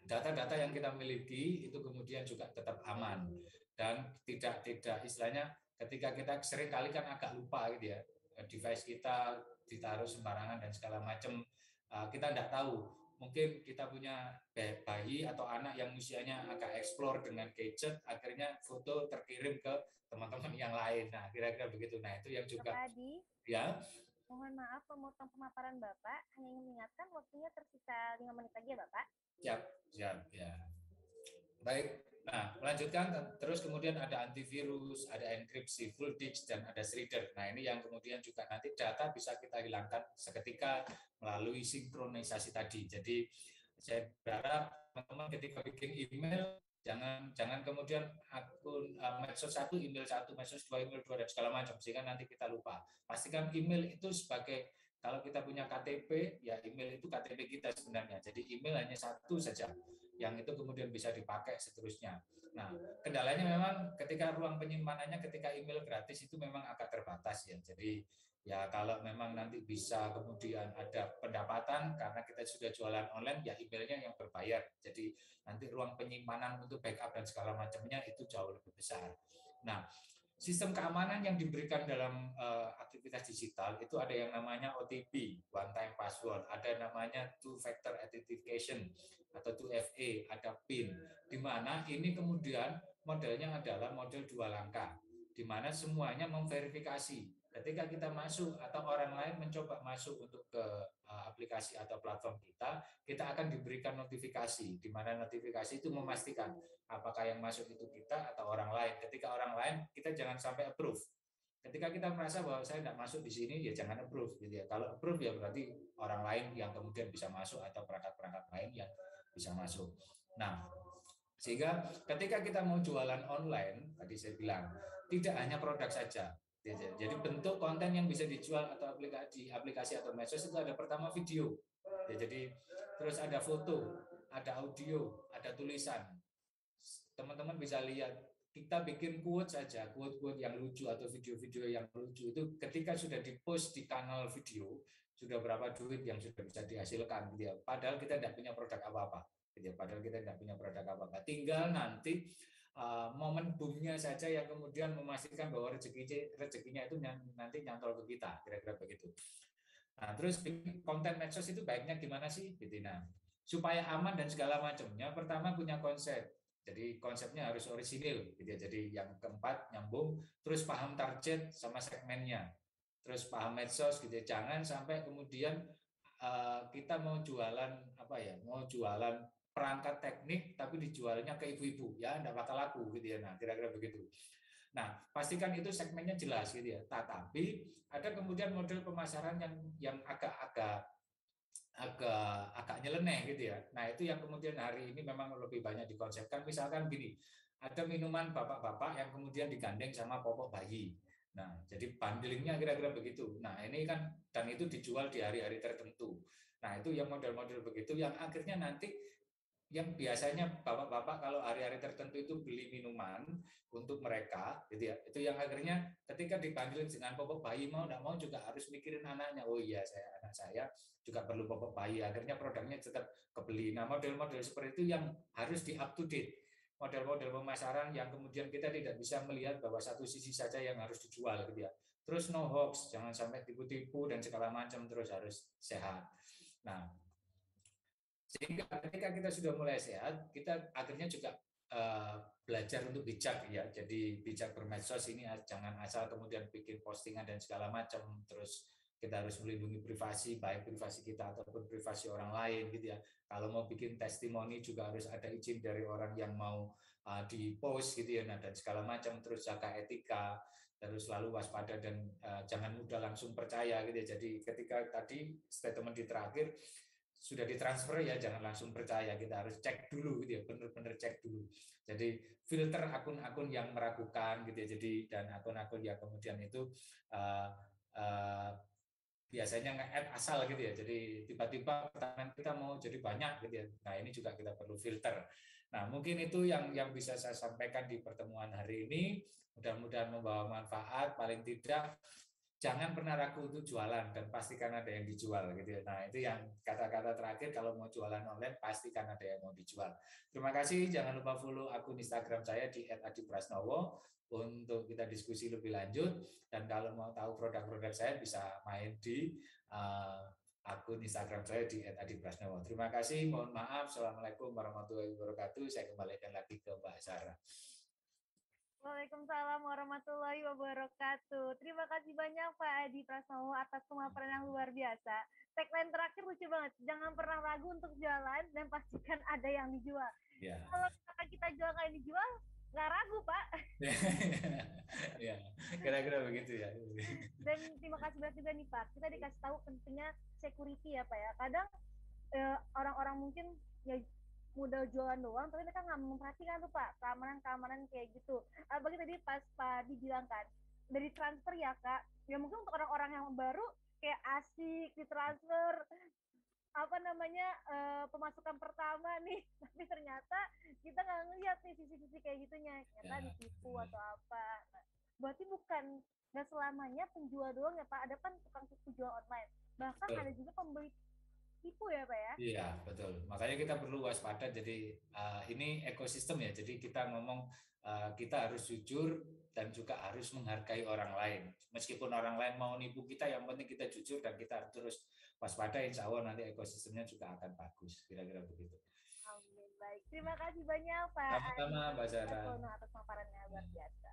data-data yang kita miliki itu kemudian juga tetap aman. Dan tidak tidak istilahnya ketika kita sering kali kan agak lupa gitu ya device kita ditaruh sembarangan dan segala macam eh, kita tidak tahu mungkin kita punya bayi atau anak yang usianya agak eksplor dengan gadget akhirnya foto terkirim ke teman-teman yang lain. Nah, kira-kira begitu. Nah, itu yang juga Pak Adi, ya. Mohon maaf memotong pemaparan Bapak, hanya ingin mengingatkan waktunya tersisa 5 menit lagi ya Bapak. Siap, siap, ya. Baik, nah melanjutkan terus kemudian ada antivirus, ada enkripsi full ditch dan ada shredder. Nah ini yang kemudian juga nanti data bisa kita hilangkan seketika melalui sinkronisasi tadi. Jadi saya berharap teman-teman ketika bikin email jangan jangan kemudian akun uh, medsos satu email satu medsos dua email dua dan segala macam sehingga nanti kita lupa pastikan email itu sebagai kalau kita punya KTP ya email itu KTP kita sebenarnya jadi email hanya satu saja yang itu kemudian bisa dipakai seterusnya nah kendalanya memang ketika ruang penyimpanannya ketika email gratis itu memang agak terbatas ya jadi Ya kalau memang nanti bisa kemudian ada pendapatan karena kita sudah jualan online, ya emailnya yang berbayar. Jadi nanti ruang penyimpanan untuk backup dan segala macamnya itu jauh lebih besar. Nah, sistem keamanan yang diberikan dalam uh, aktivitas digital itu ada yang namanya OTP, one time password, ada namanya two factor authentication atau 2FA, ada PIN, di mana ini kemudian modelnya adalah model dua langkah, di mana semuanya memverifikasi. Ketika kita masuk atau orang lain mencoba masuk untuk ke aplikasi atau platform kita, kita akan diberikan notifikasi, di mana notifikasi itu memastikan apakah yang masuk itu kita atau orang lain. Ketika orang lain, kita jangan sampai approve. Ketika kita merasa bahwa saya tidak masuk di sini, ya jangan approve. Gitu ya. Kalau approve ya berarti orang lain yang kemudian bisa masuk atau perangkat-perangkat lain yang bisa masuk. Nah, sehingga ketika kita mau jualan online, tadi saya bilang, tidak hanya produk saja, jadi bentuk konten yang bisa dijual atau aplikasi aplikasi atau medsos itu ada pertama video. Ya, jadi terus ada foto, ada audio, ada tulisan. Teman-teman bisa lihat kita bikin quote saja, quote-quote yang lucu atau video-video yang lucu itu ketika sudah dipost di kanal video, sudah berapa duit yang sudah bisa dihasilkan gitu ya. Padahal kita tidak punya produk apa-apa. Gitu ya. Padahal kita tidak punya produk apa-apa. Tinggal nanti uh, momen boomnya saja yang kemudian memastikan bahwa rezeki rezekinya itu nanti nyantol ke kita, kira-kira begitu. Nah, terus konten medsos itu baiknya gimana sih. Nah, supaya aman dan segala macamnya, pertama punya konsep. Jadi konsepnya harus orisinil, gitu ya. Jadi yang keempat nyambung, terus paham target sama segmennya, terus paham medsos, gitu ya. Jangan sampai kemudian uh, kita mau jualan apa ya, mau jualan perangkat teknik tapi dijualnya ke ibu-ibu. Ya enggak bakal laku gitu ya. Nah kira-kira begitu. Nah pastikan itu segmennya jelas gitu ya. Tetapi ada kemudian model pemasaran yang yang agak-agak agak agak nyeleneh gitu ya. Nah itu yang kemudian hari ini memang lebih banyak dikonsepkan. Misalkan gini ada minuman bapak-bapak yang kemudian digandeng sama popok bayi. Nah, jadi bundlingnya kira-kira begitu. Nah, ini kan dan itu dijual di hari-hari tertentu. Nah, itu yang model-model begitu yang akhirnya nanti yang biasanya bapak-bapak kalau hari-hari tertentu itu beli minuman untuk mereka, gitu ya. Itu yang akhirnya ketika dibanding dengan popok bayi mau tidak mau juga harus mikirin anaknya. Oh iya, saya anak saya juga perlu popok bayi. Akhirnya produknya tetap kebeli. Nah, model-model seperti itu yang harus di up to date. Model-model pemasaran yang kemudian kita tidak bisa melihat bahwa satu sisi saja yang harus dijual, gitu ya. Terus no hoax, jangan sampai tipu-tipu dan segala macam terus harus sehat. Nah, sehingga ketika kita sudah mulai sehat, kita akhirnya juga uh, belajar untuk bijak ya. Jadi bijak bermedsos ini jangan asal kemudian bikin postingan dan segala macam terus kita harus melindungi privasi baik privasi kita ataupun privasi orang lain gitu ya. Kalau mau bikin testimoni juga harus ada izin dari orang yang mau uh, di post gitu ya nah, dan segala macam terus jaga etika terus selalu waspada dan uh, jangan mudah langsung percaya gitu ya. Jadi ketika tadi statement di terakhir sudah ditransfer ya jangan langsung percaya. Kita harus cek dulu gitu ya benar-benar cek dulu. Jadi filter akun-akun yang meragukan gitu ya jadi dan akun-akun yang kemudian itu uh, uh, biasanya nge-add asal gitu ya. Jadi tiba-tiba pertanyaan kita mau jadi banyak gitu ya. Nah ini juga kita perlu filter. Nah mungkin itu yang yang bisa saya sampaikan di pertemuan hari ini. Mudah-mudahan membawa manfaat. Paling tidak jangan pernah ragu untuk jualan dan pastikan ada yang dijual gitu ya. Nah, itu yang kata-kata terakhir kalau mau jualan online pastikan ada yang mau dijual. Terima kasih, jangan lupa follow akun Instagram saya di @adiprasnowo untuk kita diskusi lebih lanjut dan kalau mau tahu produk-produk saya bisa main di uh, akun Instagram saya di @adiprasnowo. Terima kasih, mohon maaf. Assalamualaikum warahmatullahi wabarakatuh. Saya kembalikan lagi ke Mbak Sarah. Waalaikumsalam warahmatullahi wabarakatuh. Terima kasih banyak Pak Adi Prasnowo atas pemaparan yang luar biasa. Tagline terakhir lucu banget. Jangan pernah ragu untuk jualan dan pastikan ada yang dijual. Yeah. Kalau kita jual kayak dijual, nggak ragu Pak. ya, kira-kira begitu ya. dan terima kasih banyak juga nih Pak. Kita dikasih tahu pentingnya security ya Pak ya. Kadang eh, orang-orang mungkin ya modal jualan doang tapi mereka nggak memperhatikan tuh pak keamanan keamanan kayak gitu apalagi tadi pas pak dibilang kan dari transfer ya kak ya mungkin untuk orang-orang yang baru kayak asik ditransfer apa namanya uh, pemasukan pertama nih tapi ternyata kita nggak ngeliat nih sisi-sisi kayak gitunya ternyata ya. ditipu atau apa berarti bukan nggak selamanya penjual doang ya Pak, ada kan tukang tipu jual online. Bahkan Betul. ada juga pembeli tipu ya Pak ya? Iya, betul. Makanya kita perlu waspada. Jadi uh, ini ekosistem ya. Jadi kita ngomong uh, kita harus jujur dan juga harus menghargai orang lain. Meskipun orang lain mau nipu kita, yang penting kita jujur dan kita harus terus waspada. Insya Allah nanti ekosistemnya juga akan bagus. Kira-kira begitu. Amin. Baik, terima kasih banyak Pak. Sama-sama, Mbak Zara. Atas paparannya luar biasa.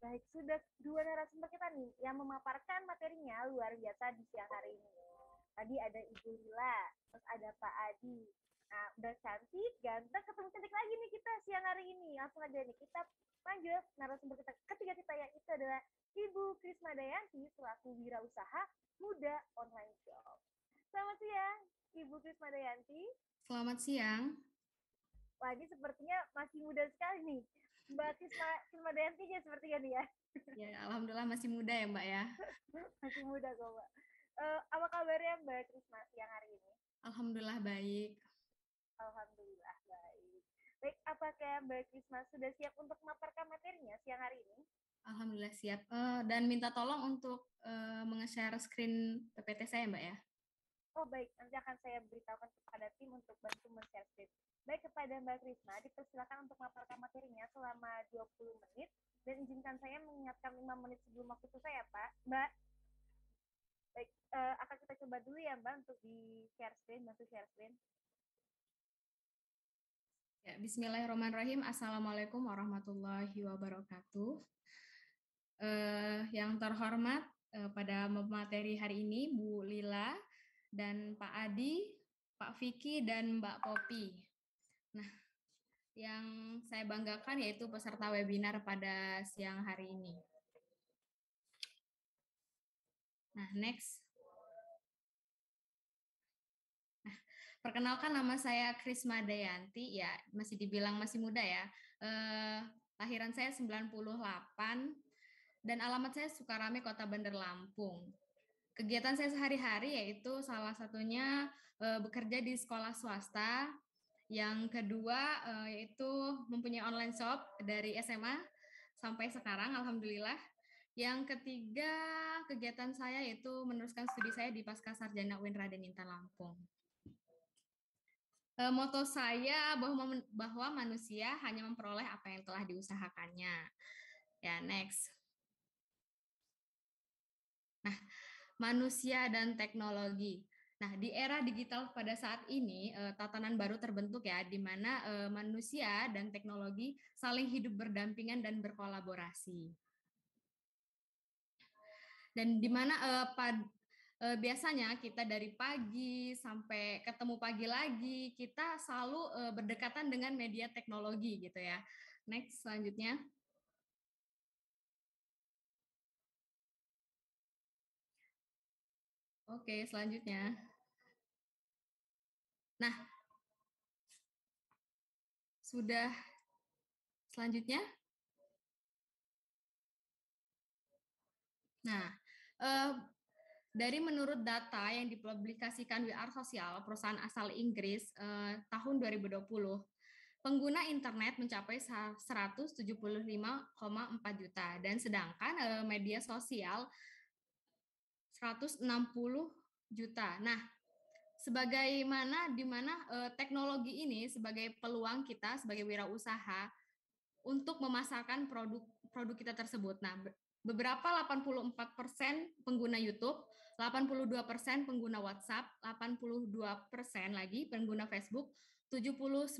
Baik, sudah dua narasumber kita nih yang memaparkan materinya luar biasa di siang hari ini. Tadi ada Ibu Lila, terus ada Pak Adi. Nah, udah cantik, ganteng, ketemu cantik lagi nih kita siang hari ini. Langsung aja nih, kita lanjut narasumber kita ketiga kita yang itu adalah Ibu Krisma Dayanti selaku wirausaha muda online shop. Selamat siang, Ibu Krisma Dayanti. Selamat siang. Wah, ini sepertinya masih muda sekali nih. Mbak Krisma, Krisma Dayanti ya sepertinya nih ya. Ya, alhamdulillah masih muda ya, Mbak ya. masih muda kok, Mbak. Uh, apa kabarnya Mbak Krisma siang hari ini? Alhamdulillah baik. Alhamdulillah baik. Baik, apakah Mbak Krisma sudah siap untuk memaparkan materinya siang hari ini? Alhamdulillah siap. Uh, dan minta tolong untuk uh, menge-share screen PPT saya, Mbak ya. Oh baik, nanti akan saya beritahukan kepada tim untuk bantu men-share screen. Baik, kepada Mbak Krisma, dipersilakan untuk memaparkan materinya selama 20 menit, dan izinkan saya mengingatkan 5 menit sebelum waktu itu saya, Pak. Mbak, baik, uh, akan kita coba dulu ya, Mbak, untuk di share screen, bantu share screen. Ya, Bismillahirrahmanirrahim. Assalamualaikum warahmatullahi wabarakatuh. Uh, yang terhormat uh, pada materi hari ini, Bu Lila dan Pak Adi, Pak Vicky, dan Mbak Popi. Nah, yang saya banggakan yaitu peserta webinar pada siang hari ini. Nah, next. Nah, perkenalkan nama saya Krisma Dayanti, ya masih dibilang masih muda ya. Eh, lahiran saya 98 dan alamat saya Sukarame, Kota Bandar Lampung. Kegiatan saya sehari-hari yaitu salah satunya eh, bekerja di sekolah swasta, yang kedua eh, yaitu mempunyai online shop dari SMA sampai sekarang, alhamdulillah. Yang ketiga, kegiatan saya yaitu meneruskan studi saya di Pasca Sarjana UIN Raden Intan Lampung. Moto saya bahwa, bahwa manusia hanya memperoleh apa yang telah diusahakannya. Ya, next. Nah, manusia dan teknologi. Nah, di era digital pada saat ini, tatanan baru terbentuk ya, di mana manusia dan teknologi saling hidup berdampingan dan berkolaborasi dan di mana uh, pad, uh, biasanya kita dari pagi sampai ketemu pagi lagi kita selalu uh, berdekatan dengan media teknologi gitu ya. Next selanjutnya. Oke, selanjutnya. Nah, sudah selanjutnya. Nah, eh, dari menurut data yang dipublikasikan WR Sosial, perusahaan asal Inggris, eh, tahun 2020, pengguna internet mencapai 175,4 juta, dan sedangkan eh, media sosial 160 juta. Nah, sebagaimana di mana eh, teknologi ini sebagai peluang kita sebagai wirausaha untuk memasarkan produk produk kita tersebut. Nah, beberapa 84% pengguna YouTube, 82% pengguna WhatsApp, 82% lagi pengguna Facebook, 79%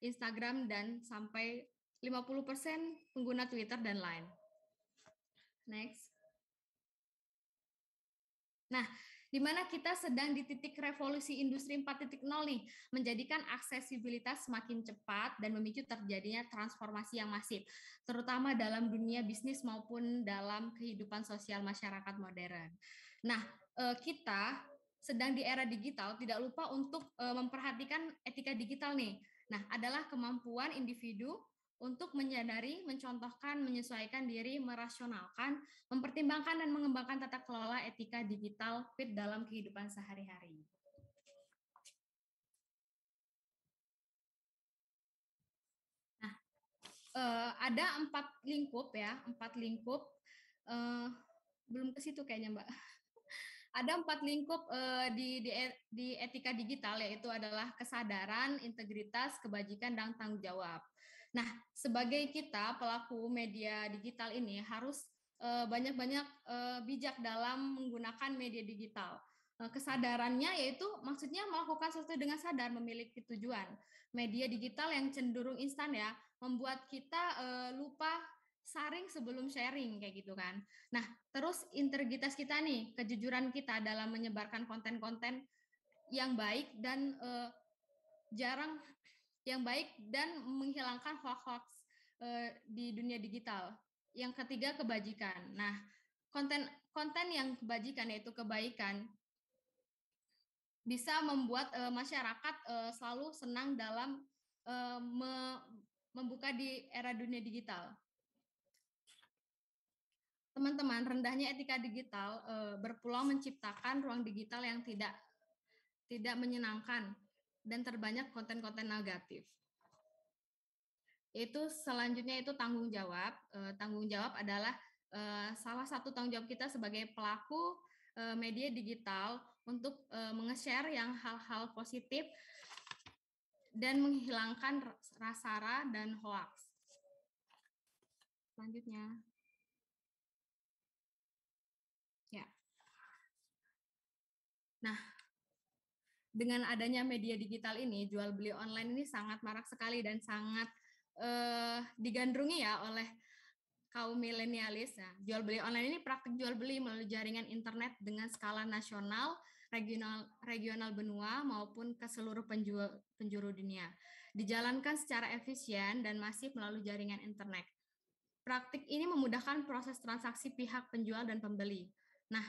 Instagram dan sampai 50% pengguna Twitter dan lain. Next. Nah, di mana kita sedang di titik revolusi industri 4.0 nih, menjadikan aksesibilitas semakin cepat dan memicu terjadinya transformasi yang masif, terutama dalam dunia bisnis maupun dalam kehidupan sosial masyarakat modern. Nah, kita sedang di era digital, tidak lupa untuk memperhatikan etika digital nih. Nah, adalah kemampuan individu untuk menyadari, mencontohkan, menyesuaikan diri, merasionalkan, mempertimbangkan dan mengembangkan tata kelola etika digital fit dalam kehidupan sehari-hari. Nah, uh, ada empat lingkup ya, empat lingkup. Uh, belum ke situ kayaknya Mbak. ada empat lingkup uh, di, di di etika digital yaitu adalah kesadaran, integritas, kebajikan, dan tanggung jawab. Nah, sebagai kita pelaku media digital ini harus banyak-banyak uh, bijak dalam menggunakan media digital. Uh, kesadarannya yaitu maksudnya melakukan sesuatu dengan sadar, memiliki tujuan. Media digital yang cenderung instan ya, membuat kita lupa saring sebelum sharing kayak gitu kan. Nah, terus integritas kita nih, kejujuran kita dalam menyebarkan konten-konten yang baik dan uh, jarang yang baik dan menghilangkan hoax-hoax uh, di dunia digital. Yang ketiga kebajikan. Nah, konten konten yang kebajikan yaitu kebaikan bisa membuat uh, masyarakat uh, selalu senang dalam uh, me, membuka di era dunia digital. Teman-teman, rendahnya etika digital uh, berpeluang menciptakan ruang digital yang tidak tidak menyenangkan dan terbanyak konten-konten negatif itu selanjutnya itu tanggung jawab. Uh, tanggung jawab adalah uh, salah satu tanggung jawab kita sebagai pelaku uh, media digital untuk uh, menge-share yang hal-hal positif dan menghilangkan rasara dan hoax. Selanjutnya. Ya. Nah, dengan adanya media digital ini, jual beli online ini sangat marak sekali dan sangat uh, digandrungi ya oleh kaum milenialis. ya jual beli online ini praktik jual beli melalui jaringan internet dengan skala nasional, regional, regional benua maupun ke seluruh penjuru, penjuru dunia. Dijalankan secara efisien dan masif melalui jaringan internet. Praktik ini memudahkan proses transaksi pihak penjual dan pembeli. Nah,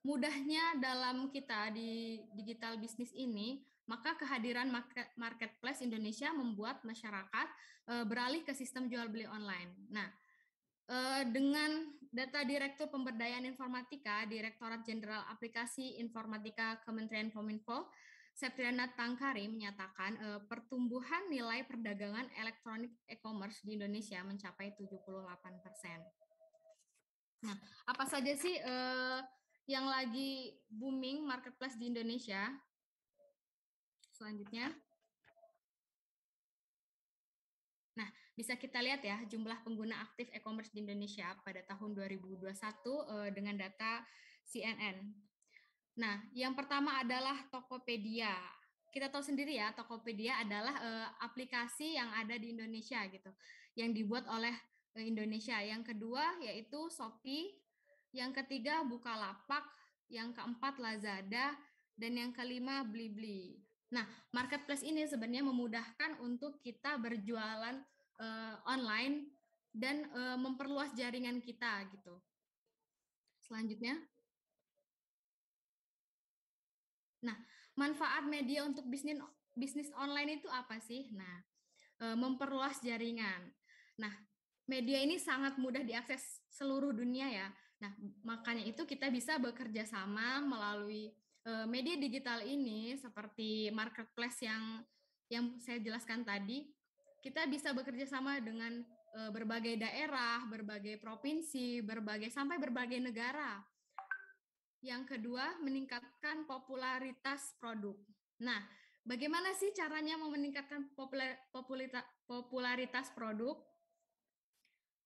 mudahnya dalam kita di digital bisnis ini maka kehadiran marketplace Indonesia membuat masyarakat eh, beralih ke sistem jual beli online. Nah, eh, dengan data Direktur Pemberdayaan Informatika, Direktorat Jenderal Aplikasi Informatika Kementerian Kominfo, Septriana Tangkari menyatakan eh, pertumbuhan nilai perdagangan elektronik e-commerce di Indonesia mencapai 78 persen. Nah, apa saja sih yang lagi booming marketplace di Indonesia? selanjutnya. Nah, bisa kita lihat ya jumlah pengguna aktif e-commerce di Indonesia pada tahun 2021 eh, dengan data CNN. Nah, yang pertama adalah Tokopedia. Kita tahu sendiri ya, Tokopedia adalah eh, aplikasi yang ada di Indonesia gitu, yang dibuat oleh eh, Indonesia. Yang kedua yaitu Shopee, yang ketiga Bukalapak, yang keempat Lazada, dan yang kelima Blibli. Nah, marketplace ini sebenarnya memudahkan untuk kita berjualan uh, online dan uh, memperluas jaringan kita gitu. Selanjutnya. Nah, manfaat media untuk bisnis bisnis online itu apa sih? Nah, uh, memperluas jaringan. Nah, media ini sangat mudah diakses seluruh dunia ya. Nah, makanya itu kita bisa bekerja sama melalui Eh, media digital ini seperti marketplace yang yang saya jelaskan tadi, kita bisa bekerja sama dengan eh, berbagai daerah, berbagai provinsi, berbagai sampai berbagai negara. Yang kedua, meningkatkan popularitas produk. Nah, bagaimana sih caranya meningkatkan popularitas produk?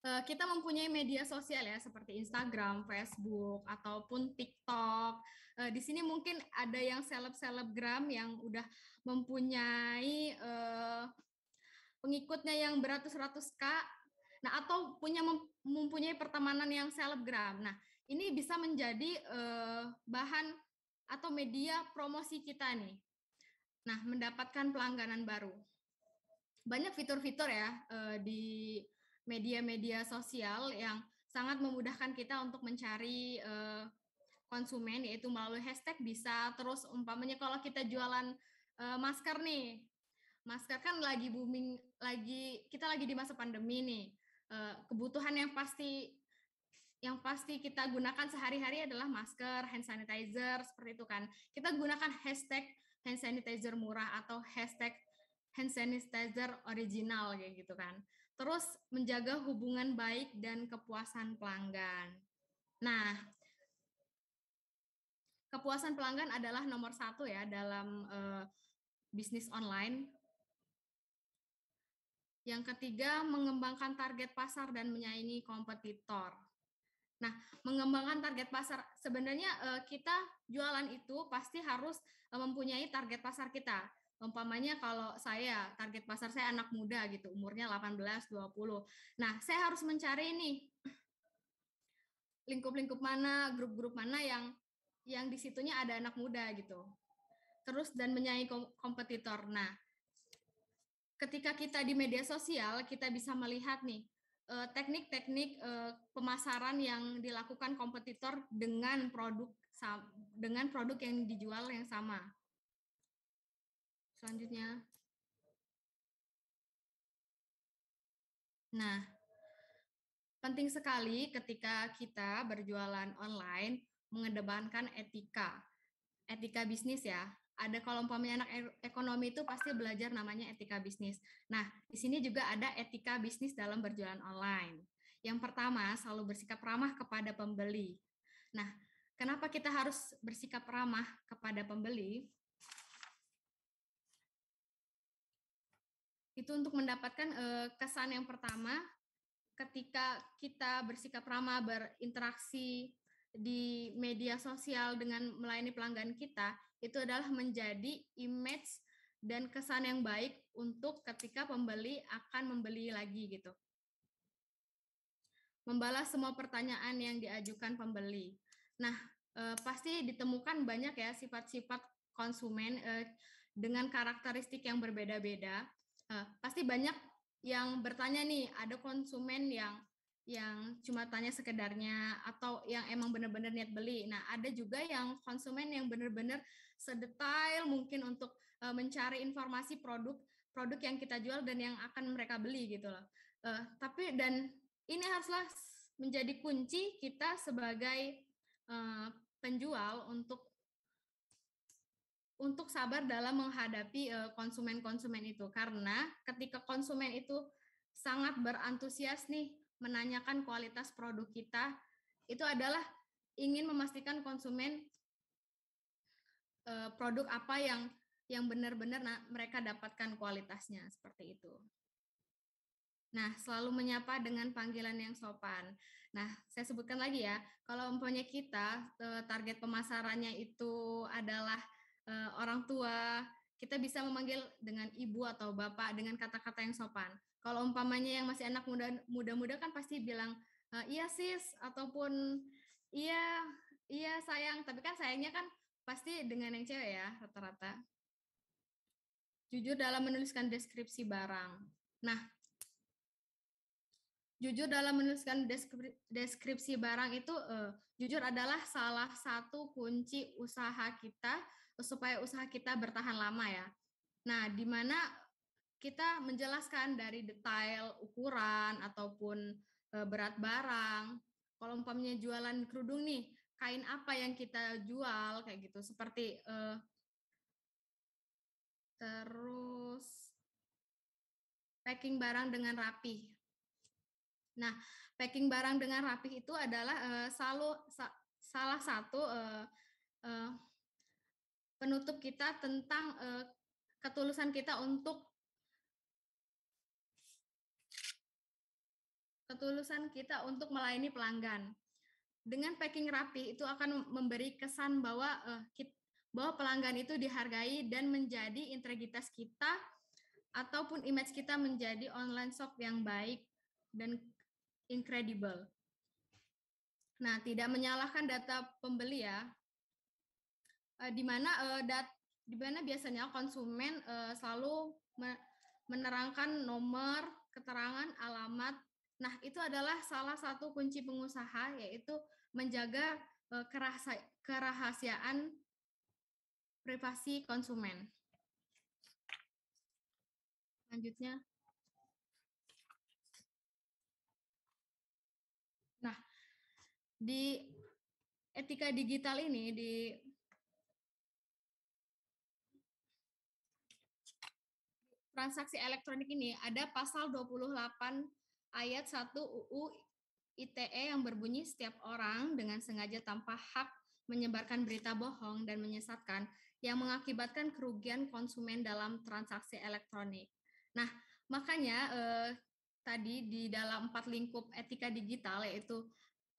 Eh, kita mempunyai media sosial ya seperti Instagram, Facebook ataupun TikTok. Eh, di sini mungkin ada yang seleb-selebgram yang udah mempunyai uh, pengikutnya yang beratus-ratus k. Nah atau punya mempunyai pertemanan yang selebgram. Nah ini bisa menjadi bahan atau media promosi kita nih. Nah mendapatkan pelangganan baru. Banyak fitur-fitur ya di media-media sosial yang sangat memudahkan kita untuk mencari uh, konsumen yaitu melalui hashtag bisa terus umpamanya kalau kita jualan uh, masker nih masker kan lagi booming lagi kita lagi di masa pandemi nih uh, kebutuhan yang pasti yang pasti kita gunakan sehari-hari adalah masker, hand sanitizer seperti itu kan. Kita gunakan hashtag hand sanitizer murah atau hashtag hand sanitizer original kayak gitu kan. Terus menjaga hubungan baik dan kepuasan pelanggan. Nah, kepuasan pelanggan adalah nomor satu ya dalam uh, bisnis online. Yang ketiga, mengembangkan target pasar dan menyaingi kompetitor. Nah, mengembangkan target pasar sebenarnya uh, kita jualan itu pasti harus uh, mempunyai target pasar kita. Umpamanya kalau saya target pasar saya anak muda gitu, umurnya 18, 20. Nah, saya harus mencari nih lingkup-lingkup mana, grup-grup mana yang yang di situnya ada anak muda gitu. Terus dan menyaingi kompetitor. Nah, ketika kita di media sosial, kita bisa melihat nih Eh, teknik-teknik uh, pemasaran yang dilakukan kompetitor dengan produk dengan produk yang dijual yang sama. Selanjutnya. Nah, penting sekali ketika kita berjualan online mengedepankan etika. Etika bisnis ya ada kalau umpamanya anak e-, ekonomi itu pasti belajar namanya etika bisnis. Nah, di sini juga ada etika bisnis dalam berjualan online. Yang pertama, selalu bersikap ramah kepada pembeli. Nah, kenapa kita harus bersikap ramah kepada pembeli? Itu untuk mendapatkan uh, kesan yang pertama ketika kita bersikap ramah berinteraksi di media sosial dengan melayani pelanggan kita, itu adalah menjadi image dan kesan yang baik untuk ketika pembeli akan membeli lagi gitu. Membalas semua pertanyaan yang diajukan pembeli. Nah, eh, pasti ditemukan banyak ya sifat-sifat konsumen eh, dengan karakteristik yang berbeda-beda. Eh, pasti banyak yang bertanya nih, ada konsumen yang yang cuma tanya sekedarnya atau yang emang benar-benar niat beli. Nah, ada juga yang konsumen yang benar-benar sedetail mungkin untuk uh, mencari informasi produk produk yang kita jual dan yang akan mereka beli gitu loh. Uh, tapi dan ini haruslah menjadi kunci kita sebagai uh, penjual untuk untuk sabar dalam menghadapi konsumen-konsumen itu karena ketika konsumen itu sangat berantusias nih menanyakan kualitas produk kita itu adalah ingin memastikan konsumen uh, produk apa yang yang benar-benar mereka dapatkan kualitasnya seperti itu. Nah, selalu menyapa dengan panggilan yang sopan. Nah, saya sebutkan lagi ya, kalau umpamanya kita eh, target pemasarannya itu adalah uh, orang tua, kita bisa memanggil dengan ibu atau bapak dengan kata-kata yang sopan. Kalau umpamanya yang masih anak muda muda-muda kan pasti bilang e, iya sis ataupun iya iya sayang, tapi kan sayangnya kan pasti dengan yang cewek ya rata-rata. Jujur dalam menuliskan deskripsi barang. Nah, jujur dalam menuliskan deskripsi barang itu uh, jujur adalah salah satu kunci usaha kita supaya usaha kita bertahan lama ya. Nah, di mana kita menjelaskan dari detail ukuran ataupun e, berat barang. Kalau umpamanya jualan kerudung nih, kain apa yang kita jual kayak gitu. Seperti uh, terus packing barang dengan rapi. Nah, packing barang dengan rapi itu adalah uh, selalu sa salah satu uh, uh, penutup kita tentang uh, ketulusan kita untuk ketulusan kita untuk melayani pelanggan. Dengan packing rapi itu akan memberi kesan bahwa uh, bahwa pelanggan itu dihargai dan menjadi integritas kita ataupun image kita menjadi online shop yang baik dan incredible. Nah, tidak menyalahkan data pembeli ya. Uh, di mana uh, dat di mana biasanya konsumen uh, selalu menerangkan nomor, keterangan, alamat, Nah, itu adalah salah satu kunci pengusaha yaitu menjaga uh, kerahasiaan privasi konsumen. Selanjutnya. Nah, di etika digital ini di transaksi elektronik ini ada pasal 28 ayat 1 UU ITE yang berbunyi setiap orang dengan sengaja tanpa hak menyebarkan berita bohong dan menyesatkan yang mengakibatkan kerugian konsumen dalam transaksi elektronik. Nah, makanya eh, tadi di dalam empat lingkup etika digital yaitu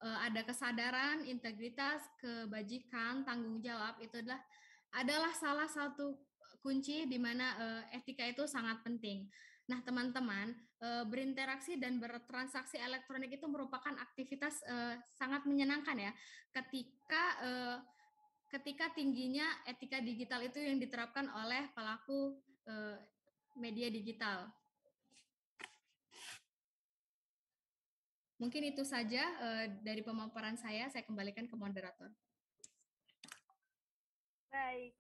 eh, ada kesadaran, integritas, kebajikan, tanggung jawab itu adalah adalah salah satu kunci di mana eh, etika itu sangat penting. Nah, teman-teman, eh, berinteraksi dan bertransaksi elektronik itu merupakan aktivitas eh, sangat menyenangkan ya. Ketika eh, ketika tingginya etika digital itu yang diterapkan oleh pelaku eh, media digital. Mungkin itu saja uh, dari pemaparan saya. Saya kembalikan ke moderator. Baik,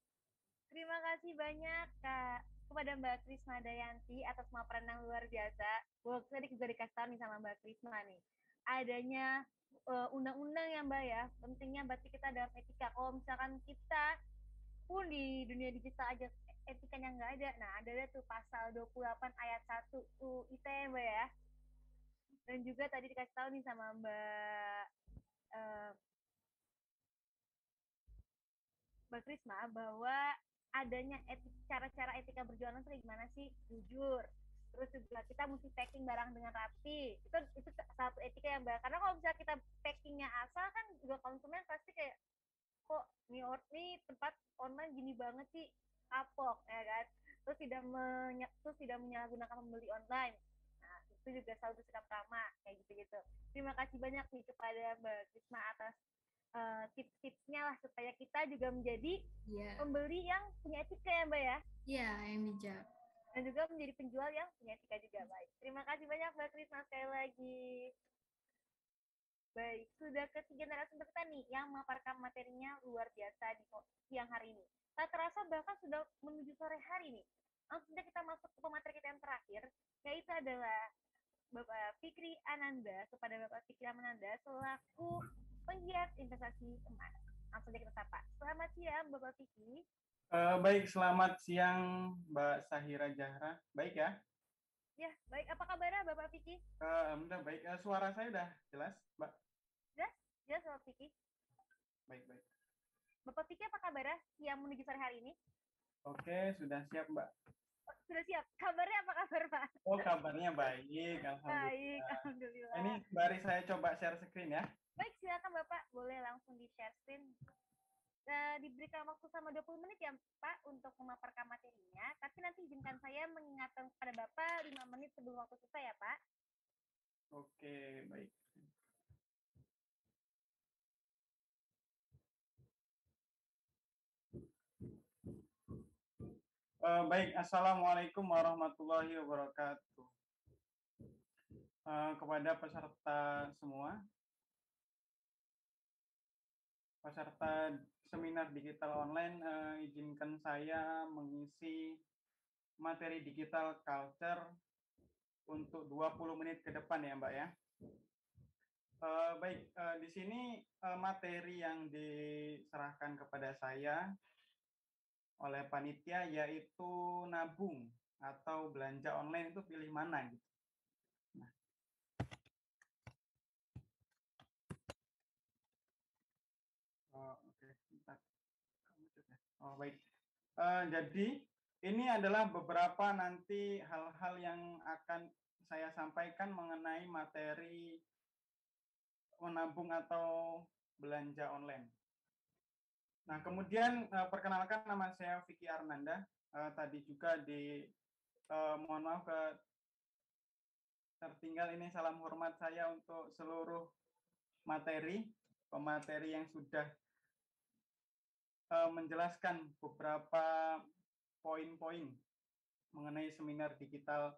terima kasih banyak Kak. Kepada Mbak Krisma Dayanti atas pemaparan yang luar biasa. Gue tadi juga dikasih tahu nih sama Mbak Krisma nih, adanya undang-undang uh, ya Mbak ya, pentingnya berarti kita dalam etika. Kalau misalkan kita pun di dunia digital aja etikanya nggak ada, nah ada tuh pasal 28 ayat 1 UU ITE Mbak ya, dan juga tadi dikasih tahu nih sama Mbak uh, Mbak Krisma bahwa adanya etik, cara-cara etika berjualan itu gimana sih? Jujur. Terus juga kita mesti packing barang dengan rapi. Itu itu satu etika yang mbak karena kalau misalnya kita packingnya asal kan juga konsumen pasti kayak kok nih nih tempat online gini banget sih? Kapok ya kan? Terus tidak menyak terus tidak menyalahgunakan membeli online. Itu juga selalu bersikap ramah kayak gitu-gitu. Terima kasih banyak nih kepada Mbak Krisma atas uh, tips-tipsnya lah supaya kita juga menjadi yeah. pembeli yang punya etika ya Mbak ya. Iya, yeah, yang bijak. Dan juga menjadi penjual yang punya etika juga baik. Terima kasih banyak Mbak Krisma sekali lagi. Baik, sudah ketiga narasumber kita nih yang memaparkan materinya luar biasa di siang hari ini. Tak terasa bahkan sudah menuju sore hari nih. Langsung kita masuk ke pemateri kita yang terakhir, yaitu adalah Bapak Fikri Ananda kepada Bapak Fikri Ananda selaku penggiat investasi emas. Langsung saja kita sapa. Selamat siang Bapak Fikri. Uh, baik, selamat siang Mbak Sahira Jahra. Baik ya? Ya, baik. Apa kabarnya Bapak Fikri? Uh, udah baik. Uh, suara saya udah jelas, Mbak? Jelas, jelas Bapak Fikri. Baik, baik. Bapak Fikri apa kabarnya yang menuju sore hari ini? Oke, sudah siap Mbak sudah siap. Kabarnya apa kabar, Pak? Oh, kabarnya baik. Alhamdulillah. Baik, Alhamdulillah. Ini mari saya coba share screen ya. Baik, silakan Bapak. Boleh langsung di-share screen. Uh, diberikan waktu sama 20 menit ya Pak untuk memaparkan materinya. Tapi nanti izinkan saya mengingatkan kepada Bapak 5 menit sebelum waktu selesai ya Pak. Oke, baik. Uh, baik, Assalamualaikum warahmatullahi wabarakatuh. Uh, kepada peserta semua, peserta seminar digital online, uh, izinkan saya mengisi materi digital culture untuk 20 menit ke depan ya Mbak ya. Uh, baik, uh, di sini uh, materi yang diserahkan kepada saya oleh panitia yaitu nabung atau belanja online itu pilih mana gitu. Nah. Oh, oke, okay. Oh, baik. Uh, jadi ini adalah beberapa nanti hal-hal yang akan saya sampaikan mengenai materi menabung atau belanja online. Nah, kemudian uh, perkenalkan nama saya Vicky Arnanda. Uh, tadi juga di uh, mohon maaf ke tertinggal ini salam hormat saya untuk seluruh materi pemateri yang sudah uh, menjelaskan beberapa poin-poin mengenai seminar digital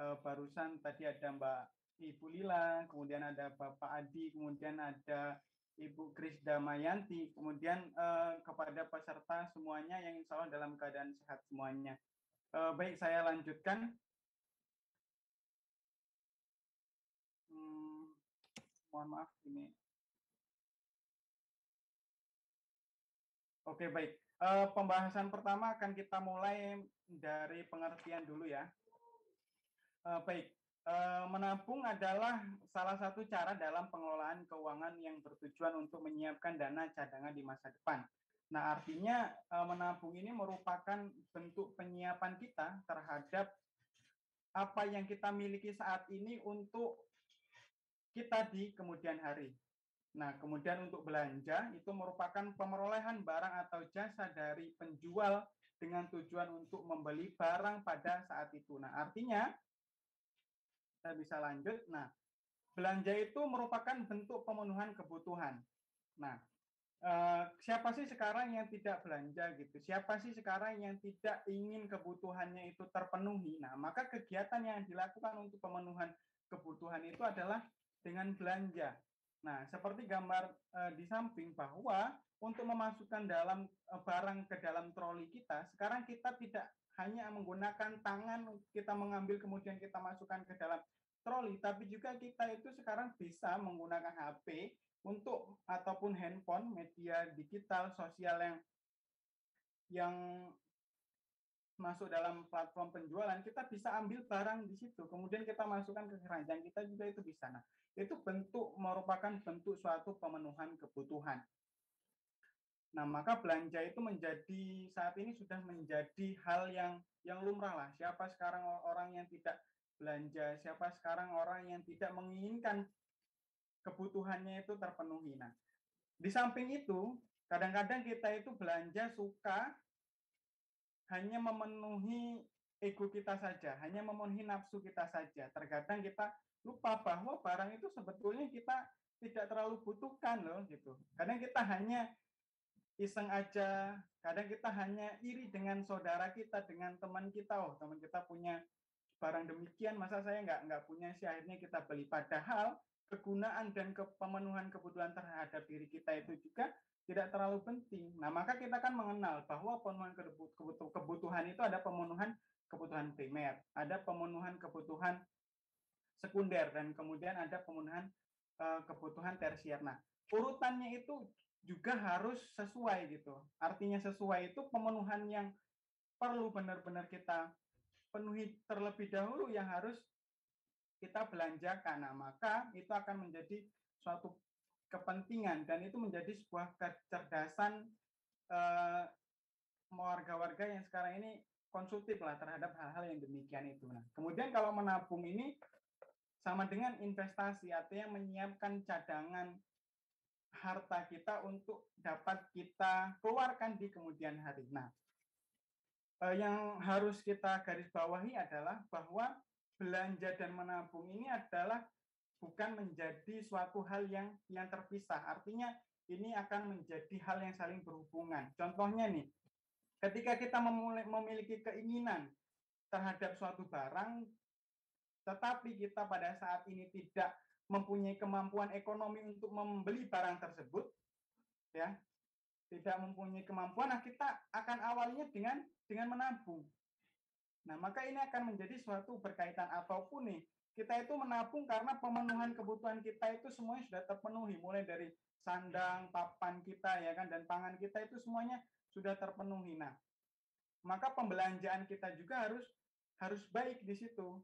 uh, barusan tadi ada Mbak Ibu Lila, kemudian ada Bapak Adi, kemudian ada Ibu Kris Damayanti, kemudian uh, kepada peserta semuanya yang insya Allah dalam keadaan sehat semuanya. Uh, baik, saya lanjutkan. Hmm, mohon maaf ini. Oke, baik. Uh, pembahasan pertama akan kita mulai dari pengertian dulu ya. Uh, baik, uh, menabung adalah salah satu cara dalam pengelolaan keuangan yang bertujuan untuk menyiapkan dana cadangan di masa depan. Nah, artinya uh, menabung ini merupakan bentuk penyiapan kita terhadap apa yang kita miliki saat ini untuk kita di kemudian hari. Nah, kemudian untuk belanja itu merupakan pemerolehan barang atau jasa dari penjual dengan tujuan untuk membeli barang pada saat itu. Nah, artinya saya bisa lanjut. Nah, belanja itu merupakan bentuk pemenuhan kebutuhan. Nah, eh, siapa sih sekarang yang tidak belanja gitu? Siapa sih sekarang yang tidak ingin kebutuhannya itu terpenuhi? Nah, maka kegiatan yang dilakukan untuk pemenuhan kebutuhan itu adalah dengan belanja. Nah, seperti gambar uh, di samping bahwa untuk memasukkan dalam uh, barang ke dalam troli kita, sekarang kita tidak hanya menggunakan tangan kita mengambil kemudian kita masukkan ke dalam troli, tapi juga kita itu sekarang bisa menggunakan HP untuk ataupun handphone, media digital, sosial yang yang masuk dalam platform penjualan, kita bisa ambil barang di situ, kemudian kita masukkan ke keranjang kita juga itu bisa. Nah, itu bentuk merupakan bentuk suatu pemenuhan kebutuhan. Nah, maka belanja itu menjadi saat ini sudah menjadi hal yang yang lumrah lah. Siapa sekarang orang yang tidak belanja, siapa sekarang orang yang tidak menginginkan kebutuhannya itu terpenuhi. Nah, di samping itu, kadang-kadang kita itu belanja suka hanya memenuhi ego kita saja, hanya memenuhi nafsu kita saja. Terkadang kita lupa bahwa barang itu sebetulnya kita tidak terlalu butuhkan loh gitu. Kadang kita hanya iseng aja, kadang kita hanya iri dengan saudara kita, dengan teman kita, oh teman kita punya barang demikian, masa saya nggak nggak punya sih, akhirnya kita beli. Padahal kegunaan dan kepemenuhan kebutuhan terhadap diri kita itu juga tidak terlalu penting. Nah, maka kita kan mengenal bahwa pemenuhan kebutuhan itu ada pemenuhan kebutuhan primer, ada pemenuhan kebutuhan sekunder, dan kemudian ada pemenuhan uh, kebutuhan tersier. Nah, urutannya itu juga harus sesuai gitu. Artinya sesuai itu pemenuhan yang perlu benar-benar kita penuhi terlebih dahulu yang harus kita belanjakan. Nah, maka itu akan menjadi suatu kepentingan dan itu menjadi sebuah kecerdasan eh, warga-warga yang sekarang ini konsultif lah terhadap hal-hal yang demikian itu. Nah, kemudian kalau menabung ini sama dengan investasi artinya menyiapkan cadangan harta kita untuk dapat kita keluarkan di kemudian hari. Nah, eh, yang harus kita garis bawahi adalah bahwa belanja dan menabung ini adalah bukan menjadi suatu hal yang yang terpisah. Artinya ini akan menjadi hal yang saling berhubungan. Contohnya nih, ketika kita memiliki keinginan terhadap suatu barang, tetapi kita pada saat ini tidak mempunyai kemampuan ekonomi untuk membeli barang tersebut, ya, tidak mempunyai kemampuan, nah kita akan awalnya dengan dengan menabung. Nah, maka ini akan menjadi suatu berkaitan ataupun nih kita itu menabung karena pemenuhan kebutuhan kita itu semuanya sudah terpenuhi mulai dari sandang, papan kita ya kan dan pangan kita itu semuanya sudah terpenuhi. Nah, maka pembelanjaan kita juga harus harus baik di situ.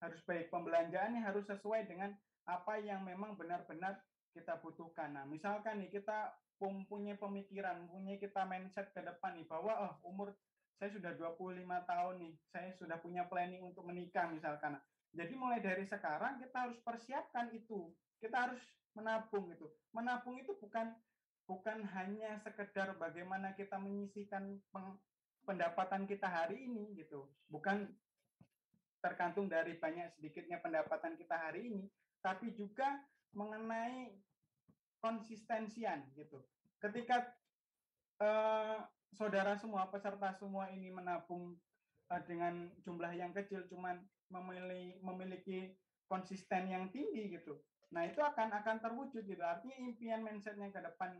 Harus baik pembelanjaannya harus sesuai dengan apa yang memang benar-benar kita butuhkan. Nah, misalkan nih kita punya pemikiran, punya kita mindset ke depan nih bahwa oh umur saya sudah 25 tahun nih, saya sudah punya planning untuk menikah misalkan. Jadi mulai dari sekarang kita harus persiapkan itu. Kita harus menabung itu. Menabung itu bukan bukan hanya sekedar bagaimana kita menyisihkan pendapatan kita hari ini gitu. Bukan tergantung dari banyak sedikitnya pendapatan kita hari ini, tapi juga mengenai konsistensian gitu. Ketika eh, saudara semua peserta semua ini menabung eh, dengan jumlah yang kecil cuman memiliki memiliki konsisten yang tinggi gitu. Nah itu akan akan terwujud gitu. Artinya impian mindsetnya ke depan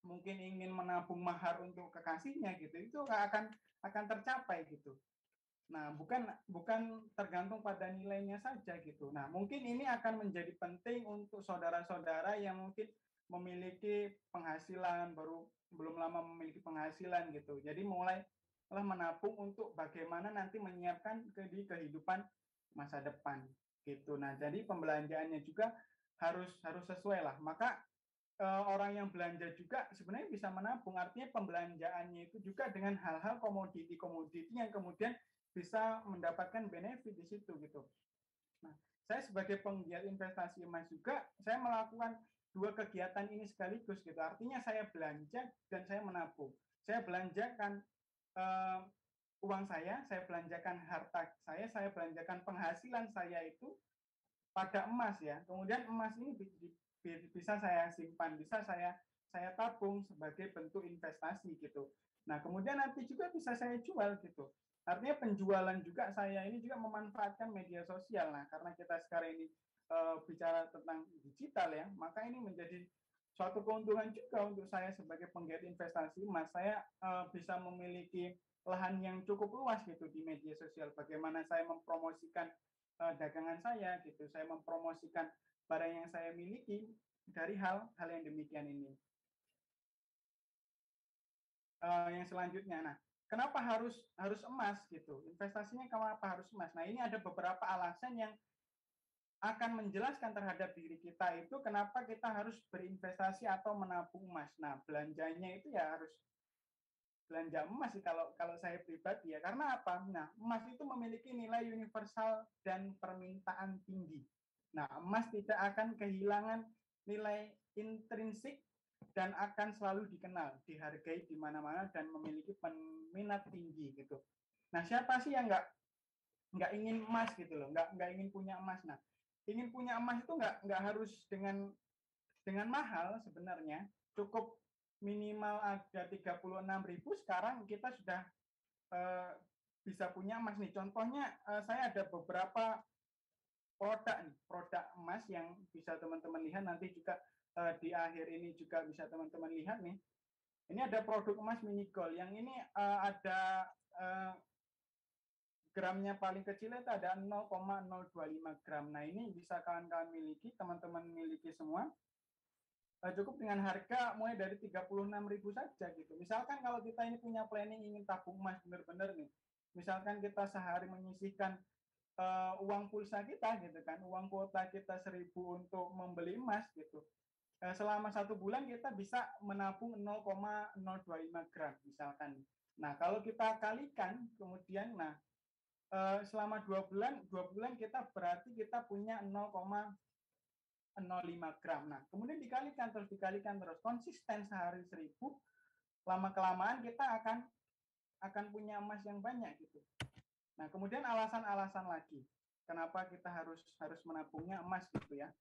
mungkin ingin menabung mahar untuk kekasihnya gitu itu akan akan tercapai gitu. Nah bukan bukan tergantung pada nilainya saja gitu. Nah mungkin ini akan menjadi penting untuk saudara-saudara yang mungkin memiliki penghasilan, baru belum lama memiliki penghasilan gitu. Jadi mulai telah menabung untuk bagaimana nanti menyiapkan ke di kehidupan masa depan gitu. Nah, jadi pembelanjaannya juga harus harus sesuai lah. Maka eh, orang yang belanja juga sebenarnya bisa menabung. Artinya pembelanjaannya itu juga dengan hal-hal komoditi-komoditi yang kemudian bisa mendapatkan benefit di situ gitu. Nah, saya sebagai penggiat investasi emas juga saya melakukan dua kegiatan ini sekaligus gitu. Artinya saya belanja dan saya menabung. Saya belanjakan uh, uang saya, saya belanjakan harta saya, saya belanjakan penghasilan saya itu pada emas ya. Kemudian emas ini bisa saya simpan, bisa saya saya tabung sebagai bentuk investasi gitu. Nah, kemudian nanti juga bisa saya jual gitu. Artinya penjualan juga saya ini juga memanfaatkan media sosial. Nah, karena kita sekarang ini uh, bicara tentang digital ya, maka ini menjadi suatu keuntungan juga untuk saya sebagai penggiat investasi emas. Saya uh, bisa memiliki lahan yang cukup luas gitu di media sosial. Bagaimana saya mempromosikan uh, dagangan saya gitu, saya mempromosikan barang yang saya miliki dari hal-hal yang demikian ini. Uh, yang selanjutnya, nah, kenapa harus harus emas gitu? Investasinya kenapa harus emas? Nah, ini ada beberapa alasan yang akan menjelaskan terhadap diri kita itu kenapa kita harus berinvestasi atau menabung emas. Nah, belanjanya itu ya harus belanja emas sih kalau kalau saya pribadi ya karena apa nah emas itu memiliki nilai universal dan permintaan tinggi nah emas tidak akan kehilangan nilai intrinsik dan akan selalu dikenal dihargai di mana-mana dan memiliki peminat tinggi gitu. Nah siapa sih yang nggak nggak ingin emas gitu loh? Nggak nggak ingin punya emas. Nah ingin punya emas itu nggak nggak harus dengan dengan mahal sebenarnya. Cukup minimal ada 36.000 sekarang kita sudah uh, bisa punya emas nih. Contohnya uh, saya ada beberapa produk nih, produk emas yang bisa teman-teman lihat nanti juga uh, di akhir ini juga bisa teman-teman lihat nih. Ini ada produk emas mini gold yang ini uh, ada uh, gramnya paling kecil itu ada 0,025 gram. Nah ini bisa kawan-kawan miliki, teman-teman miliki semua uh, cukup dengan harga mulai dari 36.000 saja gitu. Misalkan kalau kita ini punya planning ingin tabung emas benar-benar nih. Misalkan kita sehari menyisihkan uh, uang pulsa kita gitu kan, uang kuota kita 1000 untuk membeli emas gitu. Uh, selama satu bulan kita bisa menabung 0,025 gram misalkan. Nah kalau kita kalikan kemudian nah selama dua bulan dua bulan kita berarti kita punya 0, 0,5 gram. Nah, kemudian dikalikan terus dikalikan terus konsisten sehari seribu, lama kelamaan kita akan akan punya emas yang banyak gitu. Nah, kemudian alasan-alasan lagi kenapa kita harus harus menabungnya emas gitu ya.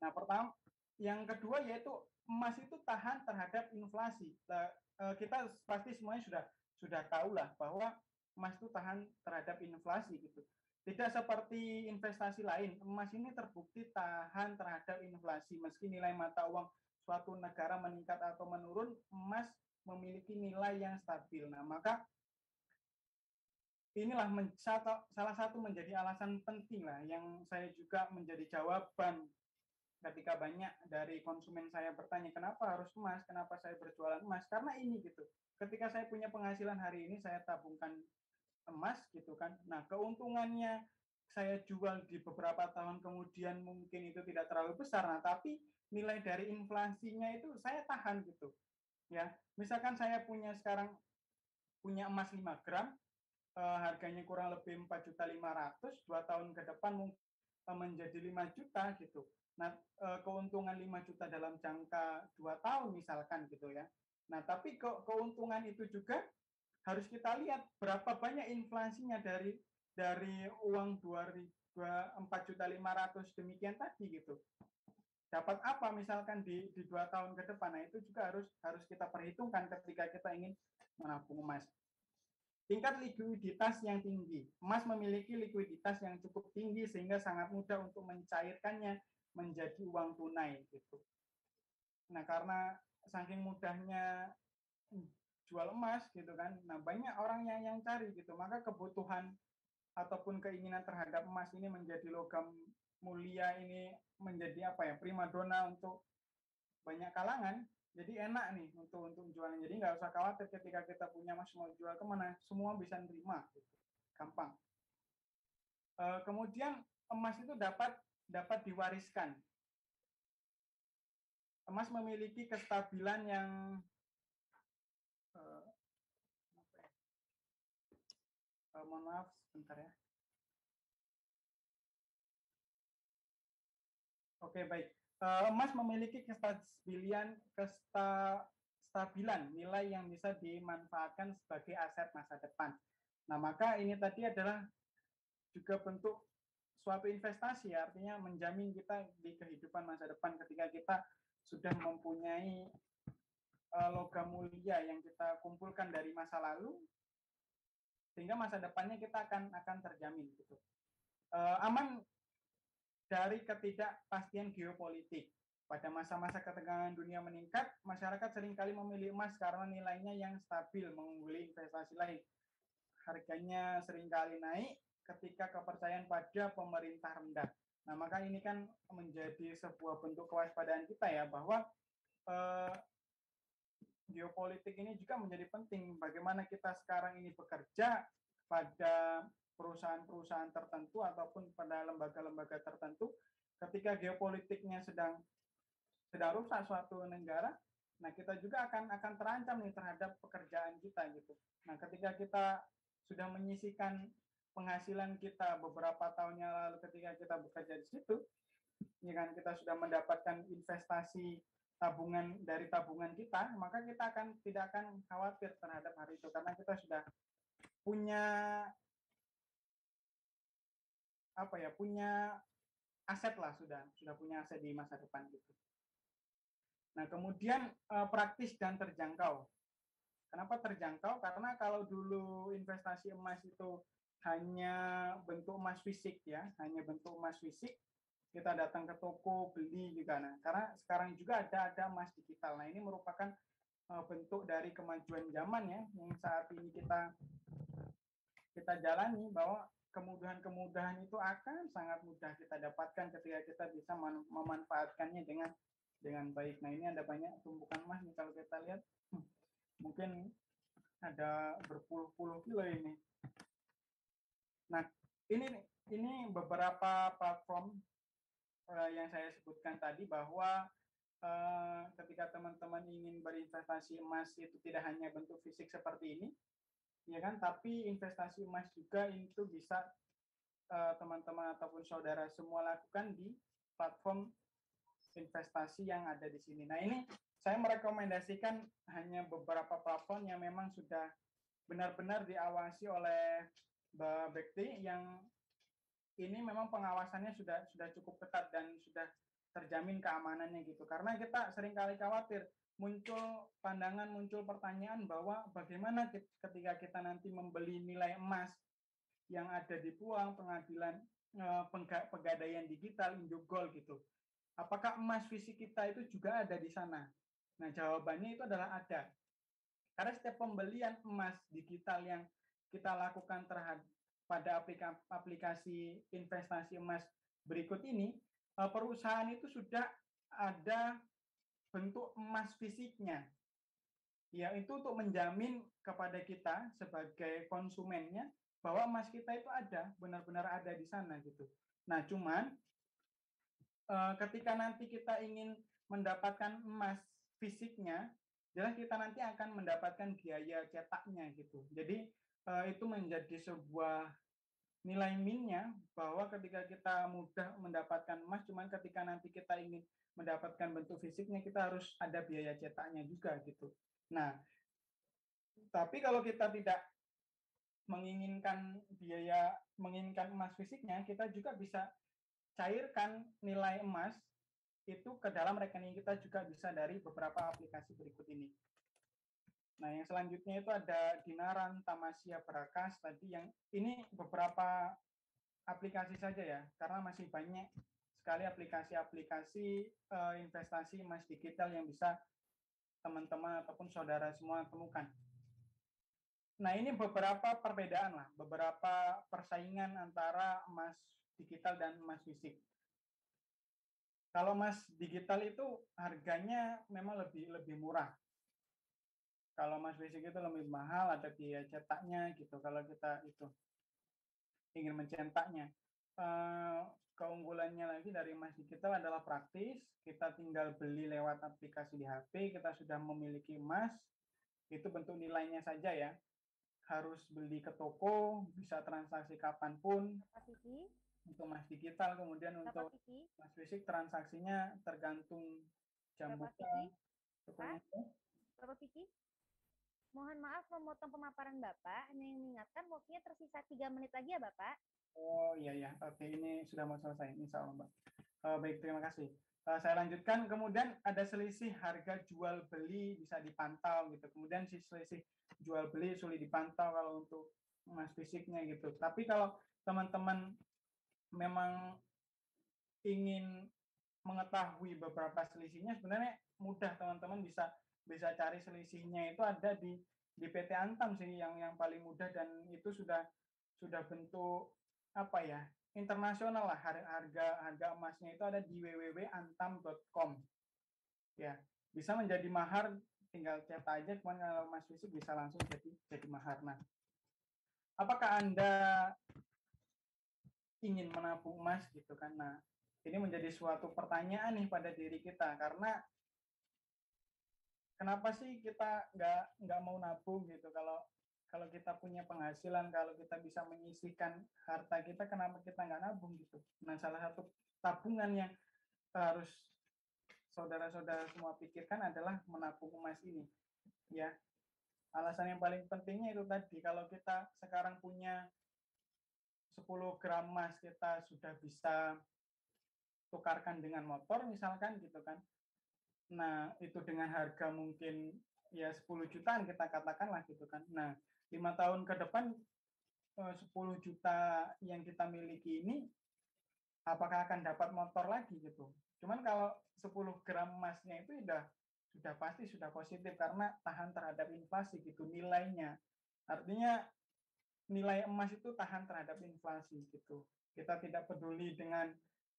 Nah, pertama yang kedua yaitu emas itu tahan terhadap inflasi. Nah, kita pasti semuanya sudah sudah tahu lah bahwa emas itu tahan terhadap inflasi gitu. Tidak seperti investasi lain, emas ini terbukti tahan terhadap inflasi. Meski nilai mata uang suatu negara meningkat atau menurun, emas memiliki nilai yang stabil. Nah, maka inilah salah satu menjadi alasan penting lah yang saya juga menjadi jawaban ketika banyak dari konsumen saya bertanya kenapa harus emas, kenapa saya berjualan emas, karena ini gitu. Ketika saya punya penghasilan hari ini, saya tabungkan emas gitu kan. Nah, keuntungannya saya jual di beberapa tahun kemudian mungkin itu tidak terlalu besar. Nah, tapi nilai dari inflasinya itu saya tahan gitu. Ya, misalkan saya punya sekarang punya emas 5 gram, eh, harganya kurang lebih 4.500, dua tahun ke depan mungkin eh, menjadi 5 juta gitu. Nah, eh, keuntungan 5 juta dalam jangka dua tahun misalkan gitu ya. Nah, tapi ke keuntungan itu juga harus kita lihat berapa banyak inflasinya dari dari uang 4 juta 500 demikian tadi gitu. Dapat apa misalkan di di dua tahun ke depan? Nah itu juga harus harus kita perhitungkan ketika kita ingin menabung emas. Tingkat likuiditas yang tinggi. Emas memiliki likuiditas yang cukup tinggi sehingga sangat mudah untuk mencairkannya menjadi uang tunai gitu. Nah, karena saking mudahnya jual emas gitu kan. Nah, banyak orang yang yang cari gitu. Maka kebutuhan ataupun keinginan terhadap emas ini menjadi logam mulia ini menjadi apa ya? primadona untuk banyak kalangan, jadi enak nih untuk untuk jualan. Jadi nggak usah khawatir ketika kita punya emas mau jual ke mana, semua bisa nerima, gitu. gampang. Uh, kemudian emas itu dapat dapat diwariskan. Emas memiliki kestabilan yang uh, uh, mohon maaf sebentar ya. Oke baik. Uh, emas memiliki kestabilan kestabilan nilai yang bisa dimanfaatkan sebagai aset masa depan. Nah maka ini tadi adalah juga bentuk suatu investasi artinya menjamin kita di kehidupan masa depan ketika kita sudah mempunyai uh, logam mulia yang kita kumpulkan dari masa lalu sehingga masa depannya kita akan akan terjamin gitu. Uh, aman dari ketidakpastian geopolitik. Pada masa-masa ketegangan dunia meningkat, masyarakat sering kali memilih emas karena nilainya yang stabil mengungguli investasi lain. Harganya sering kali naik ketika kepercayaan pada pemerintah rendah. Nah, maka ini kan menjadi sebuah bentuk kewaspadaan kita ya bahwa eh, geopolitik ini juga menjadi penting bagaimana kita sekarang ini bekerja pada perusahaan-perusahaan tertentu ataupun pada lembaga-lembaga tertentu ketika geopolitiknya sedang sedang rusak suatu negara nah kita juga akan akan terancam nih terhadap pekerjaan kita gitu nah ketika kita sudah menyisikan penghasilan kita beberapa tahun yang lalu ketika kita bekerja di situ ya kan kita sudah mendapatkan investasi tabungan dari tabungan kita maka kita akan tidak akan khawatir terhadap hari itu karena kita sudah punya apa ya punya aset lah sudah sudah punya aset di masa depan gitu. Nah kemudian uh, praktis dan terjangkau. Kenapa terjangkau? Karena kalau dulu investasi emas itu hanya bentuk emas fisik ya, hanya bentuk emas fisik, kita datang ke toko beli juga. Nah, karena sekarang juga ada ada emas digital. Nah, ini merupakan uh, bentuk dari kemajuan zaman ya, yang saat ini kita kita jalani bahwa kemudahan-kemudahan itu akan sangat mudah kita dapatkan ketika kita bisa memanfaatkannya dengan dengan baik. Nah ini ada banyak tumpukan emas nih kalau kita lihat hmm, mungkin ada berpuluh-puluh kilo ini. Nah ini ini beberapa platform uh, yang saya sebutkan tadi bahwa uh, ketika teman-teman ingin berinvestasi emas itu tidak hanya bentuk fisik seperti ini, ya kan? Tapi investasi emas juga itu bisa eh, teman-teman uh, ataupun saudara semua lakukan di platform investasi yang ada di sini. Nah ini saya merekomendasikan hanya beberapa platform yang memang sudah benar-benar diawasi oleh Bekti yang ini memang pengawasannya sudah sudah cukup ketat dan sudah terjamin keamanannya gitu. Karena kita sering kali khawatir muncul pandangan, muncul pertanyaan bahwa bagaimana ketika kita nanti membeli nilai emas yang ada di puang pengadilan eh, pegadaian digital Indogol gitu. Apakah emas fisik kita itu juga ada di sana? Nah, jawabannya itu adalah ada. Karena setiap pembelian emas digital yang kita lakukan terhadap pada aplikasi investasi emas berikut ini, eh, perusahaan itu sudah ada bentuk emas fisiknya. Ya, itu untuk menjamin kepada kita sebagai konsumennya bahwa emas kita itu ada, benar-benar ada di sana gitu. Nah, cuman eh, ketika nanti kita ingin mendapatkan emas fisiknya, jelas kita nanti akan mendapatkan biaya cetaknya gitu. Jadi itu menjadi sebuah nilai minnya bahwa ketika kita mudah mendapatkan emas, cuman ketika nanti kita ingin mendapatkan bentuk fisiknya kita harus ada biaya cetaknya juga gitu. Nah, tapi kalau kita tidak menginginkan biaya menginginkan emas fisiknya, kita juga bisa cairkan nilai emas itu ke dalam rekening kita juga bisa dari beberapa aplikasi berikut ini. Nah, yang selanjutnya itu ada Dinaran, Tamasya, Berakas tadi yang ini beberapa aplikasi saja ya, karena masih banyak sekali aplikasi-aplikasi uh, investasi emas digital yang bisa teman-teman ataupun saudara semua temukan. Nah, ini beberapa perbedaan lah, beberapa persaingan antara emas digital dan emas fisik. Kalau emas digital itu harganya memang lebih lebih murah. Kalau emas basic itu lebih mahal, ada biaya cetaknya gitu. Kalau kita itu ingin mencetaknya. Eh, keunggulannya lagi dari emas digital adalah praktis. Kita tinggal beli lewat aplikasi di HP, kita sudah memiliki emas. Itu bentuk nilainya saja ya. Harus beli ke toko, bisa transaksi kapan pun. Untuk emas digital, kemudian untuk emas fisik transaksinya tergantung jam buka. Bapak Vicky? Mohon maaf memotong pemaparan Bapak, hanya mengingatkan waktunya tersisa tiga menit lagi ya Bapak. Oh iya ya, oke ini sudah mau selesai, insya Allah Mbak. Uh, baik, terima kasih. Uh, saya lanjutkan, kemudian ada selisih harga jual beli bisa dipantau gitu. Kemudian si selisih jual beli sulit dipantau kalau untuk emas fisiknya gitu. Tapi kalau teman-teman memang ingin mengetahui beberapa selisihnya, sebenarnya mudah teman-teman bisa bisa cari selisihnya itu ada di di PT Antam sih yang yang paling mudah dan itu sudah sudah bentuk apa ya internasional lah harga harga emasnya itu ada di www.antam.com ya bisa menjadi mahar tinggal cetak aja cuman kalau emas fisik bisa langsung jadi jadi mahar. Nah apakah anda ingin menabung emas gitu kan? Nah ini menjadi suatu pertanyaan nih pada diri kita karena kenapa sih kita nggak nggak mau nabung gitu? Kalau kalau kita punya penghasilan kalau kita bisa menyisihkan harta kita kenapa kita nggak nabung gitu? Nah salah satu tabungan yang harus saudara-saudara semua pikirkan adalah menabung emas ini ya. Alasan yang paling pentingnya itu tadi kalau kita sekarang punya 10 gram emas kita sudah bisa tukarkan dengan motor misalkan gitu kan Nah, itu dengan harga mungkin ya 10 jutaan kita katakanlah gitu kan. Nah, lima tahun ke depan 10 eh, juta yang kita miliki ini apakah akan dapat motor lagi gitu. Cuman kalau 10 gram emasnya itu sudah sudah pasti sudah positif karena tahan terhadap inflasi gitu nilainya. Artinya nilai emas itu tahan terhadap inflasi gitu. Kita tidak peduli dengan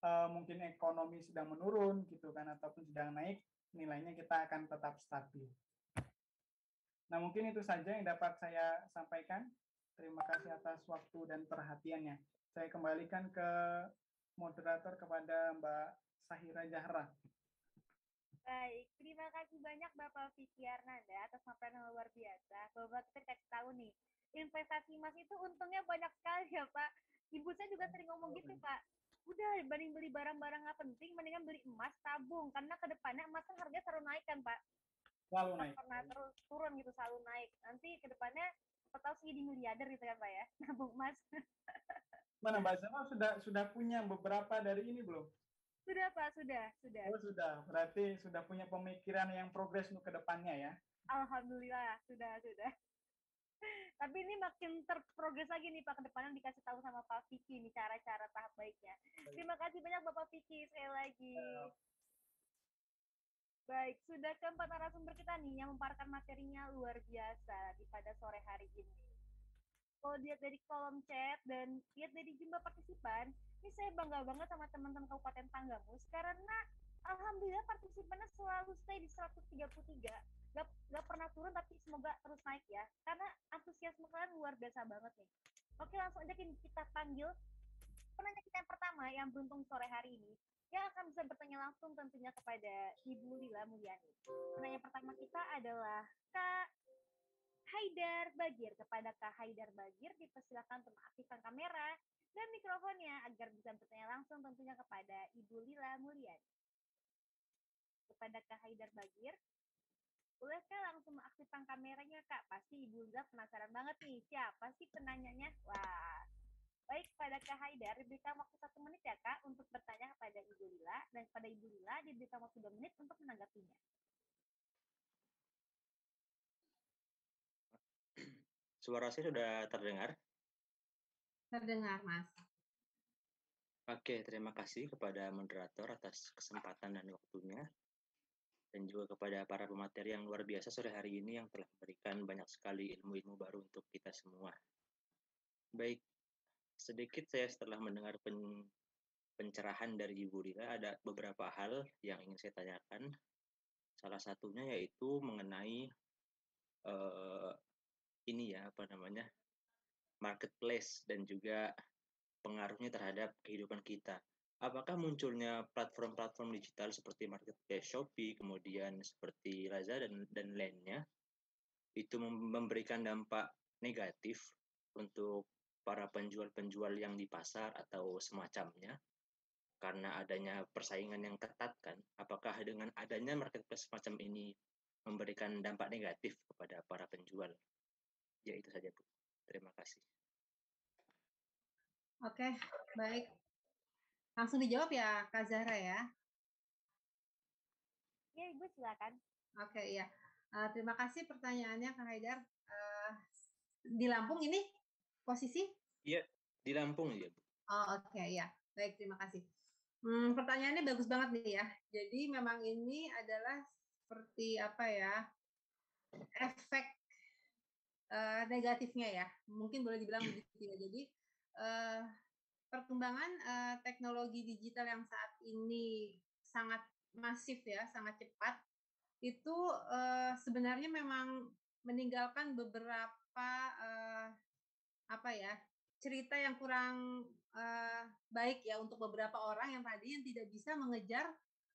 uh, mungkin ekonomi sedang menurun gitu kan ataupun sedang naik nilainya kita akan tetap stabil. Nah, mungkin itu saja yang dapat saya sampaikan. Terima kasih atas waktu dan perhatiannya. Saya kembalikan ke moderator kepada Mbak Sahira Jahra. Baik, terima kasih banyak Bapak Vicky Arnanda atas paparan yang luar biasa. Bapak kita kasih tahu nih, investasi emas itu untungnya banyak sekali ya Pak. Ibu saya juga sering ngomong gitu Pak udah dibanding beli barang-barang nggak penting mendingan beli emas tabung. Karena ke depannya emas kan harganya selalu naik kan pak? Selalu naik. pernah terus turun gitu selalu naik. Nanti ke depannya sih di miliarder gitu kan pak ya? Tabung emas. Mana mbak Zama sudah sudah punya beberapa dari ini belum? Sudah pak sudah sudah. Oh sudah. Berarti sudah punya pemikiran yang progres untuk ke depannya ya? Alhamdulillah sudah sudah tapi ini makin terprogres lagi nih Pak ke depannya dikasih tahu sama Pak Vicky nih cara-cara tahap baiknya. Terima kasih banyak Bapak Vicky sekali lagi. Baik, sudah keempat narasumber kita nih yang memparkan materinya luar biasa di pada sore hari ini. Kalau lihat dari kolom chat dan lihat dari jumlah partisipan, ini saya bangga banget sama teman-teman Kabupaten Tanggamus karena alhamdulillah partisipannya selalu stay di 133 gak, gak pernah turun tapi semoga terus naik ya karena antusiasme kalian luar biasa banget nih oke langsung aja kita panggil penanya kita yang pertama yang beruntung sore hari ini yang akan bisa bertanya langsung tentunya kepada Ibu Lila Mulyani. Penanya pertama kita adalah Kak Haidar Bagir. Kepada Kak Haidar Bagir dipersilakan untuk mengaktifkan kamera dan mikrofonnya agar bisa bertanya langsung tentunya kepada Ibu Lila Mulyani. Kepada Kak Haidar Bagir, Bolehkah langsung mengaktifkan kameranya, Kak? Pasti Ibu Lila penasaran banget nih, siapa sih penanyanya? Wah, baik pada Kak Haidar, diberikan waktu satu menit ya, Kak, untuk bertanya kepada Ibu Lila, dan kepada Ibu Lila diberikan waktu dua menit untuk menanggapinya. Suara saya sudah terdengar? Terdengar, Mas. Oke, terima kasih kepada moderator atas kesempatan dan waktunya dan juga kepada para pemateri yang luar biasa sore hari ini yang telah memberikan banyak sekali ilmu-ilmu baru untuk kita semua. Baik, sedikit saya setelah mendengar pen, pencerahan dari Ibu Rila, ada beberapa hal yang ingin saya tanyakan. Salah satunya yaitu mengenai uh, ini ya apa namanya marketplace dan juga pengaruhnya terhadap kehidupan kita. Apakah munculnya platform-platform digital seperti marketplace Shopee, kemudian seperti Lazada dan dan lainnya itu memberikan dampak negatif untuk para penjual-penjual yang di pasar atau semacamnya? Karena adanya persaingan yang ketat kan apakah dengan adanya marketplace semacam ini memberikan dampak negatif kepada para penjual? Ya itu saja Bu. Terima kasih. Oke baik langsung dijawab ya Kak Zahra ya? Ya Ibu silakan. Oke ya uh, terima kasih pertanyaannya Kak Haidar. Uh, di Lampung ini posisi? Iya di Lampung ya Bu. Oh oke okay, ya baik terima kasih. Hmm, pertanyaannya bagus banget nih ya. Jadi memang ini adalah seperti apa ya efek uh, negatifnya ya. Mungkin boleh dibilang begitu ya. Jadi uh, perkembangan uh, teknologi digital yang saat ini sangat masif ya, sangat cepat. Itu uh, sebenarnya memang meninggalkan beberapa uh, apa ya cerita yang kurang uh, baik ya untuk beberapa orang yang tadi yang tidak bisa mengejar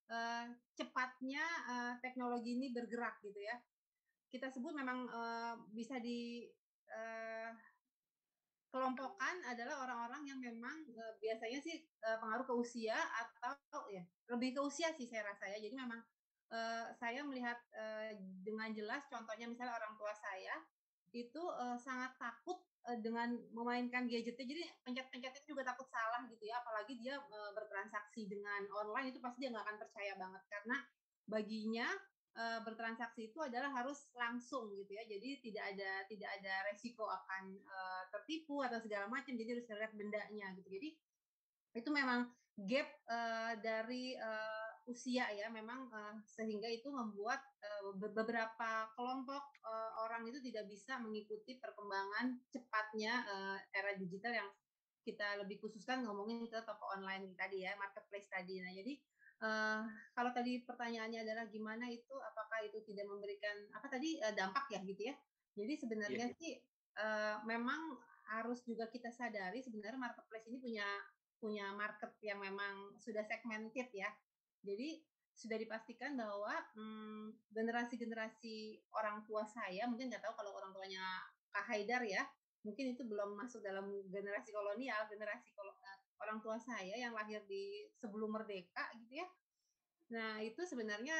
uh, cepatnya uh, teknologi ini bergerak gitu ya. Kita sebut memang uh, bisa di uh, kelompokkan adalah orang-orang yang memang uh, biasanya sih uh, pengaruh ke usia atau ya lebih ke usia sih saya rasa ya. Jadi memang uh, saya melihat uh, dengan jelas contohnya misalnya orang tua saya itu uh, sangat takut dengan memainkan gadgetnya jadi pencet-pencet itu juga takut salah gitu ya apalagi dia uh, bertransaksi dengan online itu pasti dia nggak akan percaya banget karena baginya uh, bertransaksi itu adalah harus langsung gitu ya. Jadi tidak ada tidak ada resiko akan uh, tertipu atau segala macam. Jadi harus lihat bendanya gitu. Jadi itu memang gap uh, dari uh, usia ya. Memang uh, sehingga itu membuat uh, beberapa kelompok uh, orang itu tidak bisa mengikuti perkembangan cepatnya uh, era digital yang kita lebih khususkan ngomongin ke toko online tadi ya marketplace tadi. Nah jadi uh, kalau tadi pertanyaannya adalah gimana itu apakah itu tidak memberikan apa tadi uh, dampak ya gitu ya jadi sebenarnya yeah. sih uh, memang harus juga kita sadari sebenarnya marketplace ini punya punya market yang memang sudah segmented ya jadi sudah dipastikan bahwa generasi generasi-generasi orang tua saya, mungkin nggak tahu kalau orang tuanya Kak Haidar ya, mungkin itu belum masuk dalam generasi kolonial, generasi kol eh, orang tua saya yang lahir di sebelum merdeka gitu ya. Nah itu sebenarnya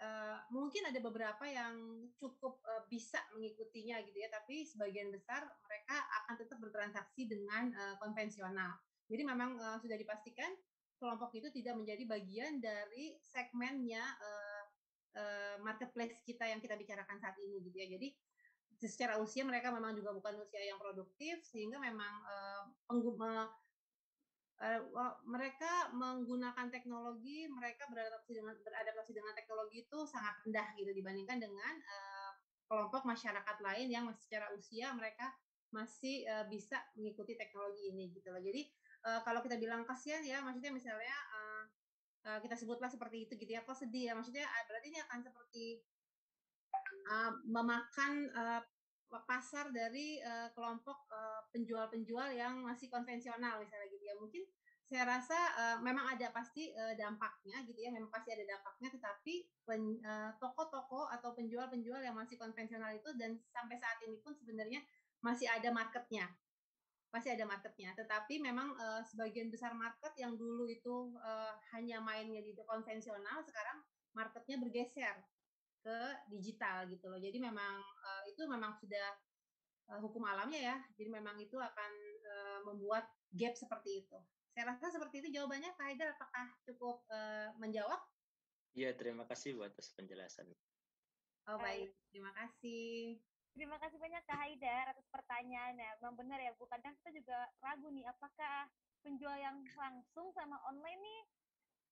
uh, mungkin ada beberapa yang cukup uh, bisa mengikutinya gitu ya, tapi sebagian besar mereka akan tetap bertransaksi dengan uh, konvensional. Jadi memang uh, sudah dipastikan kelompok itu tidak menjadi bagian dari segmennya uh, uh, marketplace kita yang kita bicarakan saat ini gitu ya. Jadi secara usia mereka memang juga bukan usia yang produktif sehingga memang uh, pengguna mereka menggunakan teknologi, mereka beradaptasi dengan beradaptasi dengan teknologi itu sangat rendah gitu dibandingkan dengan uh, kelompok masyarakat lain yang secara usia mereka masih uh, bisa mengikuti teknologi ini gitu loh. Jadi uh, kalau kita bilang kasihan ya, maksudnya misalnya uh, uh, kita sebutlah seperti itu gitu ya, kok sedih ya, maksudnya berarti ini akan seperti uh, memakan uh, pasar dari uh, kelompok penjual-penjual uh, yang masih konvensional misalnya gitu ya, mungkin saya rasa uh, memang ada pasti uh, dampaknya gitu ya, memang pasti ada dampaknya, tetapi toko-toko uh, atau penjual-penjual yang masih konvensional itu dan sampai saat ini pun sebenarnya masih ada marketnya. Masih ada marketnya. Tetapi memang uh, sebagian besar market yang dulu itu uh, hanya mainnya di konvensional, sekarang marketnya bergeser ke digital gitu loh. Jadi memang uh, itu memang sudah uh, hukum alamnya ya. Jadi memang itu akan uh, membuat gap seperti itu. Saya rasa seperti itu jawabannya. Pak Haidar, apakah cukup uh, menjawab? Iya, terima kasih buat atas penjelasan. Oh baik, terima kasih. Terima kasih banyak Kak Haidar atas pertanyaannya. Memang benar ya Bu, kadang kita juga ragu nih apakah penjual yang langsung sama online nih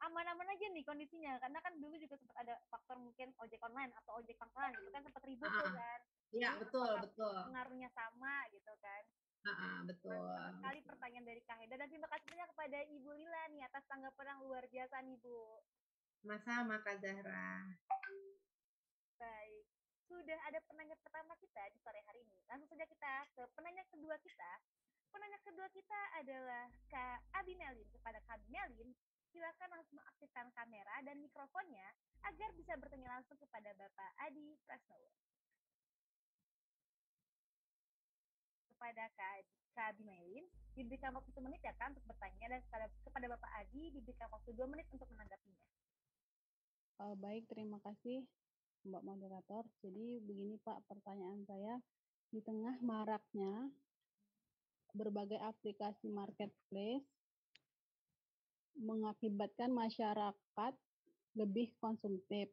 aman-aman aja nih kondisinya. Karena kan dulu juga sempat ada faktor mungkin ojek online atau ojek pangkalan itu kan sempat ribut tuh kan. Iya, betul, betul. Pengaruhnya sama gitu kan. Ah, betul. Sekali pertanyaan dari Kak Heda dan terima kasih banyak kepada Ibu Lila nih atas tanggapan yang luar biasa nih Bu. Sama-sama Kak Zahra. Baik, sudah ada penanya pertama kita di sore hari ini. Langsung saja kita ke penanya kedua kita. Penanya kedua kita adalah Kak Abi Melin. Kepada Kak Melin, silakan langsung aktifkan kamera dan mikrofonnya agar bisa bertanya langsung kepada Bapak Adi Prasnowo. Kepada Kak, Kak Abi Melin, diberikan waktu satu menit ya kan untuk bertanya dan kepada, Bapak Adi diberikan waktu dua menit untuk menanggapinya. Uh, baik, terima kasih Mbak Moderator. Jadi begini Pak, pertanyaan saya, di tengah maraknya berbagai aplikasi marketplace mengakibatkan masyarakat lebih konsumtif.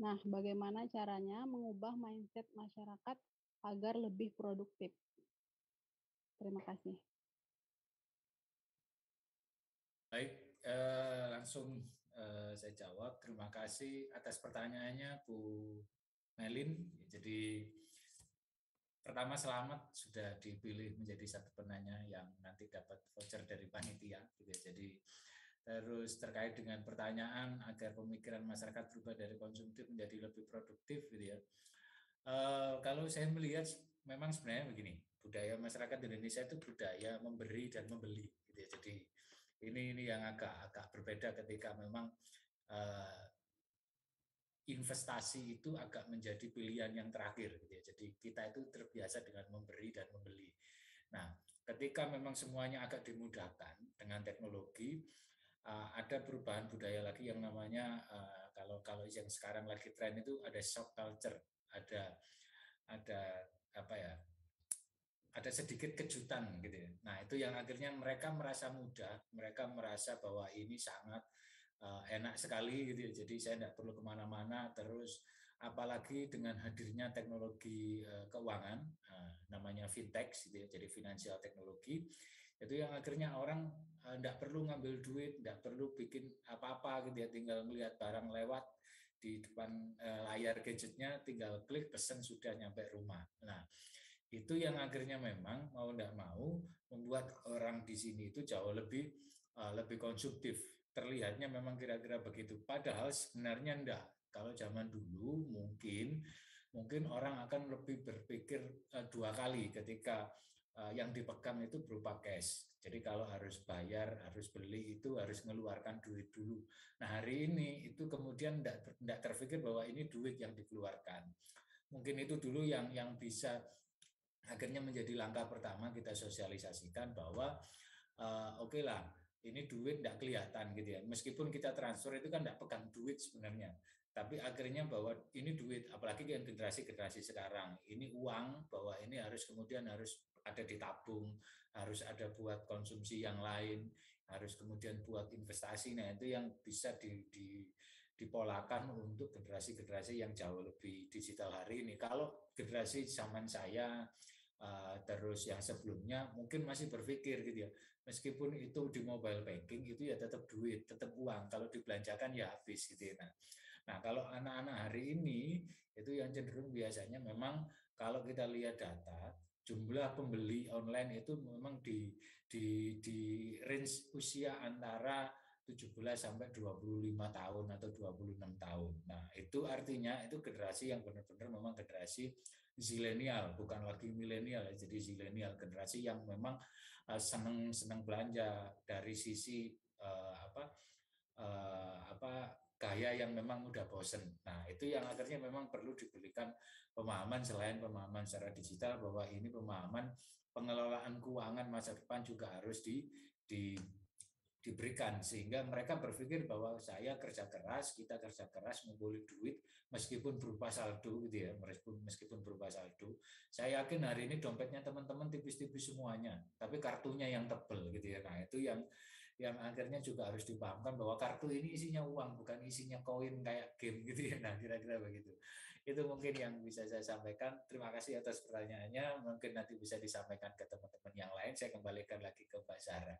Nah, bagaimana caranya mengubah mindset masyarakat agar lebih produktif? Terima kasih. Baik, eh, langsung eh, saya jawab. Terima kasih atas pertanyaannya, Bu Melin. Jadi pertama selamat sudah dipilih menjadi satu penanya yang nanti dapat voucher dari panitia. Gitu ya. Jadi terus terkait dengan pertanyaan agar pemikiran masyarakat berubah dari konsumtif menjadi lebih produktif, gitu ya. Uh, kalau saya melihat memang sebenarnya begini, budaya masyarakat Indonesia itu budaya memberi dan membeli gitu ya. Jadi ini ini yang agak agak berbeda ketika memang uh, investasi itu agak menjadi pilihan yang terakhir gitu ya. Jadi kita itu terbiasa dengan memberi dan membeli. Nah, ketika memang semuanya agak dimudahkan dengan teknologi, uh, ada perubahan budaya lagi yang namanya uh, kalau kalau yang sekarang lagi tren itu ada shock culture, ada ada apa ya ada sedikit kejutan gitu ya. Nah itu yang akhirnya mereka merasa mudah, mereka merasa bahwa ini sangat uh, enak sekali gitu ya. Jadi saya tidak perlu ke mana-mana. Terus apalagi dengan hadirnya teknologi keuangan, namanya fintech gitu ya, jadi finansial teknologi, itu yang akhirnya orang tidak uh, perlu ngambil duit, tidak perlu bikin apa-apa gitu ya, tinggal melihat barang lewat di depan uh, layar gadgetnya, tinggal klik pesan sudah nyampe rumah. Nah itu yang akhirnya memang mau tidak mau membuat orang di sini itu jauh lebih uh, lebih konsumtif. Terlihatnya memang kira-kira begitu. Padahal sebenarnya enggak kalau zaman dulu mungkin mungkin orang akan lebih berpikir dua kali ketika yang dipegang itu berupa cash jadi kalau harus bayar, harus beli itu harus mengeluarkan duit dulu. Nah hari ini itu kemudian tidak terpikir bahwa ini duit yang dikeluarkan. Mungkin itu dulu yang yang bisa akhirnya menjadi langkah pertama kita sosialisasikan bahwa uh, oke okay lah ini duit tidak kelihatan gitu ya meskipun kita transfer itu kan tidak pegang duit sebenarnya tapi akhirnya bahwa ini duit apalagi yang generasi generasi sekarang ini uang bahwa ini harus kemudian harus ada ditabung harus ada buat konsumsi yang lain harus kemudian buat investasi nah itu yang bisa di, di dipolakan untuk generasi-generasi yang jauh lebih digital hari ini. Kalau generasi zaman saya uh, terus yang sebelumnya mungkin masih berpikir gitu ya, meskipun itu di mobile banking itu ya tetap duit, tetap uang. Kalau dibelanjakan ya habis gitu ya. Nah, nah kalau anak-anak hari ini itu yang cenderung biasanya memang kalau kita lihat data jumlah pembeli online itu memang di di di range usia antara 17 sampai 25 tahun atau 26 tahun. Nah, itu artinya itu generasi yang benar-benar memang generasi zilenial, bukan lagi milenial ya. Jadi zilenial generasi yang memang uh, senang senang belanja dari sisi uh, apa uh, apa gaya yang memang udah bosen. Nah, itu yang akhirnya memang perlu diberikan pemahaman selain pemahaman secara digital bahwa ini pemahaman pengelolaan keuangan masa depan juga harus di, di diberikan sehingga mereka berpikir bahwa saya kerja keras, kita kerja keras mengumpulin duit meskipun berupa saldo gitu ya, meskipun meskipun berupa saldo. Saya yakin hari ini dompetnya teman-teman tipis-tipis semuanya, tapi kartunya yang tebel gitu ya. Nah, itu yang yang akhirnya juga harus dipahamkan bahwa kartu ini isinya uang bukan isinya koin kayak game gitu ya. Nah, kira-kira begitu. Itu mungkin yang bisa saya sampaikan. Terima kasih atas pertanyaannya. Mungkin nanti bisa disampaikan ke teman-teman yang lain. Saya kembalikan lagi ke Mbak Sarah.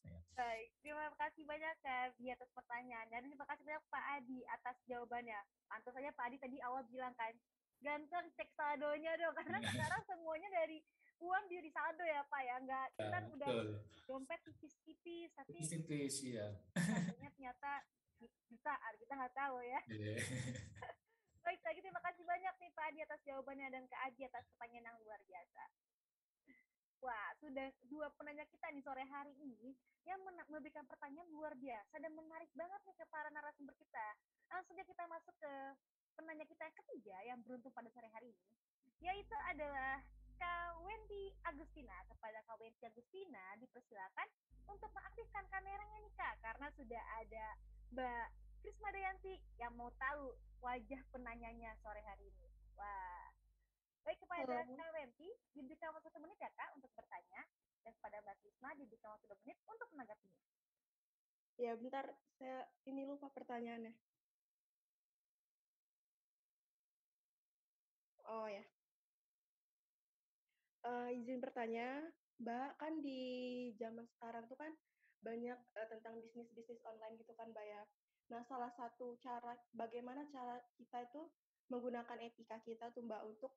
Ya. Baik, terima kasih banyak Kak Bi atas pertanyaan dan terima kasih banyak Pak Adi atas jawabannya. Pantas saja Pak Adi tadi awal bilang kan, ganteng cek saldonya dong karena sekarang semuanya dari uang di saldo ya Pak ya, nggak Ya, kita udah dompet tipis-tipis, tapi Tipis-tipis, iya. saldonya ternyata jutaan, kita nggak tahu ya. Iya. Baik, lagi terima kasih banyak nih Pak Adi atas jawabannya dan Kak Aji atas pertanyaan yang luar biasa. Wah, sudah dua penanya kita nih sore hari ini yang memberikan pertanyaan luar biasa dan menarik banget nih ke para narasumber kita. Langsung saja kita masuk ke penanya kita yang ketiga yang beruntung pada sore hari ini, yaitu adalah Kak Wendy Agustina. Kepada Kak Wendy Agustina dipersilakan untuk mengaktifkan kameranya nih Kak, karena sudah ada Mbak Krisma Dayanti yang mau tahu wajah penanyanya sore hari ini. Wah, baik kepada Halo. Kak Wendy diberikan waktu satu menit ya Kak untuk bertanya, dan kepada Mbak Krisma diberikan waktu dua menit untuk menanggapinya. Ya, bentar, saya ini lupa pertanyaannya. Oh ya. Eh, izin bertanya, Mbak, kan di zaman sekarang tuh kan banyak eh, tentang bisnis-bisnis online gitu kan, Mbak ya. Nah, salah satu cara bagaimana cara kita itu menggunakan etika kita tuh Mbak untuk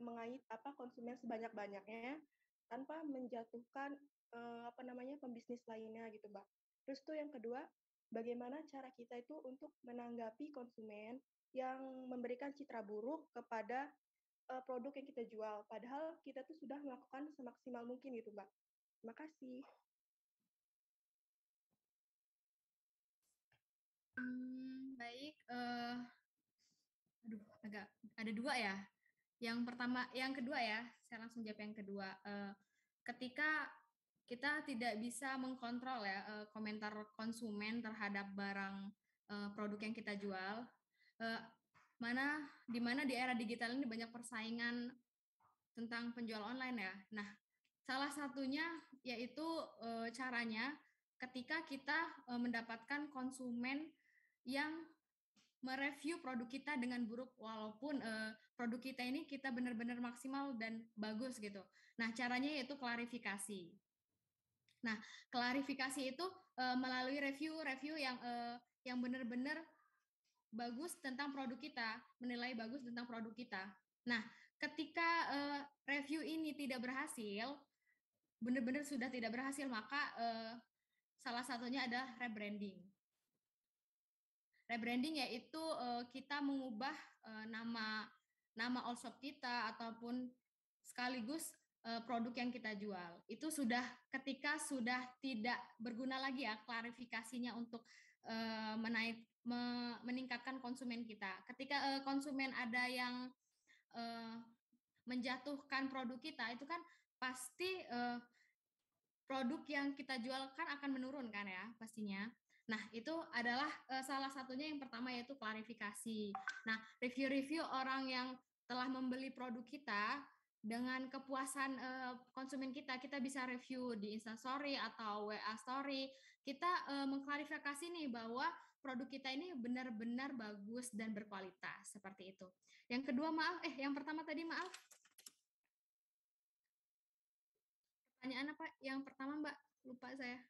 mengait apa konsumen sebanyak-banyaknya tanpa menjatuhkan eh, apa namanya pembisnis lainnya gitu, Mbak. Terus tuh yang kedua, bagaimana cara kita itu untuk menanggapi konsumen yang memberikan citra buruk kepada eh, produk yang kita jual. Padahal kita tuh sudah melakukan semaksimal mungkin gitu, Mbak. Terima kasih. Hmm, baik. eh aduh, agak ada dua ya. Yang pertama, yang kedua ya, saya langsung jawab yang kedua. Eh, ketika kita tidak bisa mengkontrol ya komentar konsumen terhadap barang produk yang kita jual, mana di mana di era digital ini banyak persaingan tentang penjual online ya. Nah, salah satunya yaitu eh, caranya ketika kita eh, mendapatkan konsumen yang mereview produk kita dengan buruk walaupun eh, produk kita ini kita benar-benar maksimal dan bagus gitu. Nah, caranya yaitu klarifikasi. Nah, klarifikasi itu eh, melalui review-review yang eh, yang benar-benar bagus tentang produk kita, menilai bagus tentang produk kita. Nah, ketika eh, review ini tidak berhasil, benar-benar sudah tidak berhasil, maka eh, salah satunya adalah rebranding. Rebranding yaitu eh, kita mengubah eh, nama nama all shop kita ataupun sekaligus eh, produk yang kita jual. Itu sudah ketika sudah tidak berguna lagi ya klarifikasinya untuk eh, menaik me- meningkatkan konsumen kita. Ketika eh, konsumen ada yang eh, menjatuhkan produk kita itu kan pasti eh, produk yang kita jual kan akan menurun kan ya pastinya. Nah, itu adalah eh, salah satunya yang pertama yaitu klarifikasi. Nah, review-review orang yang telah membeli produk kita dengan kepuasan eh, konsumen kita, kita bisa review di Instastory atau WA Story. Kita eh, mengklarifikasi nih bahwa produk kita ini benar-benar bagus dan berkualitas seperti itu. Yang kedua maaf, eh yang pertama tadi maaf. Pertanyaan apa? Yang pertama Mbak, lupa saya.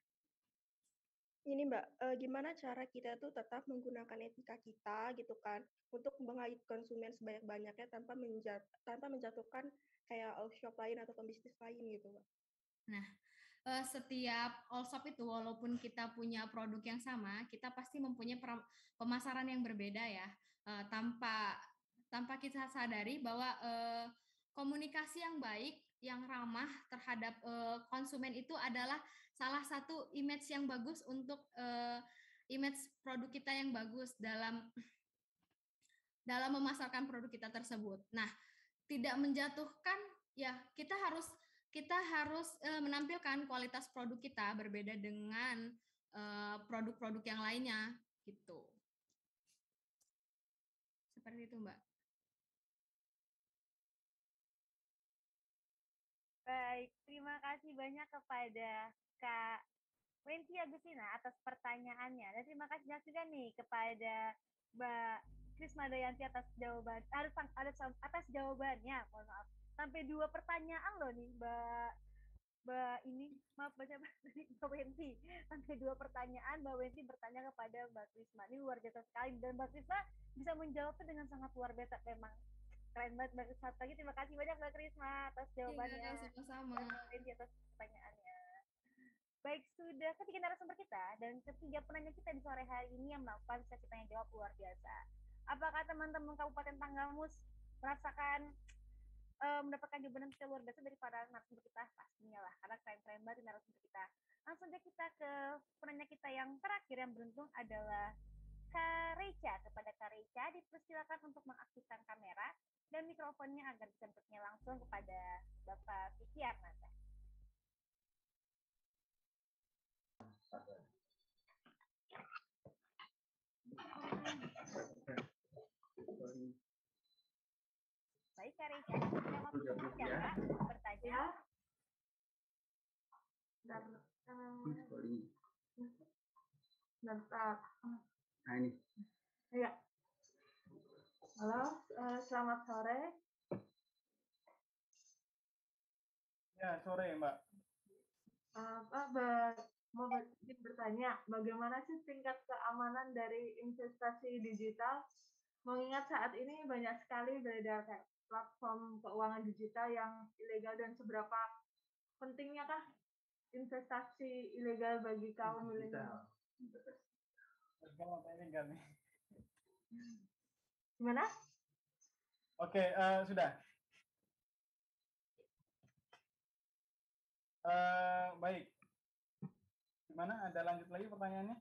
Ini Mbak, eh, gimana cara kita tuh tetap menggunakan etika kita gitu kan untuk mengait konsumen sebanyak-banyaknya tanpa menjat tanpa menjatuhkan kayak all shop lain atau pembisnis lain gitu, Mbak. Nah, eh, setiap all shop itu walaupun kita punya produk yang sama, kita pasti mempunyai pemasaran yang berbeda ya. Eh, tanpa tanpa kita sadari bahwa eh, komunikasi yang baik, yang ramah terhadap eh, konsumen itu adalah salah satu image yang bagus untuk eh, image produk kita yang bagus dalam dalam memasarkan produk kita tersebut. Nah, tidak menjatuhkan ya kita harus kita harus eh, menampilkan kualitas produk kita berbeda dengan eh, produk-produk yang lainnya gitu. Seperti itu, Mbak. Baik, terima kasih banyak kepada Kak Wensi Agustina atas pertanyaannya. Dan terima kasih banyak juga nih kepada Mbak Krisma Dayanti atas jawaban atas, atas jawabannya. Mohon maaf. Sampai dua pertanyaan loh nih Mbak Mbak ini maaf baca Mbak Wensi sampai dua pertanyaan Mbak Wensi bertanya kepada Mbak Krisma ini luar biasa sekali dan Mbak Krisma bisa menjawabnya dengan sangat luar biasa memang keren banget Mbak Satu lagi terima kasih banyak Mbak Krisma atas jawabannya. Iya, sama-sama. Dan atas pertanyaannya. Baik, sudah ketiga narasumber kita dan ketiga penanya kita di sore hari ini yang melakukan sesi tanya jawab luar biasa. Apakah teman-teman Kabupaten Tanggamus merasakan uh, mendapatkan jawaban yang luar biasa dari para narasumber kita? Pastinya lah, karena keren-keren banget narasumber kita. Langsung saja kita ke penanya kita yang terakhir yang beruntung adalah Kareca. Kepada Kareca dipersilakan untuk mengaktifkan kamera dan mikrofonnya agar bisa langsung kepada Bapak Arnanda. Kita waktu ya, bertanya. Dan, um, Bentar. Nah ini. Iya. Halo, uh, selamat sore. Ya, sore Mbak. Apa, ber, mau bertanya, bagaimana sih tingkat keamanan dari investasi digital? Mengingat saat ini banyak sekali beredar platform keuangan digital yang ilegal dan seberapa pentingnya kah investasi ilegal bagi kaum milenial? Gimana? Oke, uh, sudah. Uh, baik. Gimana? Ada lanjut lagi pertanyaannya?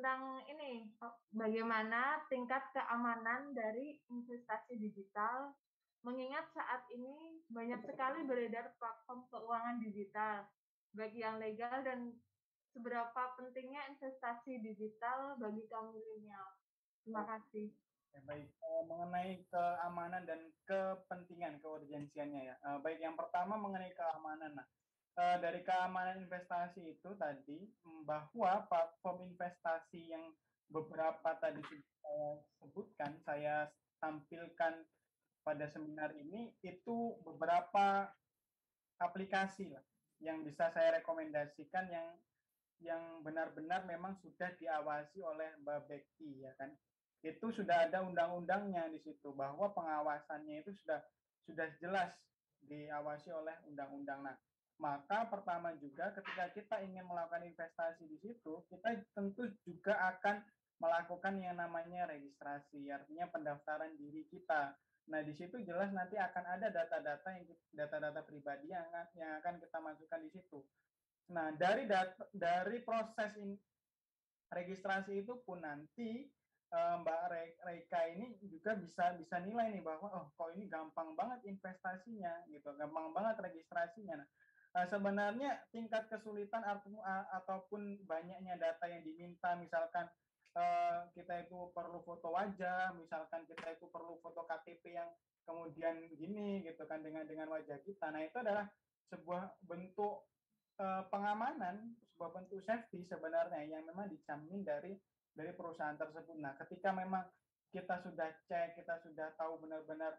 Tentang ini, bagaimana tingkat keamanan dari investasi digital, mengingat saat ini banyak sekali beredar platform keuangan digital, baik yang legal dan seberapa pentingnya investasi digital bagi kaum milenial. Terima kasih. Ya, baik, uh, mengenai keamanan dan kepentingan, keurgensiannya ya. Uh, baik, yang pertama mengenai keamanan. Nah, dari keamanan investasi itu tadi bahwa platform investasi yang beberapa tadi saya sebutkan, saya tampilkan pada seminar ini itu beberapa aplikasi lah yang bisa saya rekomendasikan yang yang benar-benar memang sudah diawasi oleh Mbak Bekti ya kan itu sudah ada undang-undangnya di situ bahwa pengawasannya itu sudah sudah jelas diawasi oleh undang-undang. Nah, maka pertama juga ketika kita ingin melakukan investasi di situ, kita tentu juga akan melakukan yang namanya registrasi, artinya pendaftaran diri kita. Nah, di situ jelas nanti akan ada data-data yang data-data pribadi yang akan, yang akan kita masukkan di situ. Nah, dari data, dari proses in, registrasi itu pun nanti uh, Mbak Reika ini juga bisa bisa nilai nih bahwa oh kok ini gampang banget investasinya gitu, gampang banget registrasinya. Nah, uh, sebenarnya tingkat kesulitan atau, ataupun banyaknya data yang diminta, misalkan uh, kita itu perlu foto wajah, misalkan kita itu perlu foto KTP yang kemudian gini gitu kan dengan dengan wajah kita. Nah itu adalah sebuah bentuk uh, pengamanan, sebuah bentuk safety sebenarnya yang memang dijamin dari dari perusahaan tersebut. Nah, ketika memang kita sudah cek, kita sudah tahu benar-benar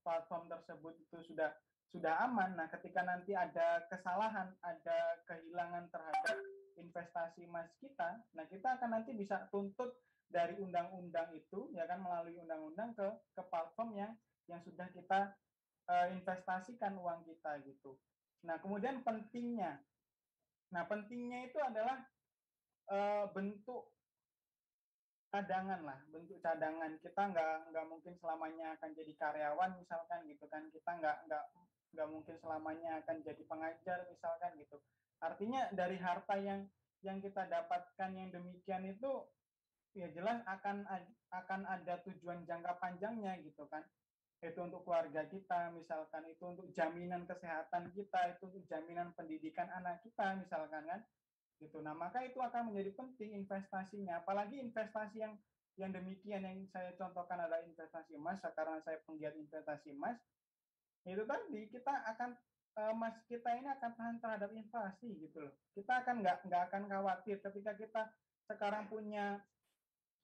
platform tersebut itu sudah sudah aman. Nah, ketika nanti ada kesalahan, ada kehilangan terhadap investasi emas kita, nah kita akan nanti bisa tuntut dari undang-undang itu, ya kan melalui undang-undang ke ke platform yang yang sudah kita uh, investasikan uang kita gitu. Nah, kemudian pentingnya, nah pentingnya itu adalah uh, bentuk cadangan lah, bentuk cadangan. Kita nggak nggak mungkin selamanya akan jadi karyawan misalkan gitu kan. Kita nggak nggak nggak mungkin selamanya akan jadi pengajar misalkan gitu. Artinya dari harta yang yang kita dapatkan yang demikian itu ya jelas akan akan ada tujuan jangka panjangnya gitu kan itu untuk keluarga kita misalkan itu untuk jaminan kesehatan kita itu untuk jaminan pendidikan anak kita misalkan kan gitu. Nah, maka itu akan menjadi penting investasinya. Apalagi investasi yang yang demikian yang saya contohkan adalah investasi emas karena saya penggiat investasi emas. Itu tadi kita akan emas kita ini akan tahan terhadap inflasi gitu loh. Kita akan nggak nggak akan khawatir ketika kita sekarang punya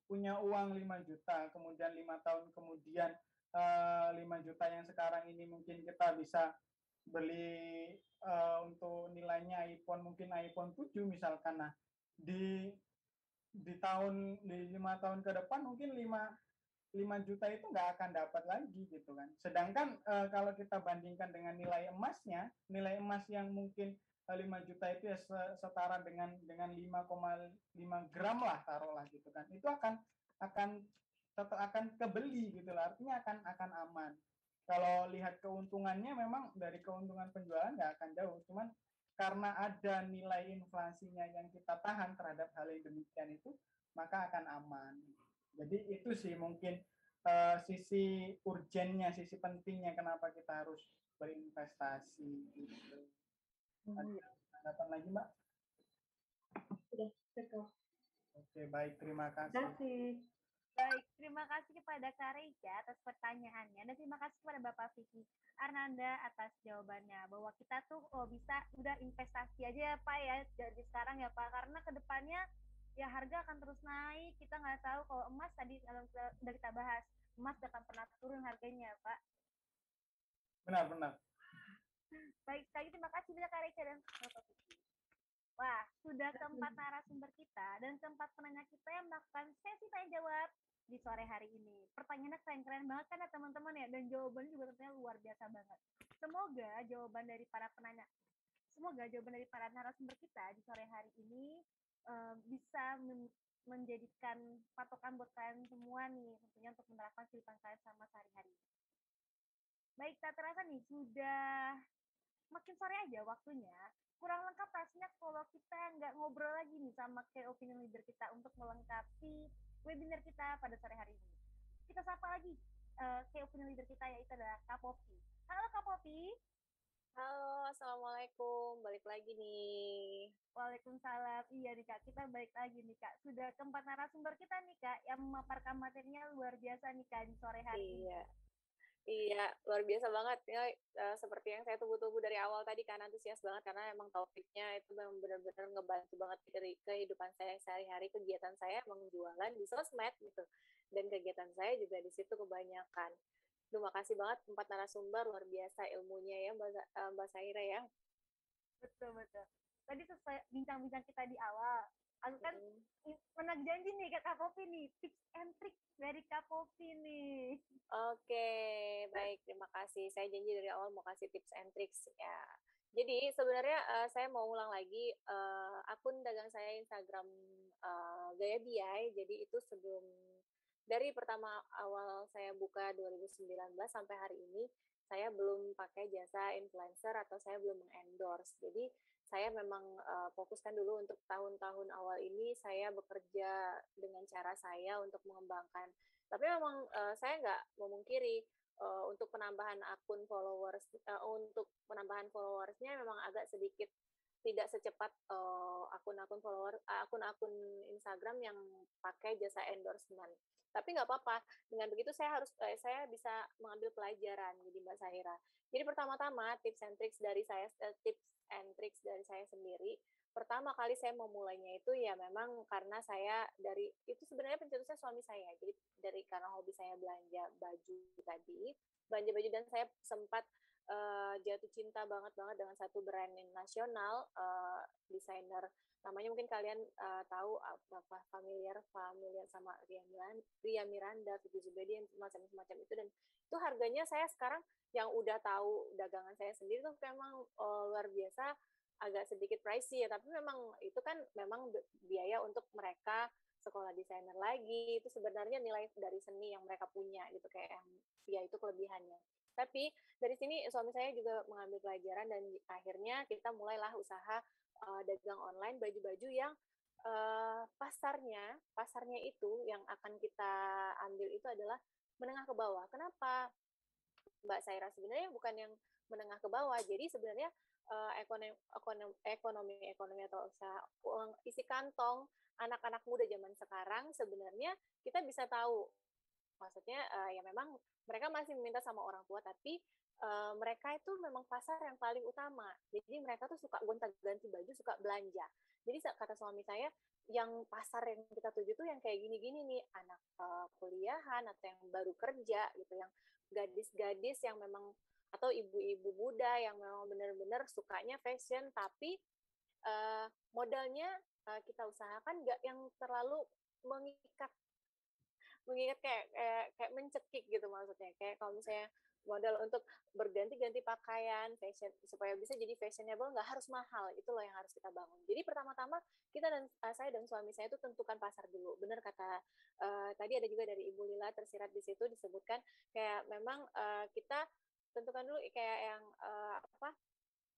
punya uang 5 juta, kemudian lima tahun kemudian uh, 5 juta yang sekarang ini mungkin kita bisa beli uh, untuk nilainya iPhone mungkin iPhone 7 misalkan nah di di tahun di lima tahun ke depan mungkin lima 5 juta itu nggak akan dapat lagi gitu kan. Sedangkan uh, kalau kita bandingkan dengan nilai emasnya, nilai emas yang mungkin 5 juta itu ya setara dengan dengan 5,5 gram lah taruhlah gitu kan. Itu akan akan tetap akan kebeli gitu lah. Artinya akan akan aman. Kalau lihat keuntungannya memang dari keuntungan penjualan nggak akan jauh. Cuman karena ada nilai inflasinya yang kita tahan terhadap hal yang demikian itu, maka akan aman. Jadi itu sih mungkin uh, sisi urgennya, sisi pentingnya kenapa kita harus berinvestasi. Gitu. Hmm. Ada lagi, Mbak? Sudah, cukup. Oke, baik. Terima kasih. Terima kasih. Baik, terima kasih kepada Kak Reja atas pertanyaannya dan terima kasih kepada Bapak Vicky Arnanda atas jawabannya bahwa kita tuh oh, bisa udah investasi aja ya Pak ya dari sekarang ya Pak karena ke depannya ya harga akan terus naik. Kita nggak tahu kalau emas tadi kalau sudah kita bahas, emas akan pernah turun harganya, Pak. Benar, benar. Baik sekali, terima kasih banyak Kak Reca dan Bapak Wah, sudah keempat narasumber kita dan keempat penanya kita yang melakukan sesi tanya jawab di sore hari ini. Pertanyaannya keren-keren banget kan ya teman-teman ya, dan jawabannya juga tentunya luar biasa banget. Semoga jawaban dari para penanya, semoga jawaban dari para narasumber kita di sore hari ini uh, bisa men menjadikan patokan buat kalian semua nih tentunya untuk menerapkan kehidupan kalian sama sehari-hari. Baik, tak terasa nih sudah makin sore aja waktunya. Kurang lengkap rasanya kalau kita nggak ngobrol lagi nih sama key opinion leader kita untuk melengkapi webinar kita pada sore hari ini. Kita sapa lagi uh, key opinion leader kita yaitu adalah Kak Popi. Halo Kak Popi. Halo, Assalamualaikum. Balik lagi nih. Waalaikumsalam. Iya nih Kak, kita balik lagi nih Kak. Sudah keempat narasumber kita nih Kak, yang memaparkan materinya luar biasa nih Kak di sore hari Iya. Iya, luar biasa banget. Ya, uh, seperti yang saya tunggu-tunggu dari awal tadi kan antusias banget karena emang topiknya itu memang benar-benar ngebantu banget dari kehidupan saya sehari-hari, kegiatan saya emang jualan di sosmed gitu. Dan kegiatan saya juga di situ kebanyakan. Terima kasih banget empat narasumber luar biasa ilmunya ya Mbak, uh, Mbak Saira ya. Betul betul. Tadi sesuai bincang-bincang kita di awal, aku kan hmm. menag janji nih Kak Popi nih, tips and trick dari Kak Popi nih. Oke, baik terima kasih. Saya janji dari awal mau kasih tips and tricks ya. Jadi sebenarnya uh, saya mau ulang lagi uh, akun dagang saya Instagram uh, Gaya Biai. Jadi itu sebelum dari pertama awal saya buka 2019 sampai hari ini saya belum pakai jasa influencer atau saya belum mengendorse. Jadi saya memang uh, fokuskan dulu untuk tahun-tahun awal ini saya bekerja dengan cara saya untuk mengembangkan. Tapi memang uh, saya nggak memungkiri uh, untuk penambahan akun followers uh, untuk penambahan followersnya memang agak sedikit tidak secepat akun-akun uh, follower akun-akun Instagram yang pakai jasa endorsement. Tapi nggak apa-apa. Dengan begitu saya harus eh, saya bisa mengambil pelajaran jadi Mbak Sahira. Jadi pertama-tama tips and tricks dari saya eh, tips and tricks dari saya sendiri. Pertama kali saya memulainya itu ya memang karena saya dari itu sebenarnya pencetusnya suami saya. Jadi dari karena hobi saya belanja baju tadi, belanja baju dan saya sempat uh, jatuh cinta banget banget dengan satu brand nasional uh, desainer. Namanya mungkin kalian uh, tahu apa familiar familiar sama Ria Miranda, Ria Miranda, Vicky Zubedi macam semacam itu. Dan itu harganya saya sekarang yang udah tahu dagangan saya sendiri tuh memang uh, luar biasa agak sedikit pricey ya. Tapi memang itu kan memang biaya untuk mereka sekolah desainer lagi. Itu sebenarnya nilai dari seni yang mereka punya gitu kayak yang ya itu kelebihannya tapi dari sini suami saya juga mengambil pelajaran dan akhirnya kita mulailah usaha uh, dagang online baju-baju yang uh, pasarnya pasarnya itu yang akan kita ambil itu adalah menengah ke bawah. Kenapa? Mbak Saira sebenarnya bukan yang menengah ke bawah. Jadi sebenarnya uh, ekonomi ekonomi ekonomi ekonomi atau usaha uang isi kantong anak-anak muda zaman sekarang sebenarnya kita bisa tahu maksudnya uh, ya memang mereka masih meminta sama orang tua tapi uh, mereka itu memang pasar yang paling utama. Jadi mereka tuh suka gonta-ganti baju, suka belanja. Jadi kata suami saya, yang pasar yang kita tuju tuh yang kayak gini-gini nih, anak uh, kuliahan atau yang baru kerja gitu, yang gadis-gadis yang memang atau ibu-ibu muda yang memang benar-benar sukanya fashion tapi uh, modalnya uh, kita usahakan nggak yang terlalu mengikat mengingat kayak kayak, kayak mencekik gitu maksudnya. Kayak kalau misalnya modal untuk berganti-ganti pakaian fashion supaya bisa jadi fashionable nggak harus mahal itu loh yang harus kita bangun. Jadi pertama-tama kita dan uh, saya dan suami saya itu tentukan pasar dulu. Benar kata uh, tadi ada juga dari ibu Lila tersirat di situ disebutkan kayak memang uh, kita tentukan dulu kayak yang uh, apa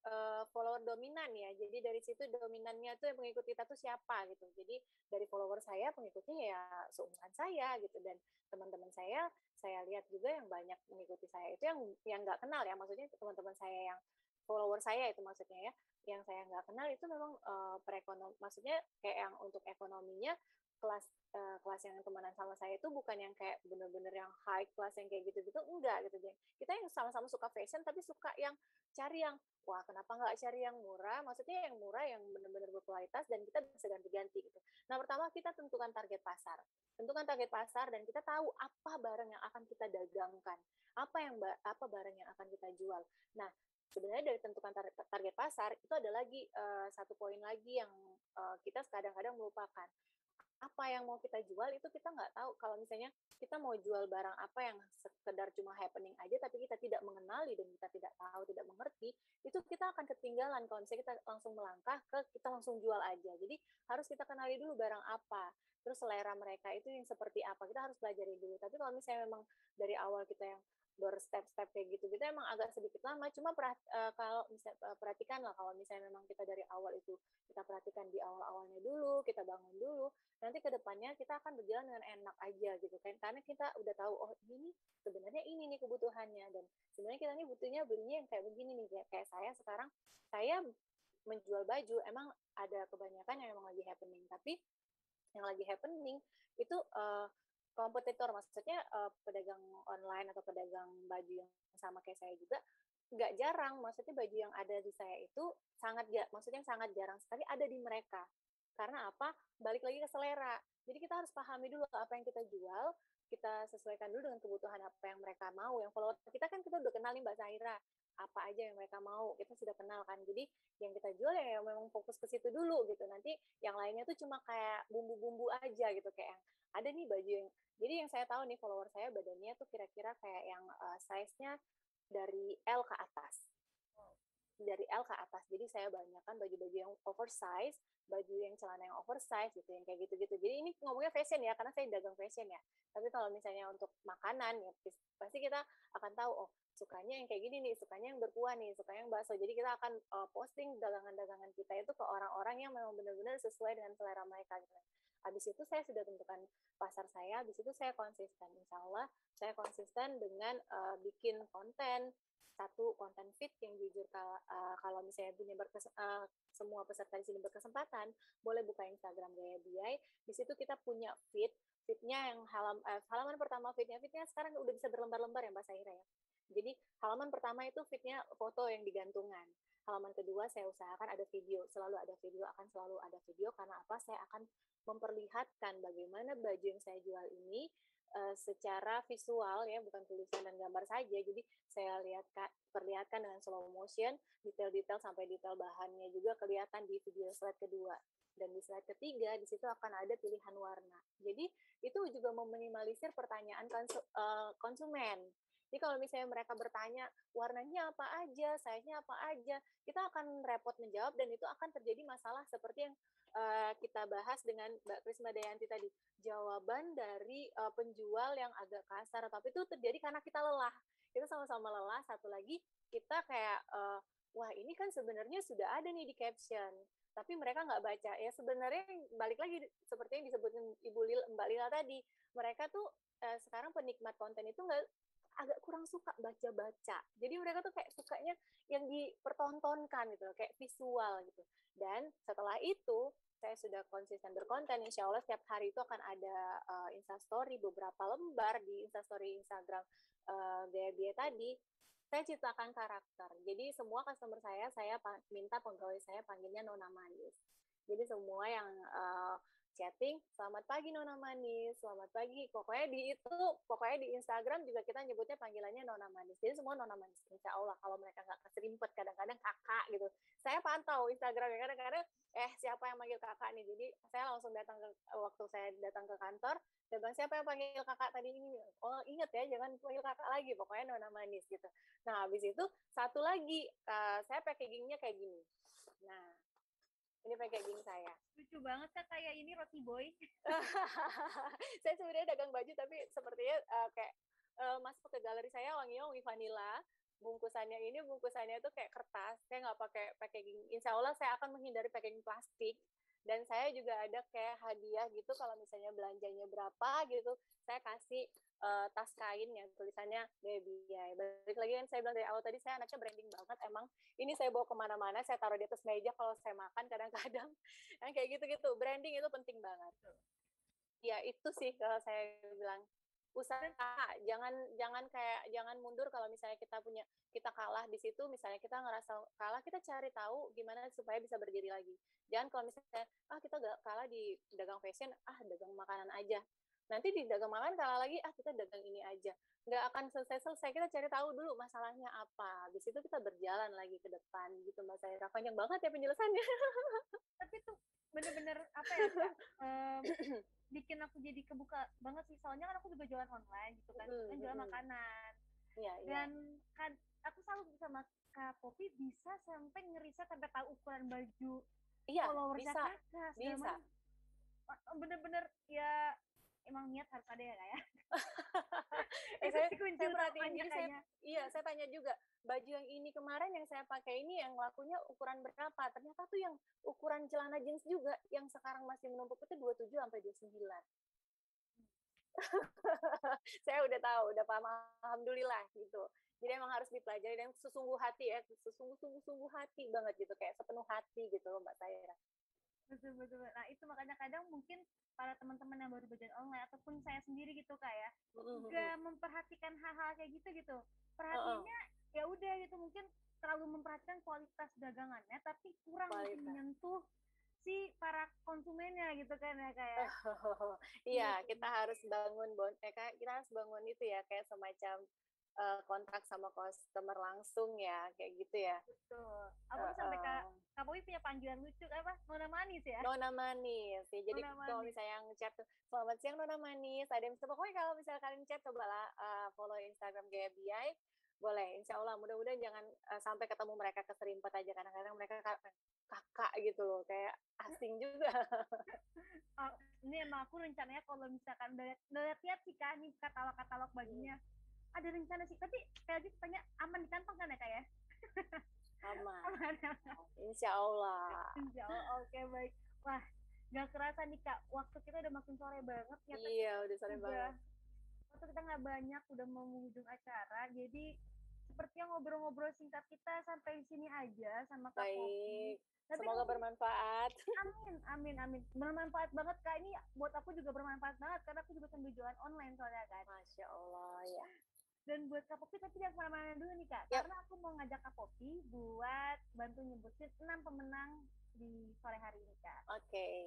uh, follower dominan ya. Jadi dari situ dominannya tuh yang mengikuti kita tuh siapa gitu. Jadi dari follower saya pengikutnya ya seumuran saya gitu dan teman-teman saya saya lihat juga yang banyak mengikuti saya itu yang yang nggak kenal ya maksudnya teman-teman saya yang follower saya itu maksudnya ya yang saya nggak kenal itu memang uh, perekonom maksudnya kayak yang untuk ekonominya kelas uh, kelas yang temenan sama saya itu bukan yang kayak bener-bener yang high class yang kayak gitu-gitu enggak gitu deh kita yang sama-sama suka fashion tapi suka yang cari yang wah kenapa nggak cari yang murah? Maksudnya yang murah yang benar-benar berkualitas dan kita bisa ganti-ganti gitu. Nah pertama kita tentukan target pasar. Tentukan target pasar dan kita tahu apa barang yang akan kita dagangkan. Apa yang apa barang yang akan kita jual. Nah sebenarnya dari tentukan target pasar itu ada lagi uh, satu poin lagi yang uh, kita kadang-kadang melupakan apa yang mau kita jual itu kita nggak tahu. Kalau misalnya kita mau jual barang apa yang sekedar cuma happening aja tapi kita tidak mengenali dan kita tidak tahu tidak mengerti itu kita akan ketinggalan. Kalau misalnya kita langsung melangkah ke kita langsung jual aja. Jadi harus kita kenali dulu barang apa terus selera mereka itu yang seperti apa. Kita harus pelajari dulu. Tapi kalau misalnya memang dari awal kita yang step-step kayak gitu. Kita emang agak sedikit lama cuma perat, uh, kalau misalnya uh, perhatikan lah kalau misalnya memang kita dari awal itu kita perhatikan di awal-awalnya dulu kita bangun dulu nanti ke depannya kita akan berjalan dengan enak aja gitu kan. Karena kita udah tahu oh ini sebenarnya ini nih kebutuhannya dan sebenarnya kita nih butuhnya belinya yang kayak begini nih kayak, kayak saya sekarang. Saya menjual baju emang ada kebanyakan yang emang lagi happening. Tapi yang lagi happening itu uh, kompetitor. Maksudnya uh, pedagang online atau pedagang baju yang sama kayak saya juga nggak jarang. Maksudnya baju yang ada di saya itu sangat ya maksudnya sangat jarang sekali ada di mereka. Karena apa? Balik lagi ke selera. Jadi kita harus pahami dulu apa yang kita jual kita sesuaikan dulu dengan kebutuhan apa yang mereka mau. Yang follower kita kan kita udah kenal nih mbak Zahira apa aja yang mereka mau kita sudah kenal kan. Jadi yang kita jual ya memang fokus ke situ dulu gitu. Nanti yang lainnya tuh cuma kayak bumbu-bumbu aja gitu kayak yang ada nih baju yang jadi yang saya tahu nih follower saya badannya tuh kira-kira kayak yang uh, size-nya dari L ke atas. Dari L ke atas. Jadi saya banyakkan baju-baju yang oversize baju yang celana yang oversize gitu yang kayak gitu-gitu. Jadi ini ngomongnya fashion ya karena saya dagang fashion ya. Tapi kalau misalnya untuk makanan ya pasti kita akan tahu oh sukanya yang kayak gini nih sukanya yang berkuah nih sukanya yang bakso. Jadi kita akan uh, posting dagangan-dagangan kita itu ke orang-orang yang memang benar-benar sesuai dengan selera mereka gitu habis itu saya sudah tentukan pasar saya habis itu saya konsisten. Insya Allah saya konsisten dengan uh, bikin konten. Satu konten fit yang jujur kalau, uh, kalau misalnya punya berkes, uh, semua peserta di sini berkesempatan boleh buka Instagram Gaya Biai di situ kita punya fit fitnya yang halam, uh, halaman pertama fitnya fitnya sekarang udah bisa berlembar-lembar ya Mbak Saira ya. Jadi halaman pertama itu fitnya foto yang digantungan halaman kedua saya usahakan ada video. Selalu ada video akan selalu ada video. Karena apa? Saya akan memperlihatkan bagaimana baju yang saya jual ini uh, secara visual ya bukan tulisan dan gambar saja. Jadi saya lihat perlihatkan dengan slow motion detail-detail sampai detail bahannya juga kelihatan di video slide kedua. Dan di slide ketiga di situ akan ada pilihan warna. Jadi itu juga meminimalisir pertanyaan eh, konsumen jadi kalau misalnya mereka bertanya warnanya apa aja, size-nya apa aja, kita akan repot menjawab dan itu akan terjadi masalah seperti yang uh, kita bahas dengan Mbak Krisma Dayanti tadi. Jawaban dari uh, penjual yang agak kasar, tapi itu terjadi karena kita lelah. Kita sama-sama lelah. Satu lagi kita kayak uh, wah ini kan sebenarnya sudah ada nih di caption tapi mereka nggak baca ya sebenarnya balik lagi seperti yang disebutin Ibu Lil, Mbak Lila tadi mereka tuh eh, sekarang penikmat konten itu nggak agak kurang suka baca-baca. Jadi mereka tuh kayak sukanya yang dipertontonkan gitu, kayak visual gitu. Dan setelah itu saya sudah konsisten berkonten, insya Allah setiap hari itu akan ada uh, instastory beberapa lembar di instastory Instagram uh, Gaya tadi. Saya ciptakan karakter. Jadi semua customer saya, saya minta pegawai saya panggilnya Nona Manis. Jadi semua yang uh, chatting, selamat pagi Nona Manis, selamat pagi. Pokoknya di itu, pokoknya di Instagram juga kita nyebutnya panggilannya Nona Manis. Jadi semua Nona Manis. Insya Allah kalau mereka nggak keserimpet, kadang-kadang kakak gitu. Saya pantau Instagramnya kadang-kadang, eh siapa yang manggil kakak nih? Jadi saya langsung datang ke waktu saya datang ke kantor, saya bilang siapa yang panggil kakak tadi ini? Oh ingat ya, jangan panggil kakak lagi. Pokoknya Nona Manis gitu. Nah habis itu satu lagi, uh, saya packagingnya kayak gini. Nah ini packaging saya. Lucu banget kan kayak ini roti boy. saya sebenarnya dagang baju tapi sepertinya uh, kayak uh, masuk ke galeri saya wanginya wangi vanilla. Bungkusannya ini bungkusannya itu kayak kertas. Saya nggak pakai packaging. Insya Allah saya akan menghindari packaging plastik dan saya juga ada kayak hadiah gitu kalau misalnya belanjanya berapa gitu saya kasih uh, tas kain yang tulisannya baby ya balik lagi kan saya bilang dari awal tadi saya anaknya branding banget emang ini saya bawa ke mana-mana saya taruh di atas meja kalau saya makan kadang-kadang. Yang kayak gitu-gitu branding itu penting banget. Ya itu sih kalau saya bilang usaha jangan jangan kayak jangan mundur kalau misalnya kita punya kita kalah di situ misalnya kita ngerasa kalah kita cari tahu gimana supaya bisa berdiri lagi. Jangan kalau misalnya ah kita gak kalah di dagang fashion ah dagang makanan aja nanti di dagang makanan kalah lagi ah kita dagang ini aja. Nggak akan selesai selesai kita cari tahu dulu masalahnya apa. Di situ kita berjalan lagi ke depan gitu mbak saya panjang banget ya penjelasannya. Tapi tuh bener-bener apa ya um, bikin aku jadi kebuka banget sih. Soalnya kan aku juga jualan online gitu kan. Mm, kan jualan mm. makanan. Iya, iya. dan kan aku selalu sama Kak Popi bisa sampai ngeriset sampai tahu ukuran baju iya, followersnya bisa, kakak bisa. bener-bener ya emang niat harus ada ya kayak eh, saya, saya perhatiin jadi saya iya saya tanya juga baju yang ini kemarin yang saya pakai ini yang lakunya ukuran berapa? Ternyata tuh yang ukuran celana jeans juga yang sekarang masih menumpuk itu 27 sampai 29 saya udah tahu udah paham. Alhamdulillah gitu. Jadi emang harus dipelajari dan sesungguh hati ya sesungguh sungguh sungguh hati banget gitu kayak sepenuh hati gitu loh mbak saya betul betul nah itu makanya kadang mungkin para teman-teman yang baru belajar online ataupun saya sendiri gitu kayak juga memperhatikan hal-hal kayak gitu gitu. Perhatiannya ya udah gitu mungkin terlalu memperhatikan kualitas dagangannya tapi kurang menyentuh si para konsumennya gitu kan ya kayak iya kita harus bangun bon eh, kita harus bangun itu ya kayak semacam uh, kontak sama customer langsung ya kayak gitu ya. Betul. Aku uh, sampai kak Kak Boy punya panggilan lucu apa? Nona Manis ya? Nona Manis ya. Jadi kalau misalnya yang chat tuh selamat siang Nona Manis. Ada yang pokoknya kalau misalnya kalian chat cobalah uh, follow Instagram Gaya Biai boleh insya Allah. Mudah-mudahan jangan uh, sampai ketemu mereka keserimpet aja kadang-kadang mereka kakak gitu loh kayak asing juga. Oh, ini emang aku rencananya kalau misalkan udah lihat sih kan nih katalog-katalog bajunya. hmm ada rencana sih. Tapi kayak gitu tanya aman di kantong kan ya kak ya? Aman, aman. insya Allah. Insya Allah. Oke okay, baik. Wah nggak kerasa nih kak. Waktu kita udah makin sore banget ya iya udah sore udah, banget. waktu kita nggak banyak udah mau menghujung acara. Jadi seperti yang ngobrol-ngobrol singkat kita sampai di sini aja sama kak baik. Tapi Semoga bermanfaat. Amin, amin, amin. Bermanfaat banget kak. Ini buat aku juga bermanfaat banget karena aku juga sambil jualan online soalnya kan. Masya Allah ya dan buat Kak Popi tapi jangan ke mana-mana dulu nih Kak, yep. karena aku mau ngajak Kak Popi buat bantu nyebutin enam pemenang di sore hari ini Kak. Oke. Okay.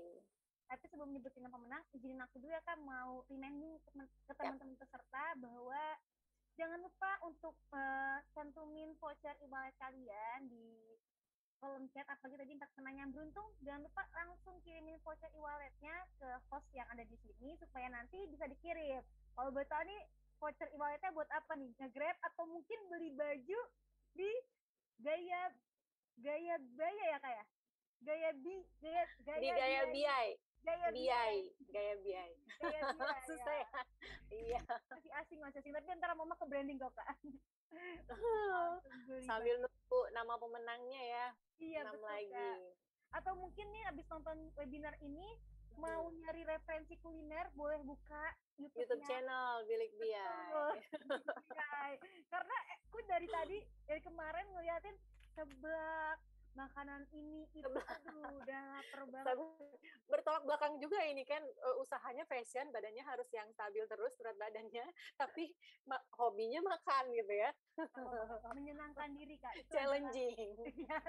Tapi sebelum nyebutin enam pemenang, izinin aku dulu ya Kak mau reminding ke teman-teman peserta bahwa jangan lupa untuk uh, cantumin voucher e-wallet kalian di kolom chat apalagi tadi empat penanya yang beruntung jangan lupa langsung kirimin voucher e-walletnya ke host yang ada di sini supaya nanti bisa dikirim. Kalau betul nih voucher e-walletnya buat apa nih? Nge-grab atau mungkin beli baju di gaya gaya gaya ya kayak ya? gaya bi gaya gaya di gaya biai gaya biai gaya biai gaya biai susah ya iya. Masih asing masih asing. Tapi ntar mama ke branding kok kak. Sambil nunggu nama pemenangnya ya. Iya betul lagi. Kak. atau mungkin nih abis nonton webinar ini mau nyari referensi kuliner boleh buka YouTube, YouTube channel Bilik Biai. Karena aku dari tadi dari kemarin ngeliatin seblak, makanan ini itu aduh udah lapar banget. bertolak belakang juga ini kan eh, usahanya fashion badannya harus yang stabil terus berat badannya tapi ma- hobinya makan gitu ya. Oh, menyenangkan diri kak. Itu adalah- challenging. Iya,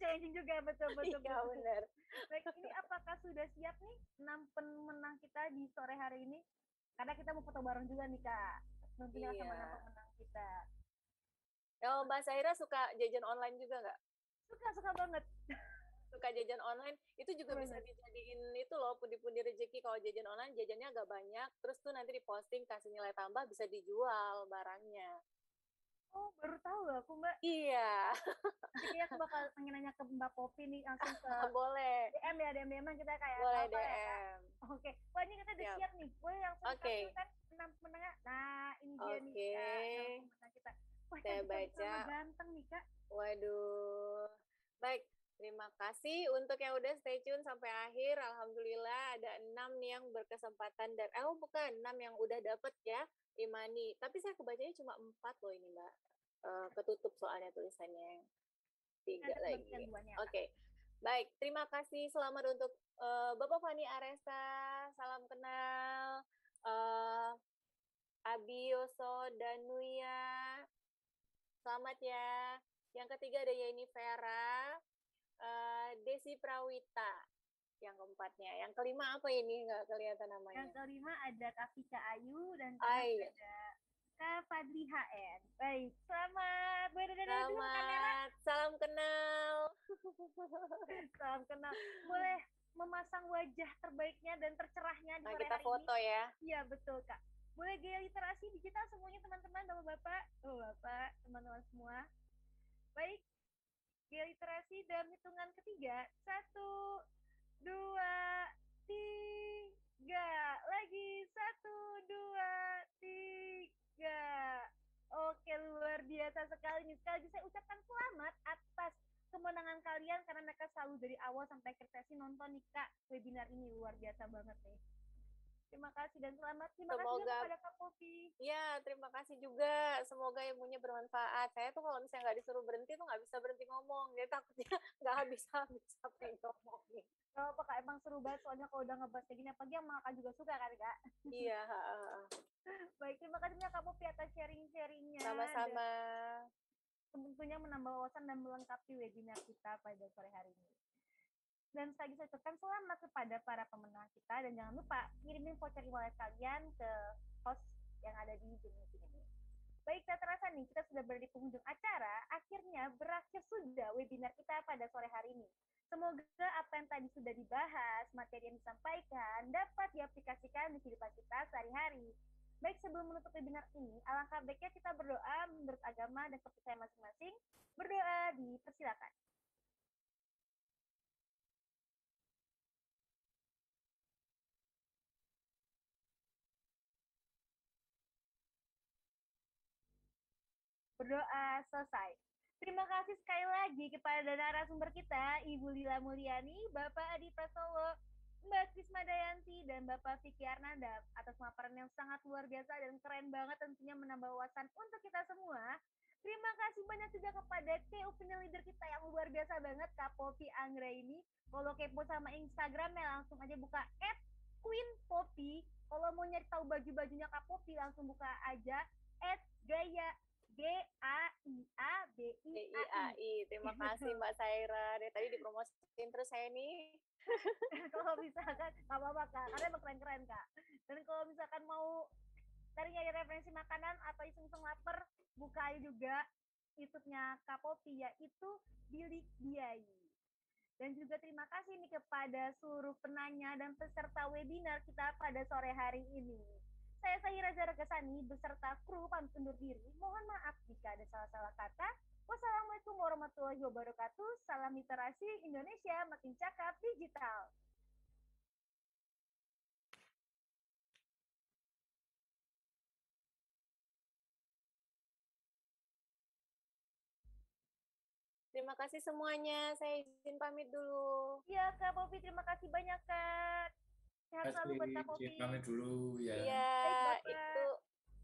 challenging juga betul betul iya benar. Baik, ini apakah sudah siap nih enam pemenang kita di sore hari ini? Karena kita mau foto bareng juga nih kak, sama Iya. enam pemenang kita. oh mbak Saira suka jajan online juga nggak Suka suka banget. suka jajan online itu juga bisa Bener. dijadiin itu loh pundi-pundi rezeki kalau jajan online jajannya agak banyak terus tuh nanti diposting kasih nilai tambah bisa dijual barangnya Oh baru tahu aku mbak. iya kayaknya aku bakal pengen nanya ke Mbak Popi nih langsung ke boleh DM ya DM DM kita kayak boleh apa ya? DM Oke, wah ini kita udah Siap. siap nih. Boleh langsung Oke. tampilkan enam pemenangnya. Nah ini dia nih Oke. kak, kita. Wah Saya baca. ganteng nih kak. Waduh. Baik, terima kasih untuk yang udah stay tune sampai akhir. Alhamdulillah ada enam nih yang berkesempatan dan eh oh, bukan enam yang udah dapet ya Imani. Tapi saya kebacanya cuma empat loh ini mbak. Eh, ketutup soalnya tulisannya tiga Ada lagi. Oke, Kak. baik. Terima kasih. Selamat untuk eh, Bapak Fani Aresta. Salam kenal. Eh, Abi Yoso Danuya. Selamat ya. Yang ketiga ada Yeni Vera, eh, Desi Prawita. Yang keempatnya. Yang kelima apa ini? Nggak kelihatan namanya. Yang kelima ada Kak Vika Ayu dan Ay. terakhir ada Kak Fadli HN. Baik, selamat. Selamat. Salam kenal. Salam kenal. Boleh memasang wajah terbaiknya dan tercerahnya di Nah, kita foto ini. ya. Iya, betul, Kak. Boleh gaya literasi digital semuanya teman-teman, Bapak-bapak, Bapak, teman-teman semua. Baik. Literasi dalam hitungan ketiga. Satu, dua, tiga. Lagi. Satu, dua, tiga. Oke, luar biasa sekali nih. Sekali lagi saya ucapkan selamat atas kemenangan kalian karena mereka selalu dari awal sampai akhir sesi nonton nih Kak webinar ini luar biasa banget nih. Terima kasih dan selamat. Terima kasih juga Semoga- kepada Kak Popi. Ya, terima kasih juga. Semoga ilmunya bermanfaat. Saya tuh kalau misalnya nggak disuruh berhenti tuh nggak bisa berhenti ngomong. Jadi takutnya nggak habis-habis apa yang ngomongin. Gak apa Kak, emang seru banget soalnya kalau udah ngebahas kayak gini, apalagi yang Kakak juga suka kan Kak? Iya. Baik, terima kasih banyak Kak Popi atas sharing-sharingnya. sama-sama. Tentunya menambah wawasan dan melengkapi webinar kita pada sore hari ini. Dan sekali lagi saya ucapkan selamat kepada para pemenang kita dan jangan lupa kirimin voucher e-wallet kalian ke host yang ada di Zoom ini. Baik, tak terasa nih, kita sudah berada di penghujung acara. Akhirnya berakhir sudah webinar kita pada sore hari ini. Semoga apa yang tadi sudah dibahas, materi yang disampaikan, dapat diaplikasikan di kehidupan kita sehari-hari. Baik, sebelum menutup webinar ini, alangkah baiknya kita berdoa menurut agama dan kepercayaan masing-masing. Berdoa dipersilakan. Berdoa selesai. Terima kasih sekali lagi kepada narasumber kita, Ibu Lila Mulyani, Bapak Adi Prasowo, Mbak Krisma Dayanti, dan Bapak Vicky Arnanda atas paparan yang sangat luar biasa dan keren banget tentunya menambah wawasan untuk kita semua. Terima kasih banyak juga kepada key opinion leader kita yang luar biasa banget, Kak Popi Anggra ini. Kalau kepo sama Instagramnya langsung aja buka at Queen Poppy. Kalau mau nyari tahu baju-bajunya Kak Popi langsung buka aja at Gaya G A I A B I A I. DIAI. Terima kasih Mbak Saira. Dari tadi dipromosiin terus saya nih. kalau misalkan nggak apa-apa kak karena emang keren-keren kak dan kalau misalkan mau cari nyari referensi makanan atau iseng-iseng lapar buka aja juga YouTube-nya Kak Popi yaitu Bilik Biayi dan juga terima kasih nih kepada seluruh penanya dan peserta webinar kita pada sore hari ini. Saya Sahira Zara Kesani beserta kru pamit undur diri. Mohon maaf jika ada salah-salah kata. Wassalamualaikum warahmatullahi wabarakatuh. Salam literasi Indonesia makin cakap digital. Terima kasih semuanya. Saya izin pamit dulu. Iya Kak Popi, terima kasih banyak Kak. Sehat selalu buat Kak. Izin pamit dulu ya. Iya, itu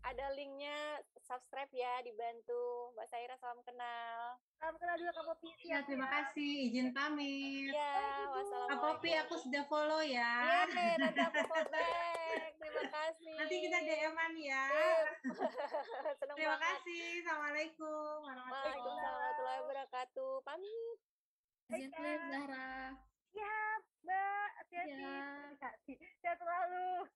ada linknya subscribe ya, dibantu. Mbak Saira salam kenal. Salam kenal juga Kak Popi. Ya, terima kasih. Izin pamit. Ya, Kak wassalamualaikum. Popi, aku sudah follow ya. Iya, nanti aku follow back. Terima kasih. Nanti kita DM-an ya. Senang Terima banget. kasih. Assalamualaikum warahmatullahi Waalaikumsalam warahmatullahi wabarakatuh. Pamit. Izin live Zahra. Ya, Mbak. Hati-hati. Ya. Terima kasih. Sehat selalu.